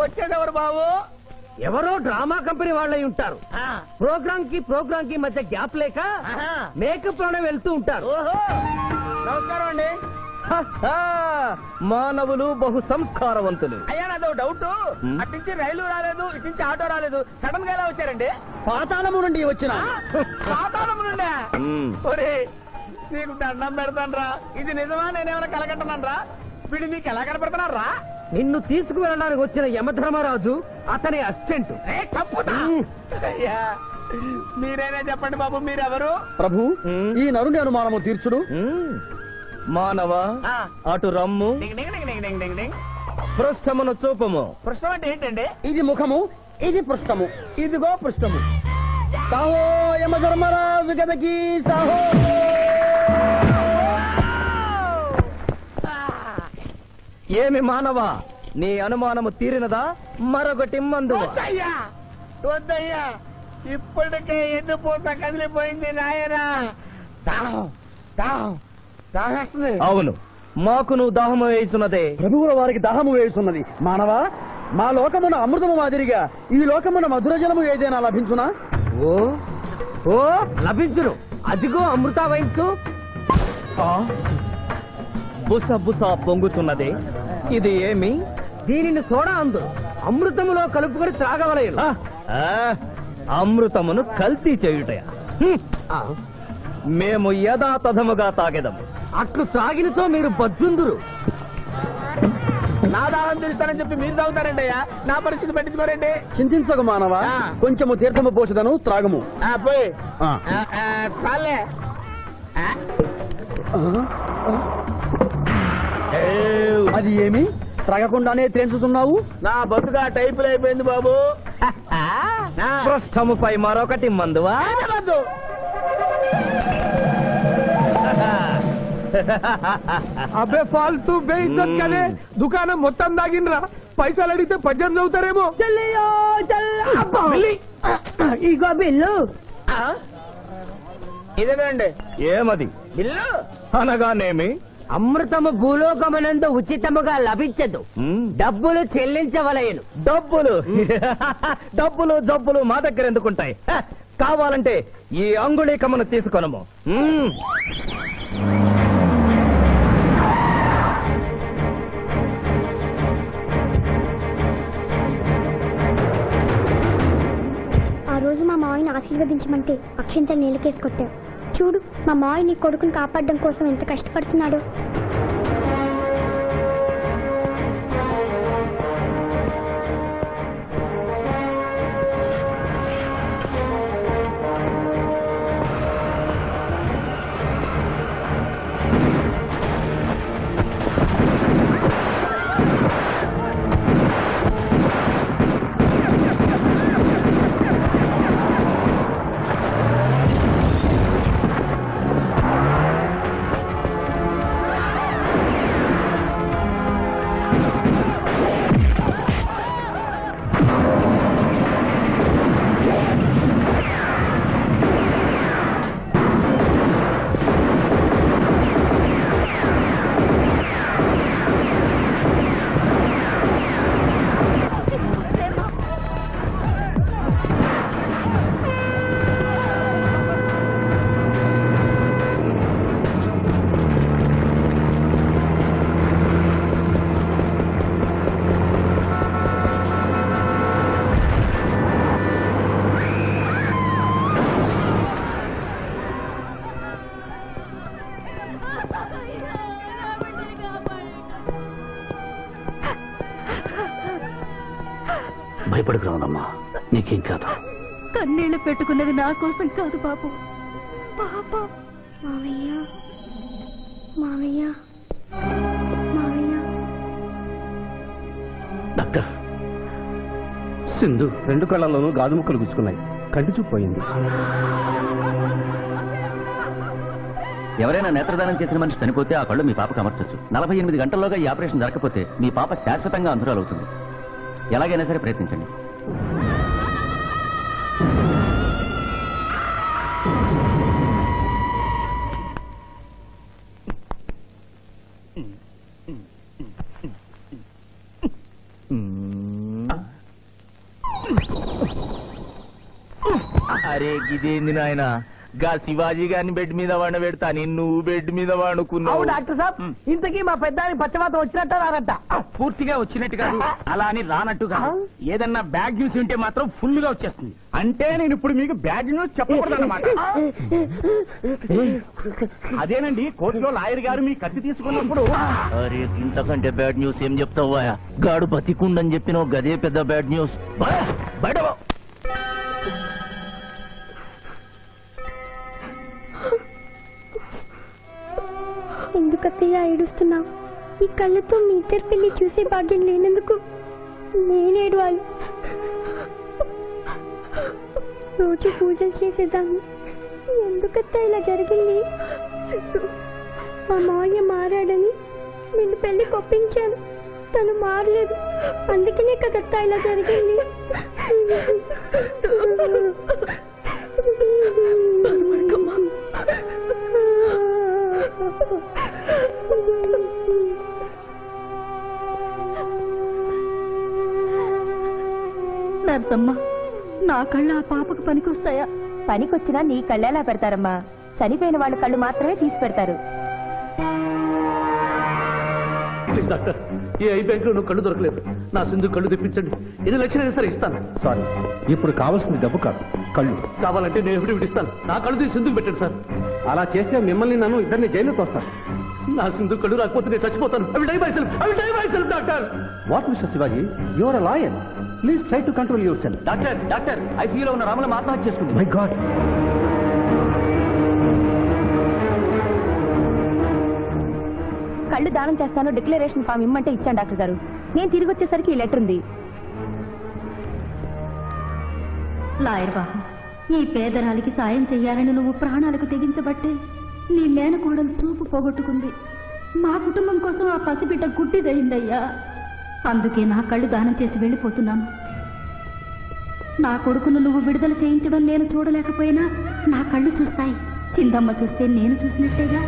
వచ్చేదెవరు బాబు? ఎవరో డ్రామా కంపెనీ వాళ్ళై ఉంటారు. ప్రోగ్రామ్కి ప్రోగ్రామ్కి మధ్య గ్యాప్ లేక మేకప్లోనే వెళ్తూ ఉంటారు. నమస్కారం అండి. మానవులు బహు సంస్కారవంతులు అయ్యా నాదో డౌట్. అట్నుంచి రైలు రాలేదు ఇట్నుంచి ఆటో రాలేదు. సడన్గా ఎలా వచ్చారండి? పాతాళము నుండి వచ్చిన. పాతాళము నుండి? ఒరే నీకు దండం పెడతానరా. ఇది నిజమా? నేనేమైనా కలగట్టనరా వీడు నీకు ఎలా కనపడుతున్నారా నిన్ను తీసుకువెళ్ళడానికి వచ్చిన యమధర్మరాజు అతని అసిస్టెంట్. అయ్యా మీరైనా చెప్పండి బాబు మీరెవరు? ప్రభు ఈ నరుని అనుమానము తీర్చుడు. మానవ అటు రమ్ము పృష్ఠమును చూపము. పృష్ఠం అంటే ఏంటండి? ఇది ముఖము ఇది పృష్ఠము ఇదిగో పృష్ఠము సాహో యమధర్మరాజు గదకి సాహో. ఏమి మానవ నీ అనుమానము తీరినదా? మరొకటి మందు వద్దయ్యా ఇప్పటికే ఎండిపోత కదిలిపోయింది నాయనా. దాహం దాహం దాహేస్తుంది. అవును. మాకు నువ్వు దాహము వేయుచున్నదే. ప్రభువుల వారికి దాహము వేస్తున్నది మానవ మా లోకమున అమృతము మాదిరిగా ఈ లోకమున మధుర జలము ఏదైనా లభించునా? ఓ ఓ లభించును. అదిగో అమృత వయస్సు బుస బుస పొంగుతున్నదే. ఇది ఏమి? దీనిని సోడా అందు. అమృతములో కలుపుకొని త్రాగవలయను. ఆ, అమృతమును కల్తీ చేయుటయా. మేము యథాతథముగా తాగెదము. అట్లు త్రాగినతో మీరు బజ్జుందురు. నా దాహం తెలుస్తానని చెప్పి మీరు తాగుతారండి అయ్యా. నా పరిస్థితి పట్టించుకోరండి. చింతించకు మానవ? కొంచెము తీర్థము పోషదను త్రాగము. పోయి. చాలే. అది ఏమి? త్రాగకుండానే తేల్చుతున్నావు నా బతుగా టైపులు అయిపోయింది బాబు. పృష్ఠముపై మరొకటి మందువా. అబ్బే ఫాల్తూ బేయిజ్జత్ కదే దుకాణం మొత్తం దాగినరా పైసలు అడిగితే పద్దెనిమిది అవుతారేమో ఇగో బిల్లు. ఇదేనండి. ఏమది? బిల్లు? అనగానేమి? అమృతము భూలోకమనందు ఉచితముగా లభించదు. డబ్బులు చెల్లించవలయను డబ్బులు? డబ్బులు జబ్బులు మా దగ్గర ఎందుకుంటాయి? కావాలంటే ఈ అంగుళీకమును తీసుకొనము. మాయను ఆశీర్వదించమంటే అక్షింతలు నీళ్ళకేసి కొట్టావు. చూడు మా మాయ నీ కొడుకుని కాపాడడం కోసం ఎంత కష్టపడుతున్నాడో. పెట్టుకున్నది నా కోసం కాదు బాబు. పాప మావయ్య మావయ్య మావయ్య. డాక్టర్ సింధు రెండు కళ్ళల్లోనూ గాజు ముక్కలు గుచ్చుకున్నాయి. కంటి చూపు పోయింది. ఎవరైనా నేత్రదానం చేసిన మనిషి చనిపోతే ఆ కళ్ళు మీ పాపకు అమర్చొచ్చు. నలభై ఎనిమిది గంటల్లోగా ఈ ఆపరేషన్ జరగకపోతే మీ పాప శాశ్వతంగా అంధురాలవుతుంది. ఎలాగైనా సరే ప్రయత్నించండి. గిదేంది నాయన? గా శివాజీ గారిని బెడ్ మీద వండ పెడతా నువ్వు బెడ్ మీద వండుకున్నావు. డాక్టర్ సాబ్. ఇంతకీ మా పెద్దానికి పచ్చవాత వచ్చినట్ట రానట్ట? పూర్తిగా వచ్చినట్టు కాదు. అలా అని రానట్టు కాదు. ఏదన్నా బ్యాడ్ న్యూస్ ఉంటే మాత్రం ఫుల్గా వచ్చేస్తుంది. అంటే నేను ఇప్పుడు మీకు బ్యాడ్ న్యూస్ చెప్పకూడదు అనమాట అదేనండి కోర్టులో లాయర్ గారు మీ కత్తి తీసుకున్నప్పుడు అరే ఇంతకంటే బ్యాడ్ న్యూస్ ఏం చెప్తావా గాడు బతికుండని చెప్పిన గదే పెద్ద బ్యాడ్ న్యూస్. బయట ఎందుకత్తయ్యా ఏడుస్తున్నావు ఈ కళ్ళతో మీ ఇద్దరు పెళ్ళి చూసే భాగ్యం లేనందుకు నేనేడవాలి రోజు పూజలు చేసేదాన్ని. ఎందుకత్త ఇలా జరిగింది? మా మావయ్య మారాడని నిన్ను పెళ్ళి కొప్పించాను. తను మారలేదు. అందుకనే కదత్త ఇలా జరిగింది. నర్సమ్మ నా కళ్ళు ఆ పాపకు పనికొస్తాయా? పనికొచ్చినా నీ కళ్ళెలా పెడతారమ్మా. చనిపోయిన వాళ్ళ కళ్ళు మాత్రమే తీసి పెడతారు. ప్లీజ్ డాక్టర్ ఈ ఐ బ్యాంక్లో కళ్ళు దొరకలేదు. నా సింధు కళ్ళు తెప్పించండి. ఎన్ని లక్షలైనా సరే ఇస్తాను. సారీ ఇప్పుడు కావాల్సింది డబ్బు కాదు కళ్ళు. కావాలంటే నేను ఎప్పుడు ఇస్తాను నా కళ్ళు తీసి సింధుకు పెట్టండి సార్. అలా చేస్తే మిమ్మల్ని నన్ను ఇద్దరిని జైలుకి వస్తాను. నా సింధు కళ్ళు రాకపోతే నేను చచ్చిపోతాను. అవి డై అవి die doctor. What mister Shivaji? Your lawyer please try to control yourself doctor doctor ఐసీయూలో ఉన్న రాముల ఆత్మహత్య చేసుకుంది. మై గాడ్ కళ్ళు దానం చేస్తాను డిక్లరేషన్ ఫామ్ ఇమ్మంటే ఇచ్చాను డాక్టర్ గారు. నేను తిరిగి వచ్చేసరికి ఈ లెటర్ ఉంది. లాయర్ బాబు ఈ పేదరాలికి సాయం చెయ్యాలని నువ్వు ప్రాణాలకు తెగించబట్టే నీ మేనకోడలు చూపు పోగొట్టుకుంది. మా కుటుంబం కోసం ఆ పసిబిడ్డ గుడ్డిదయిందయ్యా అందుకే నా కళ్ళు దానం చేసి వెళ్ళిపోతున్నాను. నా కొడుకును నువ్వు విడుదల చేయించడం నేను చూడలేకపోయినా నా కళ్ళు చూస్తాయి. సిందమ్మ చూస్తే నేను చూసినట్టేగా.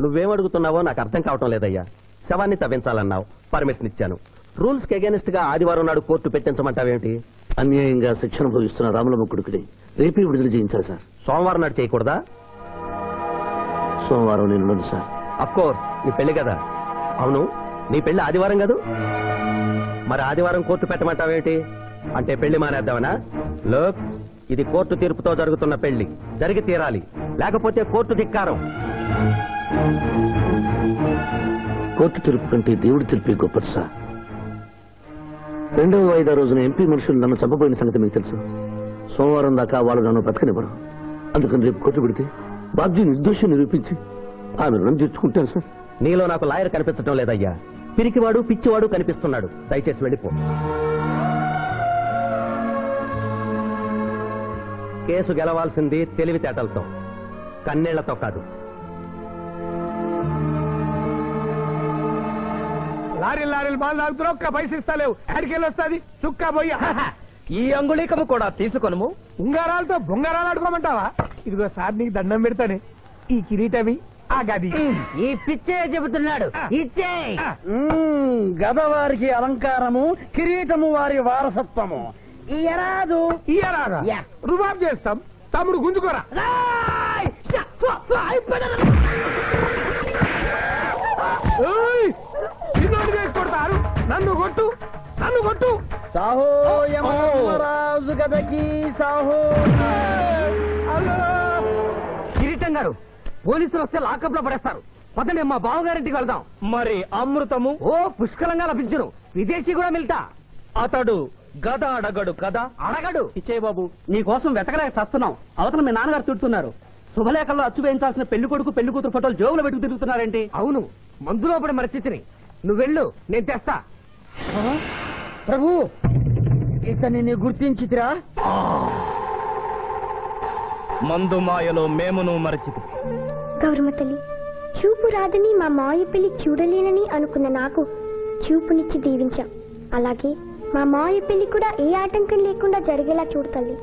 నువ్వేం అడుగుతున్నావో నాకు అర్థం కావటం లేదయ్యా. శవాన్ని తవ్వించాలన్నావు. పర్మిషన్ ఇచ్చాను. రూల్స్కి అగేనిస్ట్గా ఆదివారం నాడు కోర్టు పెట్టించమంటావేంటి అన్యాయంగా శిక్ష అనుభవిస్తున్న రాములమ్మ కొడుకుని రేపే విడుదల చేయించాలి సార్. సోమవారం నాడు చేయకూడదా? సోమవారం నేను సార్. అఫ్ కోర్స్ నీ పెళ్ళి కదా. అవును నీ పెళ్ళి ఆదివారం కాదు? మరి ఆదివారం కోర్టు పెట్టమంటావేంటి? అంటే పెళ్ళి మానేద్దామనా? లోక్ ఇది కోర్టు తీర్పుతో జరుగుతున్న పెళ్ళి. జరిగి తీరాలి. లేకపోతే కోర్టు ధిక్కారం. కోర్టు తీర్పు కంటే దేవుడి తీర్పే గొప్పది సార్. రెండవ వాయిదా రోజున ఎంపీ మనుషులు నన్ను చంపబోయిన సంగతి మీకు తెలుసు. సోమవారం దాకా వాళ్ళు నన్ను బ్రతకనివ్వరు అందుకని రేపు కోర్టు పెడితే బాధ్యత నిర్దోషం నిరూపించి ఆమె రుణం తీర్చుకుంటాను సార్. నీలో నాకు లాయర్ కనిపించటం లేదయ్యా. పిరికివాడు పిచ్చివాడు కనిపిస్తున్నాడు. దయచేసి వెళ్ళిపో. కేసు గెలవాల్సింది తెలివితేటలతో కన్నీళ్ళతో కాదు. లారీలు లారీలు తాగుతున్నావు ఒక్క పైసలు ఇస్తలేవు వస్తుంది? చుక్క పోయి. ఈ అంగుళీకము కూడా తీసుకొనుము. ఉంగారాలతో బొంగారాలు ఆడుకోమంటావా? ఇదిగో సార్ నీకు దండం పెడతానే. ఈ కిరీటమి ఆ గది ఈ పిచ్చే చెబుతున్నాడు. ఇచ్చే. గదవారికి అలంకారము కిరీటము వారి వారసత్వము. ఇయరాదు ఇయరాదా రుబాబ్ చేస్తాం. తమ్ముడు గుంజుకోరా! చిన్నోడు కొడతారు. నన్ను కొట్టు. నన్ను కొట్టు. సాహో రాజు గదకి సాహో. కిరీటం గారు పోలీసులు వస్తే లాకప్లో పడేస్తారు. పదండి మా బావగారింటికి వెళ్దాం. మరి అమృతము? ఓ పుష్కలంగా లభించును. విదేశీ కూడా మిల్తా. అతడు గద అడగడు కదా? అడగడు. ఇచ్చే బాబు నీ కోసం వెతకలేక చస్తున్నాం. అవతల మీ నాన్నగారు తిడుతున్నారు. శుభలేఖల్లో అచ్చు వేయించాల్సిన పెళ్ళి కొడుకు పెళ్ళి కూతురు ఫోటోలు జోబులు పెట్టుకు తిరుగుతున్నారేంటి? అవును. మందులో పడి మరచితిని. నువ్వు వెళ్ళు నేను తెస్తా. ప్రభు! ఇతన్ని గుర్తించితిరా? మందు మాయలో మేమును మరచితి గౌరమ్మ తల్లి. చూపు రాదని మా మాయ పెళ్ళి చూడలేనని అనుకున్న నాకు చూపునిచ్చి దీవించాం. అలాగే మా మాయ పెళ్ళి కూడా ఏ ఆటంకం లేకుండా జరిగేలా చూడతల్లి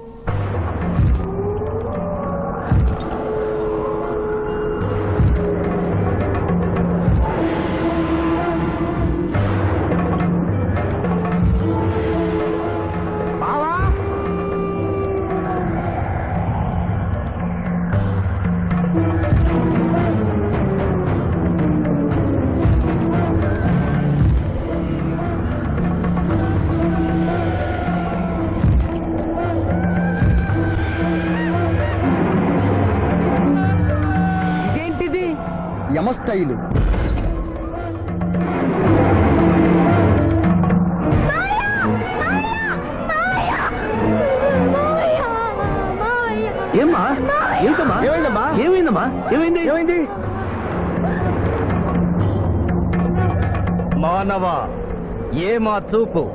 ఏ మా చూపు?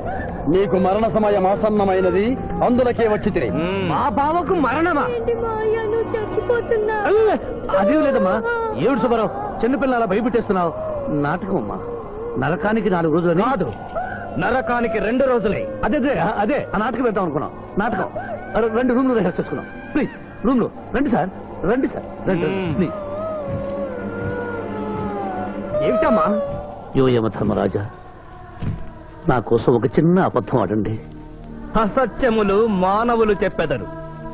నీకు మరణ సమయం ఆసన్నమైనది అందులకే వచ్చి మా బావకు మరణమా? అదే లేదమ్మా. ఏడు సుబ్బారావు చిన్నపిల్లల భయపెట్టేస్తున్నావు. నాటకం అమ్మా. నరకానికి నాలుగు రోజులు కాదు. నరకానికి రెండు రోజులే. అదే అదే ఆ నాటకం పెడతాం అనుకున్నాం. నాటకం. రెండు రూమ్లో రిహార్స్ చేసుకున్నాం. ప్లీజ్ రూమ్లో రండి సార్ రండి సార్ రండి. ప్లీజ్. ఏమిటమ్మా? యో యమ ధర్మరాజా నా కోసం ఒక చిన్న అబద్ధం ఆడండి. అసత్యములు మానవులు చెప్పెదరు.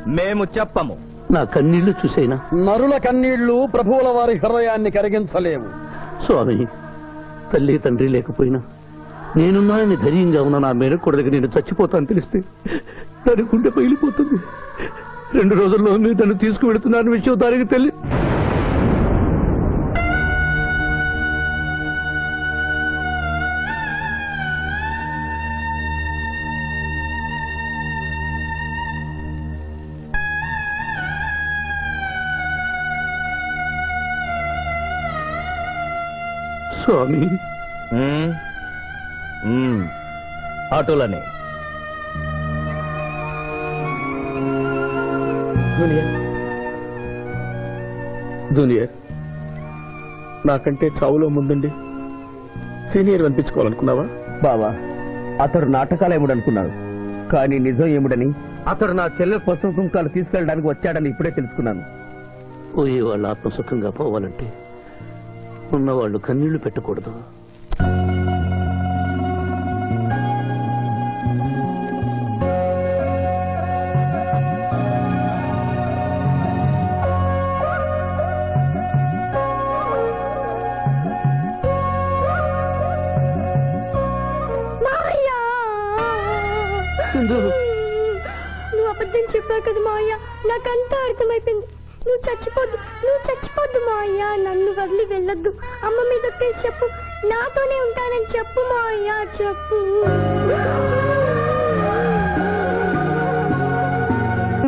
మేము చెప్పము. నా కన్నీళ్ళు చూసేనా? నరుల కన్నీళ్ళు ప్రభువుల వారి హృదయాన్ని కరిగించలేవు. స్వామి తల్లి తండ్రి లేకపోయినా నేనున్నానని ధైర్యంగా ఉన్న నా మేనకొడలికి నేను చచ్చిపోతాను తెలిస్తే దాని గుండె పగిలిపోతుంది. రెండు రోజుల్లో మీరు తను తీసుకువెడుతున్నాను విషయం దానికి తెలియ స్వామి. దునియా దునియా నాకంటే చావులో ముందుండి సీనియర్ అనిపించుకోవాలనుకున్నావా? బావా అతడు నాటకాలు ఏముడనుకున్నాడు కానీ నిజం ఏముడని అతడు నా చెల్లె పసుపు కుంకాలు తీసుకెళ్ళడానికి వచ్చాడని ఇప్పుడే తెలుసుకున్నాను. పోయే వాళ్ళ ఆత్మసుఖంగా పోవాలంటే ఉన్నవాళ్ళు కన్నీళ్ళు పెట్టకూడదు. వదిలి వెళ్ళొద్దు. అమ్మ మీద ఒట్టేసి చెప్పు. నాతోనే ఉంటానని చెప్పు మావయ్య చెప్పు.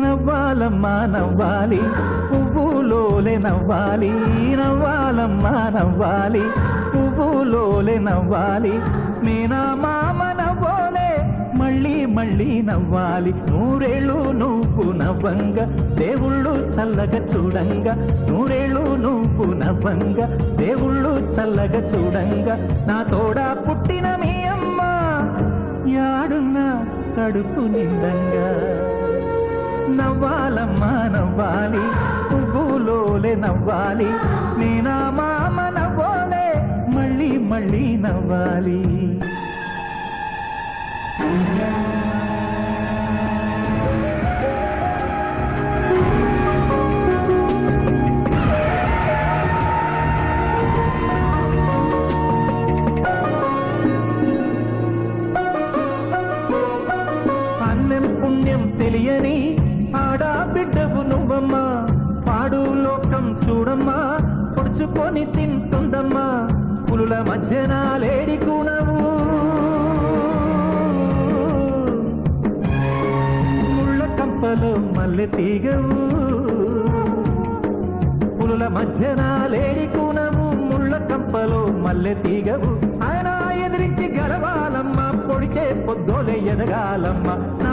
నవ్వాలమ్మా నవ్వాలి. పువ్వులోలే నవ్వాలి. నవ్వాలమ్మా నవ్వాలి. పువ్వులోలే నవ్వాలి. మీనా మామ నవ్వోలే. మళ్ళీ మళ్ళీ నవ్వాలి. నూరేళ్ళు నువ్వు నవ్వంగా దేవుళ్ళు చల్లగా చూడంగా నూరేళ్ళు నువ్వు నవ్వంగా దేవుళ్ళు చల్లగా చూడంగా నా తోడా పుట్టిన మీ అమ్మ యాడున్న కడుపు నిండంగా. నవ్వాలమ్మా నవ్వాలి పువ్వులోలే నవ్వాలి నేనా మామ నవ్వాలే మళ్ళీ మళ్ళీ నవ్వాలి. తెలియని ఆడా బిడ్డవు నువ్వమ్మా. పాడు లోకం చూడమ్మా. పొడుచుకొని తింటుందమ్మా. పులుల మధ్యన లేడి కూనవు ముళ్ళ కంపలో మల్లె తీగవు. పులుల మధ్యన లేడి కూనవు ముళ్ళ కంపలో మల్లె తీగవు. ఆయన ఎదిరించి గెలవాలమ్మ. పొడిచే పొద్దోలే ఎదగాలమ్మ.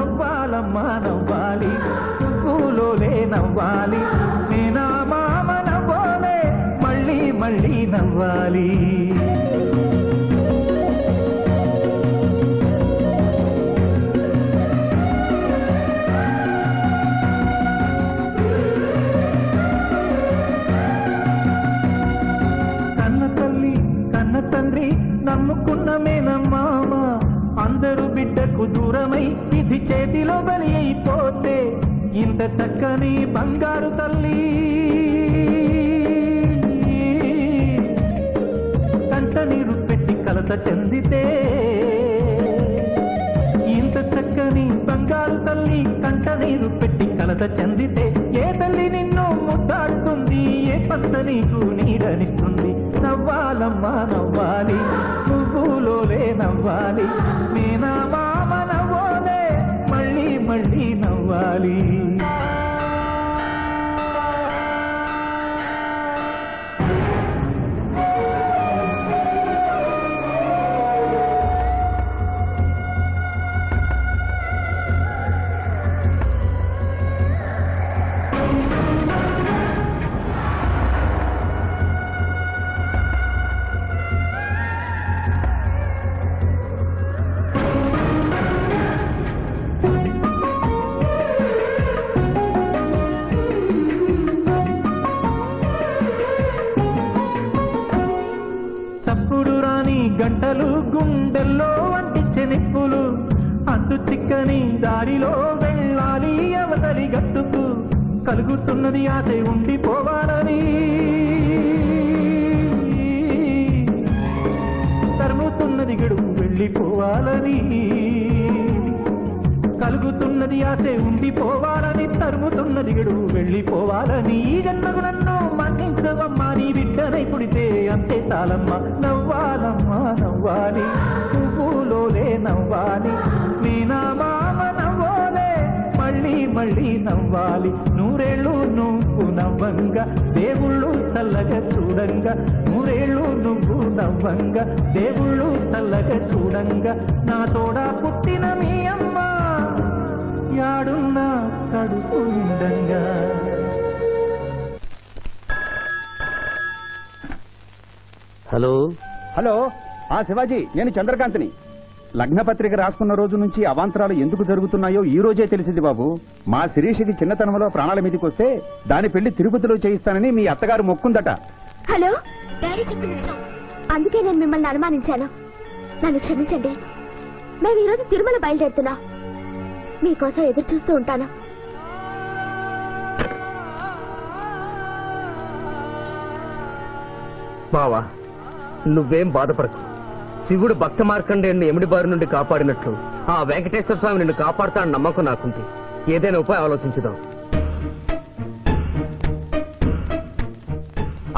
నవ్వాలమ్మ నవ్వాలి పువ్వులోలే నవ్వాలి. నేనా మామ నవ్వాలే. మళ్ళీ మళ్ళీ నవ్వాలి. కన్న కన్న తండ్రి నమ్ముకున్న మేనమ్మామ అందరూ బిడ్డకు దూరమై ఇది చేతిలో ఇంత చక్కని బంగారు తల్లి. కంట నీరు పెట్టి కలత చెందితే ఇంత చక్కని బంగారు తల్లి కంట నీరు పెట్టి కలత చెందితే ఏ తల్లి నిన్ను ముద్దాడుతుంది? ఏ పంట నీకు కలుగుతున్నది ఆశ ఉండిపోవాలని తరుముతున్నది నవ్వంగా దేవుళ్ళు చల్లగా చూడంగా. నా తోడా పుట్టిన మీ అమ్మ యాడున్నా కడుపు నిండంగా హలో? హలో ఆ శివాజీ నేను చంద్రకాంత్ని. లగ్నపత్రిక రాసుకున్న రోజు నుంచి అవాంతరాలు ఎందుకు జరుగుతున్నాయో ఈ రోజే తెలిసింది బాబు. మా శిరీషకి చిన్నతనంలో ప్రాణాల మీదకి వస్తే దాని పెళ్ళి తిరుపతిలో చేయిస్తానని మీ అత్తగారు మొక్కుందట. హలో డాడీ చెప్పింది నిజం అందుకే నేను మిమ్మల్ని అనుమానించాను. నన్ను క్షమించండి. మేము ఈరోజు తిరుమల బయలుదేరుతున్నాం. మీకోసం ఎదురు చూస్తూ ఉంటాను. బావా నువ్వేం బాధపడకు. శివుడు భక్త మార్కండేయుని ఎమిడి బారి నుండి కాపాడినట్లు ఆ వెంకటేశ్వర స్వామి నిన్ను కాపాడుతాడని నమ్మకం నాకుంది. ఏదైనా ఉపాయం ఆలోచించుదాం.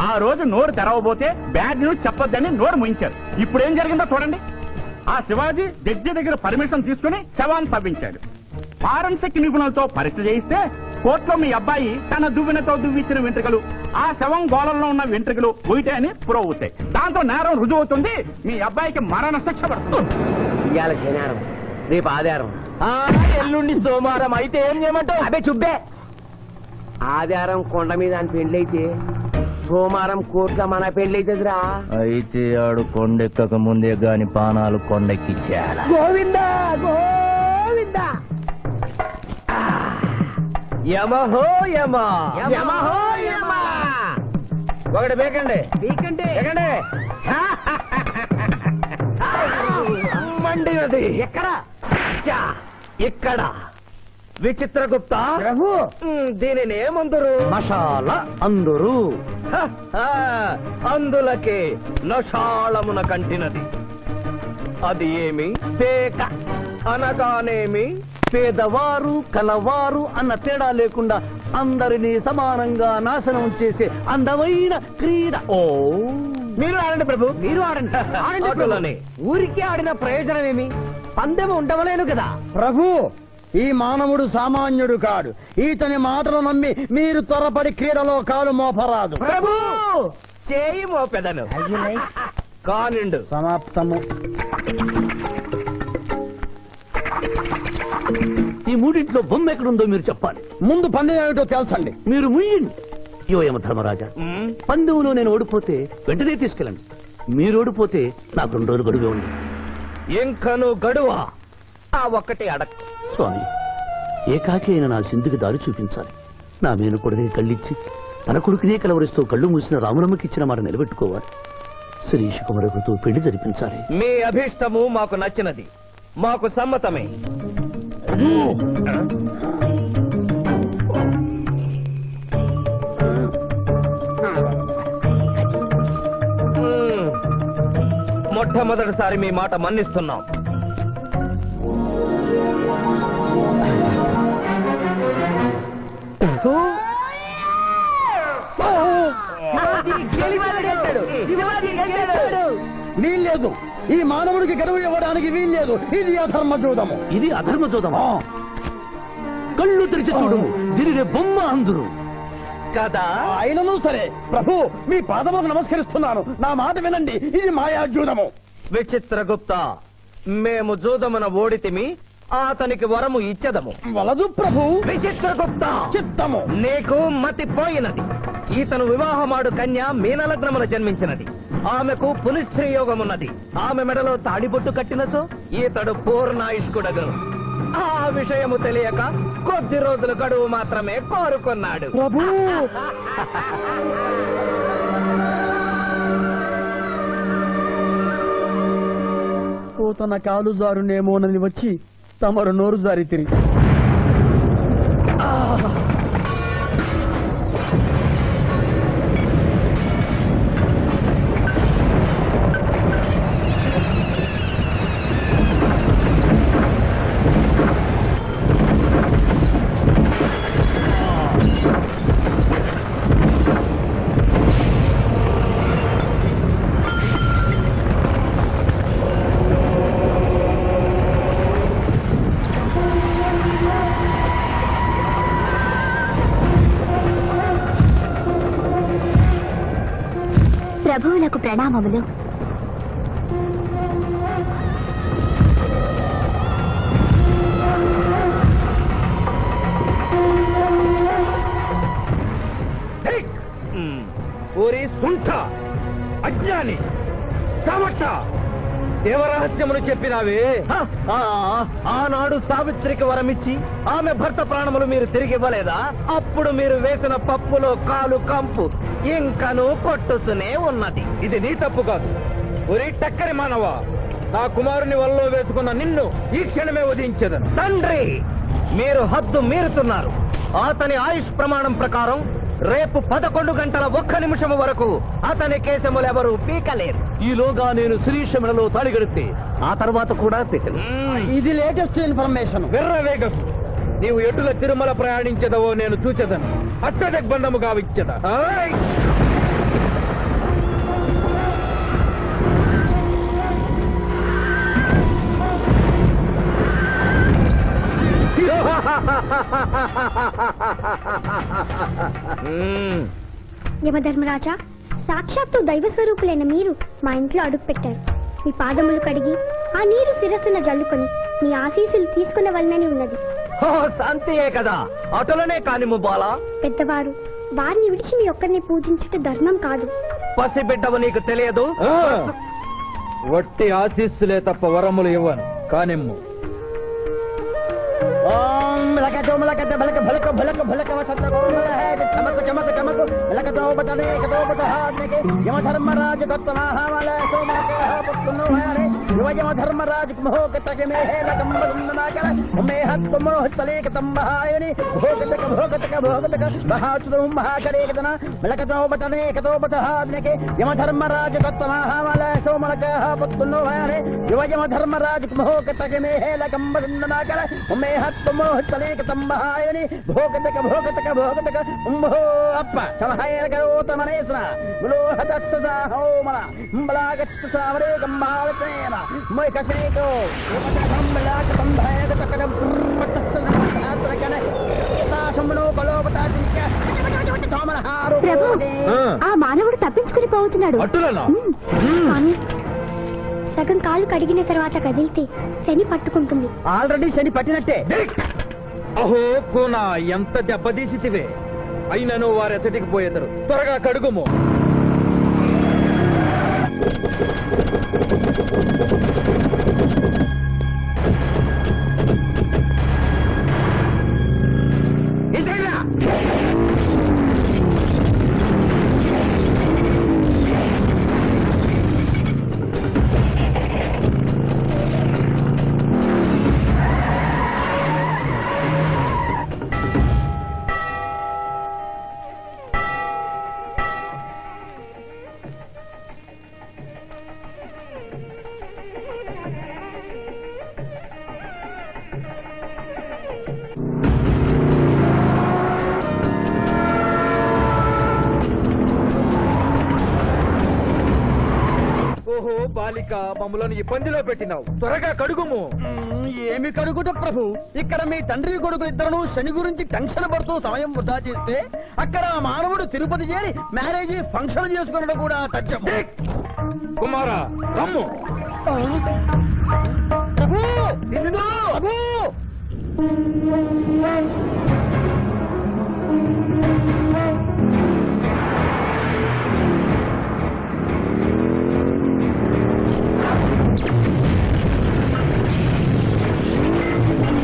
ఆ రోజు నోరు తెరవబోతే బ్యాడ్ న్యూస్ చెప్పొద్దని నోరు ముయించారు. ఇప్పుడు ఏం జరిగిందో చూడండి. ఆ శివాజీ జడ్జి దగ్గర పర్మిషన్ తీసుకుని శవాన్ని తవ్వించాడు. ఫారెన్సిక్ నిపుణులతో పరీక్ష చేయిస్తే కోర్టులో మీ అబ్బాయి తన దువ్వెనతో దువ్విచ్చిన వెంట్రుకలు ఆ శవం గోళంలో ఉన్న వెంట్రుకలు అని ప్రూవ్ అవుతాయి. దాంతో నేరం రుజువు అవుతుంది. మీ అబ్బాయికి మరణ శిక్ష పడుతుంది. ఇవాళ శనివారం రేపు ఆధారం ఎల్లుండి సోమవారం అయితే ఏం చేయమంటావు? అదే చుబ్బే. ఆధారం కొండ మీద అని పెళ్ళైతే సోమవారం కోట్ల మన పెళ్ళైతుందిరా అయితే ఆడు కొండెక్కక ముందే గాని పానాలు కొండెక్కిచ్చేయాల. గోవిందా గోవిందా. యమహో యమ. యమహో యమ. ఒకటి బేకండి బీకండి బేకండి మండినది ఎక్కడ? చా, ఇక్కడ విచిత్రగుప్త? ప్రభు! దీనిని ఏమందరు మషాల అందరూ. అందులకే నషాళమున కంటినది. అది ఏమి? పేక. అనగానేమి? పేదవారు కలవారు అన్న తేడా లేకుండా అందరినీ సమానంగా నాశనం చేసే అందమైన క్రీడ. ఓ! మీరు ఆడండి ప్రభు. మీరు ఆడండి. ఆడండి ఊరికే ఆడిన ప్రయోజనం ఏమి పందెం ఉండవలేను కదా. ప్రభు! ఈ మానవుడు సామాన్యుడు కాడు. ఈతని మాటలు నమ్మి మీరు త్వరపడి క్రీడలో కాలు మోపరాదు. ప్రభు! చేయి మోపెదను. కానిండు. సమాప్తము. ఈ మూడింట్లో బొమ్మ ఎక్కడుందో మీరు చెప్పాలి. ముందు పందెం ఏమిటో తెలుసండి. మీరు ముయ్యండి. యోయమ ధర్మరాజా పందెంలో నేను ఓడిపోతే వెంటనే తీసుకెళ్ళండి. మీరు ఓడిపోతే నాకు రెండు రోజులు గడువే ఉంది ఇంకను గడువా? ఆ ఒక్కటి అడక్ స్వామి ఏకాకి అయిన నా సింధుకి దారి చూపించాలి. నా మేను కొడుకుని కళ్ళిచ్చి తన కొడుకునే కలవరిస్తూ కళ్ళు మూసిన రామనమ్మకి ఇచ్చిన మాట నిలబెట్టుకోవాలి. శిరీష్ కుమరకుతో పెళ్ళి జరిపించాలి. మీ అభీష్టము మాకు నచ్చినది. మాకు సమ్మతమే. మ్మ్. మొట్టమొదటిసారి మీ మాట మన్నిస్తున్నాం. వీల్లేదు. ఈ మానవుడికి గడువు ఇవ్వడానికి వీల్లేదు. ఇది అధర్మ చూడము ఇది అధర్మ చూదమా కళ్ళు తెరిచి చూడము దీనిని బొమ్మ అందురు. కదా? అయినను సరే. ప్రభు మీ పాదములకు నమస్కరిస్తున్నాను. నా మాట వినండి. ఇది మాయాజూదము. విచిత్రగుప్త మేము జూదమున ఓడితిమి. అతనికి వరము ఇచ్చదము. వలదు ప్రభు. విచిత్రగుప్త చిత్తము. నీకు మతి పోయినది. ఈతను వివాహమాడు కన్య మీనలగ్నమున జన్మించినది. ఆమెకు పునిస్త్రీ యోగమున్నది. ఆమె మెడలో తాడిబొట్టు కట్టినచో ఈతడు పూర్ణాయుష్కుడగను ఆ విషయము తెలియక కొద్ది రోజుల గడువు మాత్రమే కోరుకున్నాడు. ప్రభు. తన కాలు జారునేమోనని వచ్చి ಸಾಂಬಾರು ನೂರು ಸಾರಿ ತಿರಿ తమరు నోరు జారి తిరిగి ప్రభువులకు ప్రణామములు ఊరి సుంఠ అజ్ఞాని చావట్ట దేవరహస్యమును చెప్పినావే. ఆనాడు సావిత్రికి వరమిచ్చి ఆమె భర్త ప్రాణములు మీరు తిరిగి ఇవ్వలేదా అప్పుడు మీరు వేసిన పప్పులో కాలు కంపు. ఇంకను కొట్టుతూనే ఉన్నది. ఇది నీ తప్పు కాదు. ఒరి టక్కరి మానవ నా కుమారుని వల్లో వేసుకున్న నిన్ను ఈ క్షణమే వధించదను. తండ్రి మీరు హద్దు మీరుతున్నారు. అతని ఆయుష్ ప్రమాణం ప్రకారం రేపు పదకొండు గంటల ఒక్క నిమిషం వరకు అతని కేశములెవరూ పీకలేరు. ఈలోగా నేను శిరీష మెడలో తాళిగడితే ఆ తర్వాత కూడా పీకలేదు. ఇది లేటెస్ట్ ఇన్ఫర్మేషన్. వెర్రవేగకు. నీవు ఎటుల తిరుమల ప్రయాణించదవో నేను చూచెదను. అష్టదిగ్బంధము గావిచ్చద ఆయ్! యమధర్మరాజా సాక్షాత్తు దైవ స్వరూపులైన మీరు మా ఇంట్లో అడుగు పెట్టారు. మీ పాదములు కడిగి ఆ నీరు శిరస్సున జల్లుకొని మీ ఆశీస్సులు తీసుకున్న వలనని ఉన్నది. శాంతియే కదా. అటులనే కానిము బాలా. పెద్దవారు వారిని విడిచి మీ ఒక్కరిని పూజించుట ధర్మం కాదు. పసిబిడ్డవు నీకు తెలియదు! వట్టి ఆశీస్సులే తప్ప వరములు ఇవ్వను. కానిమ్ము. ఓం లకతో మలకత బలక బలక బలక బలక వసంత గోమల హే చమక చమక చమక లకతో బతనే కతో బతహాద్నకే యమ ధర్మరాజ దత్తమహామల సోమక పుత్తును హరే యువ యమ ధర్మరాజ మోహకత మే హే లకం బదందనాకల మే హత్ మోహ తలేక తమ్మహాయని భోగతక భోగతక భోగతక మహాచుదం మహాకరేకదన లకతో బతనే కతో బతహాద్నకే యమ ధర్మరాజ దత్తమహామల సోమక పుత్తును హరే యువ యమ ధర్మరాజ మోహకత మే హే లకం బదందనాకల మే హత్ మోహ తలేక తమ్మహాయని భోగతక భోగతక భోగతక ఉంభో అప్ప సమహాయన కరోతమనేసన ములోహతస్సదా హోమల బలాగత్త సావరే గంబావతేన మై కసేకో యువతకంబలాక సంభాయక తకడం పట్టస్సన ప్రభు ఆ మానవుడు తప్పించుకుని పోతున్నాడు సగం కాలు కడిగిన తర్వాత కదిలితే శని పట్టుకుంటుంది. ఆల్రెడీ శని పట్టినట్టే. అహో కూనా ఎంత దెబ్బతీసితివే. అయినను వారెచ్చటికి పోయేదరు. త్వరగా కడుగుము. బాలిక మమ్మలను ఇబ్బందిలో పెట్టినావు. త్వరగా కడుగుము. ఏమి కడుగుట ప్రభు? ఇక్కడ మీ తండ్రి కొడుకు ఇద్దరు శని గురించి టెన్షన్ పడుతూ సమయం వృధా చేస్తే అక్కడ మానవుడు తిరుపతి చేరి మ్యారేజ్ ఫంక్షన్ చేసుకున్నట్టు కూడా తథ్యం కుమారా రమ్ము. ప్రభు! Thank you.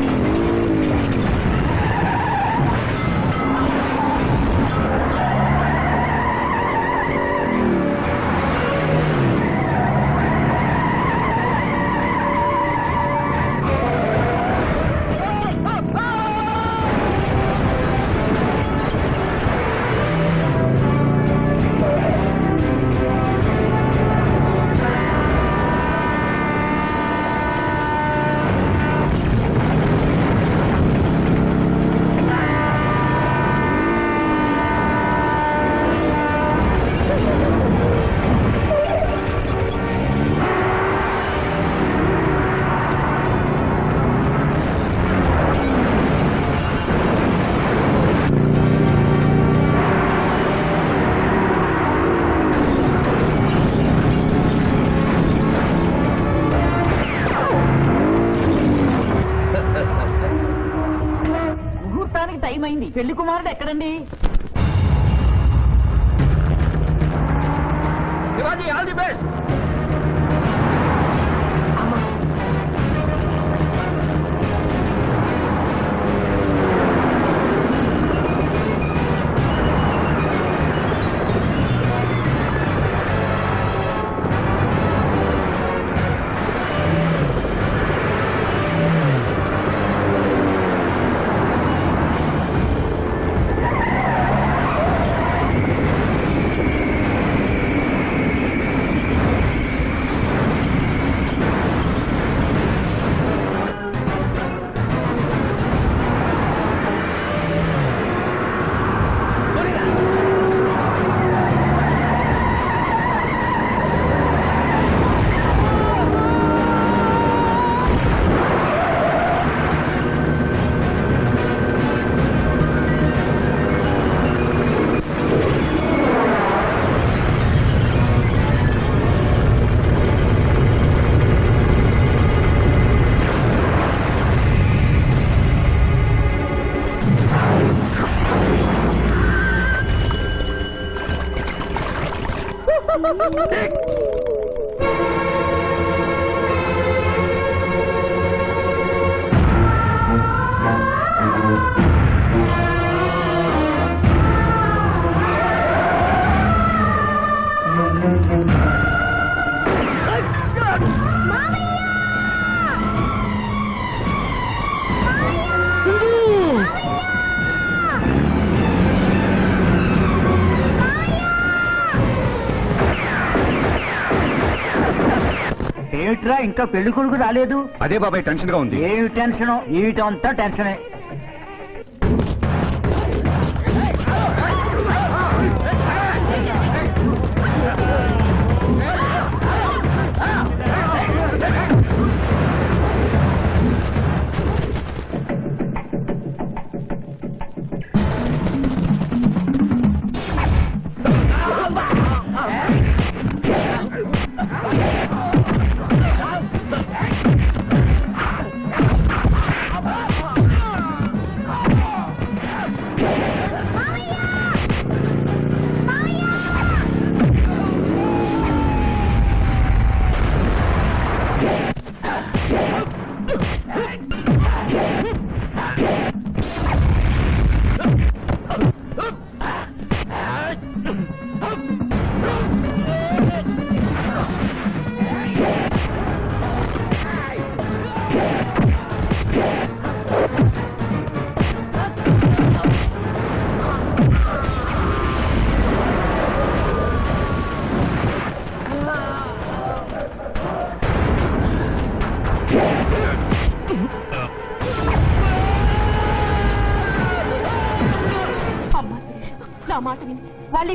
ఏమిట్రా ఇంకా పెళ్ళి కొడుకు రాలేదు? అదే బాబాయ్ టెన్షన్గా ఉంది. ఏమి టెన్షన్ ఏమిటంతా టెన్షనే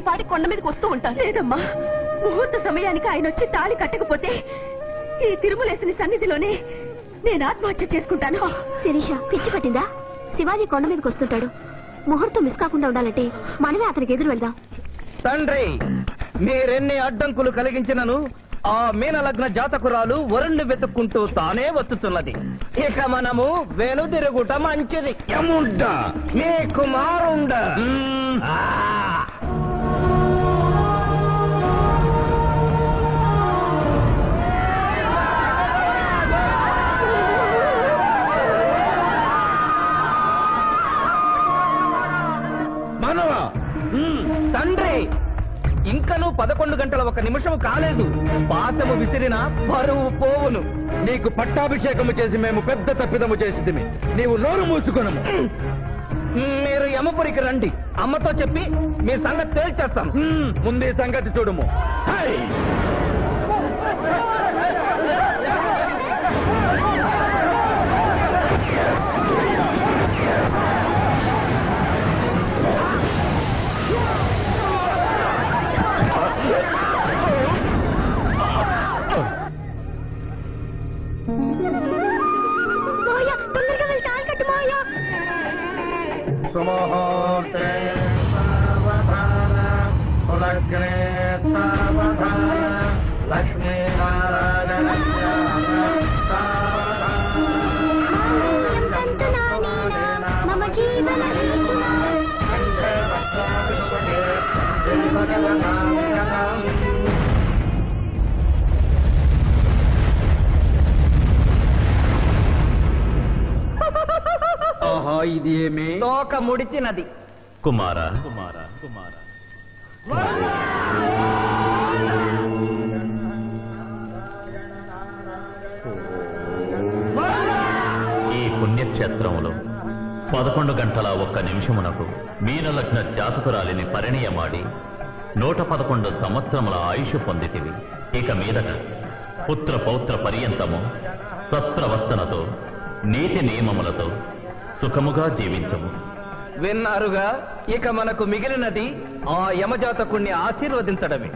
పాటి కొండ మీదకి వస్తూ ఉంటారు లేదమ్మా. ముహూర్త సమయానికి ఆయన వచ్చి తాళి కట్టకపోతే ఈ తిరుమలేసిన సన్నిధిలోనే నేను ఆత్మహత్య చేసుకుంటాను. శిరీష పిచ్చి పట్టిందా? శివాజీ కొండ మీదకి వస్తుంటాడు. ముహూర్తం మిస్ కాకుండా ఉండాలంటే మనమే అతనికి ఎదురు వెళ్దాం. తండ్రి మీరెన్ని అడ్డంకులు కలిగించినను ఆ మీనలగ్న జాతకురాలు వరుణ్ణి వెతుక్కుంటూ తానే వచ్చుతున్నది. ఇక మనము వెనుదిరుగుట మంచిది. యముండ నీ కుమారుండ. పదకొండు గంటల ఒక నిమిషం కాలేదు. పాశము విసిరిన పరువు పోవును. నీకు పట్టాభిషేకము చేసి మేము పెద్ద తప్పిదము చేసింది నీవు నోరు మూసుకొనము. మీరు యమపురికి రండి. అమ్మతో చెప్పి మీ సంగతి తేల్చేస్తాను. ముందే సంగతి సంగతి చూడుము. సుముహూర్తే సావధాన కులగ్నే సావధాన లక్ష్మీనారాయణ ఆహా ఇది ఏమి? తోక ముడిచినది. కుమార. ఈ పుణ్యక్షేత్రములో పదకొండు గంటల ఒక్క నిమిషమునకు మీనలగ్న జాతకురాలిని పరిణయమాడి నూట పదకొండు సంవత్సరముల ఆయుష్ పొందితివి. ఇక మీదట పుత్ర పౌత్ర పర్యంతము సత్ప్రవర్తనతో నీతి నియమములతో సుఖముగా జీవించము. విన్నారుగా ఇక మనకు మిగిలినది ఆ యమజాతకుణ్ణి ఆశీర్వదించడమే.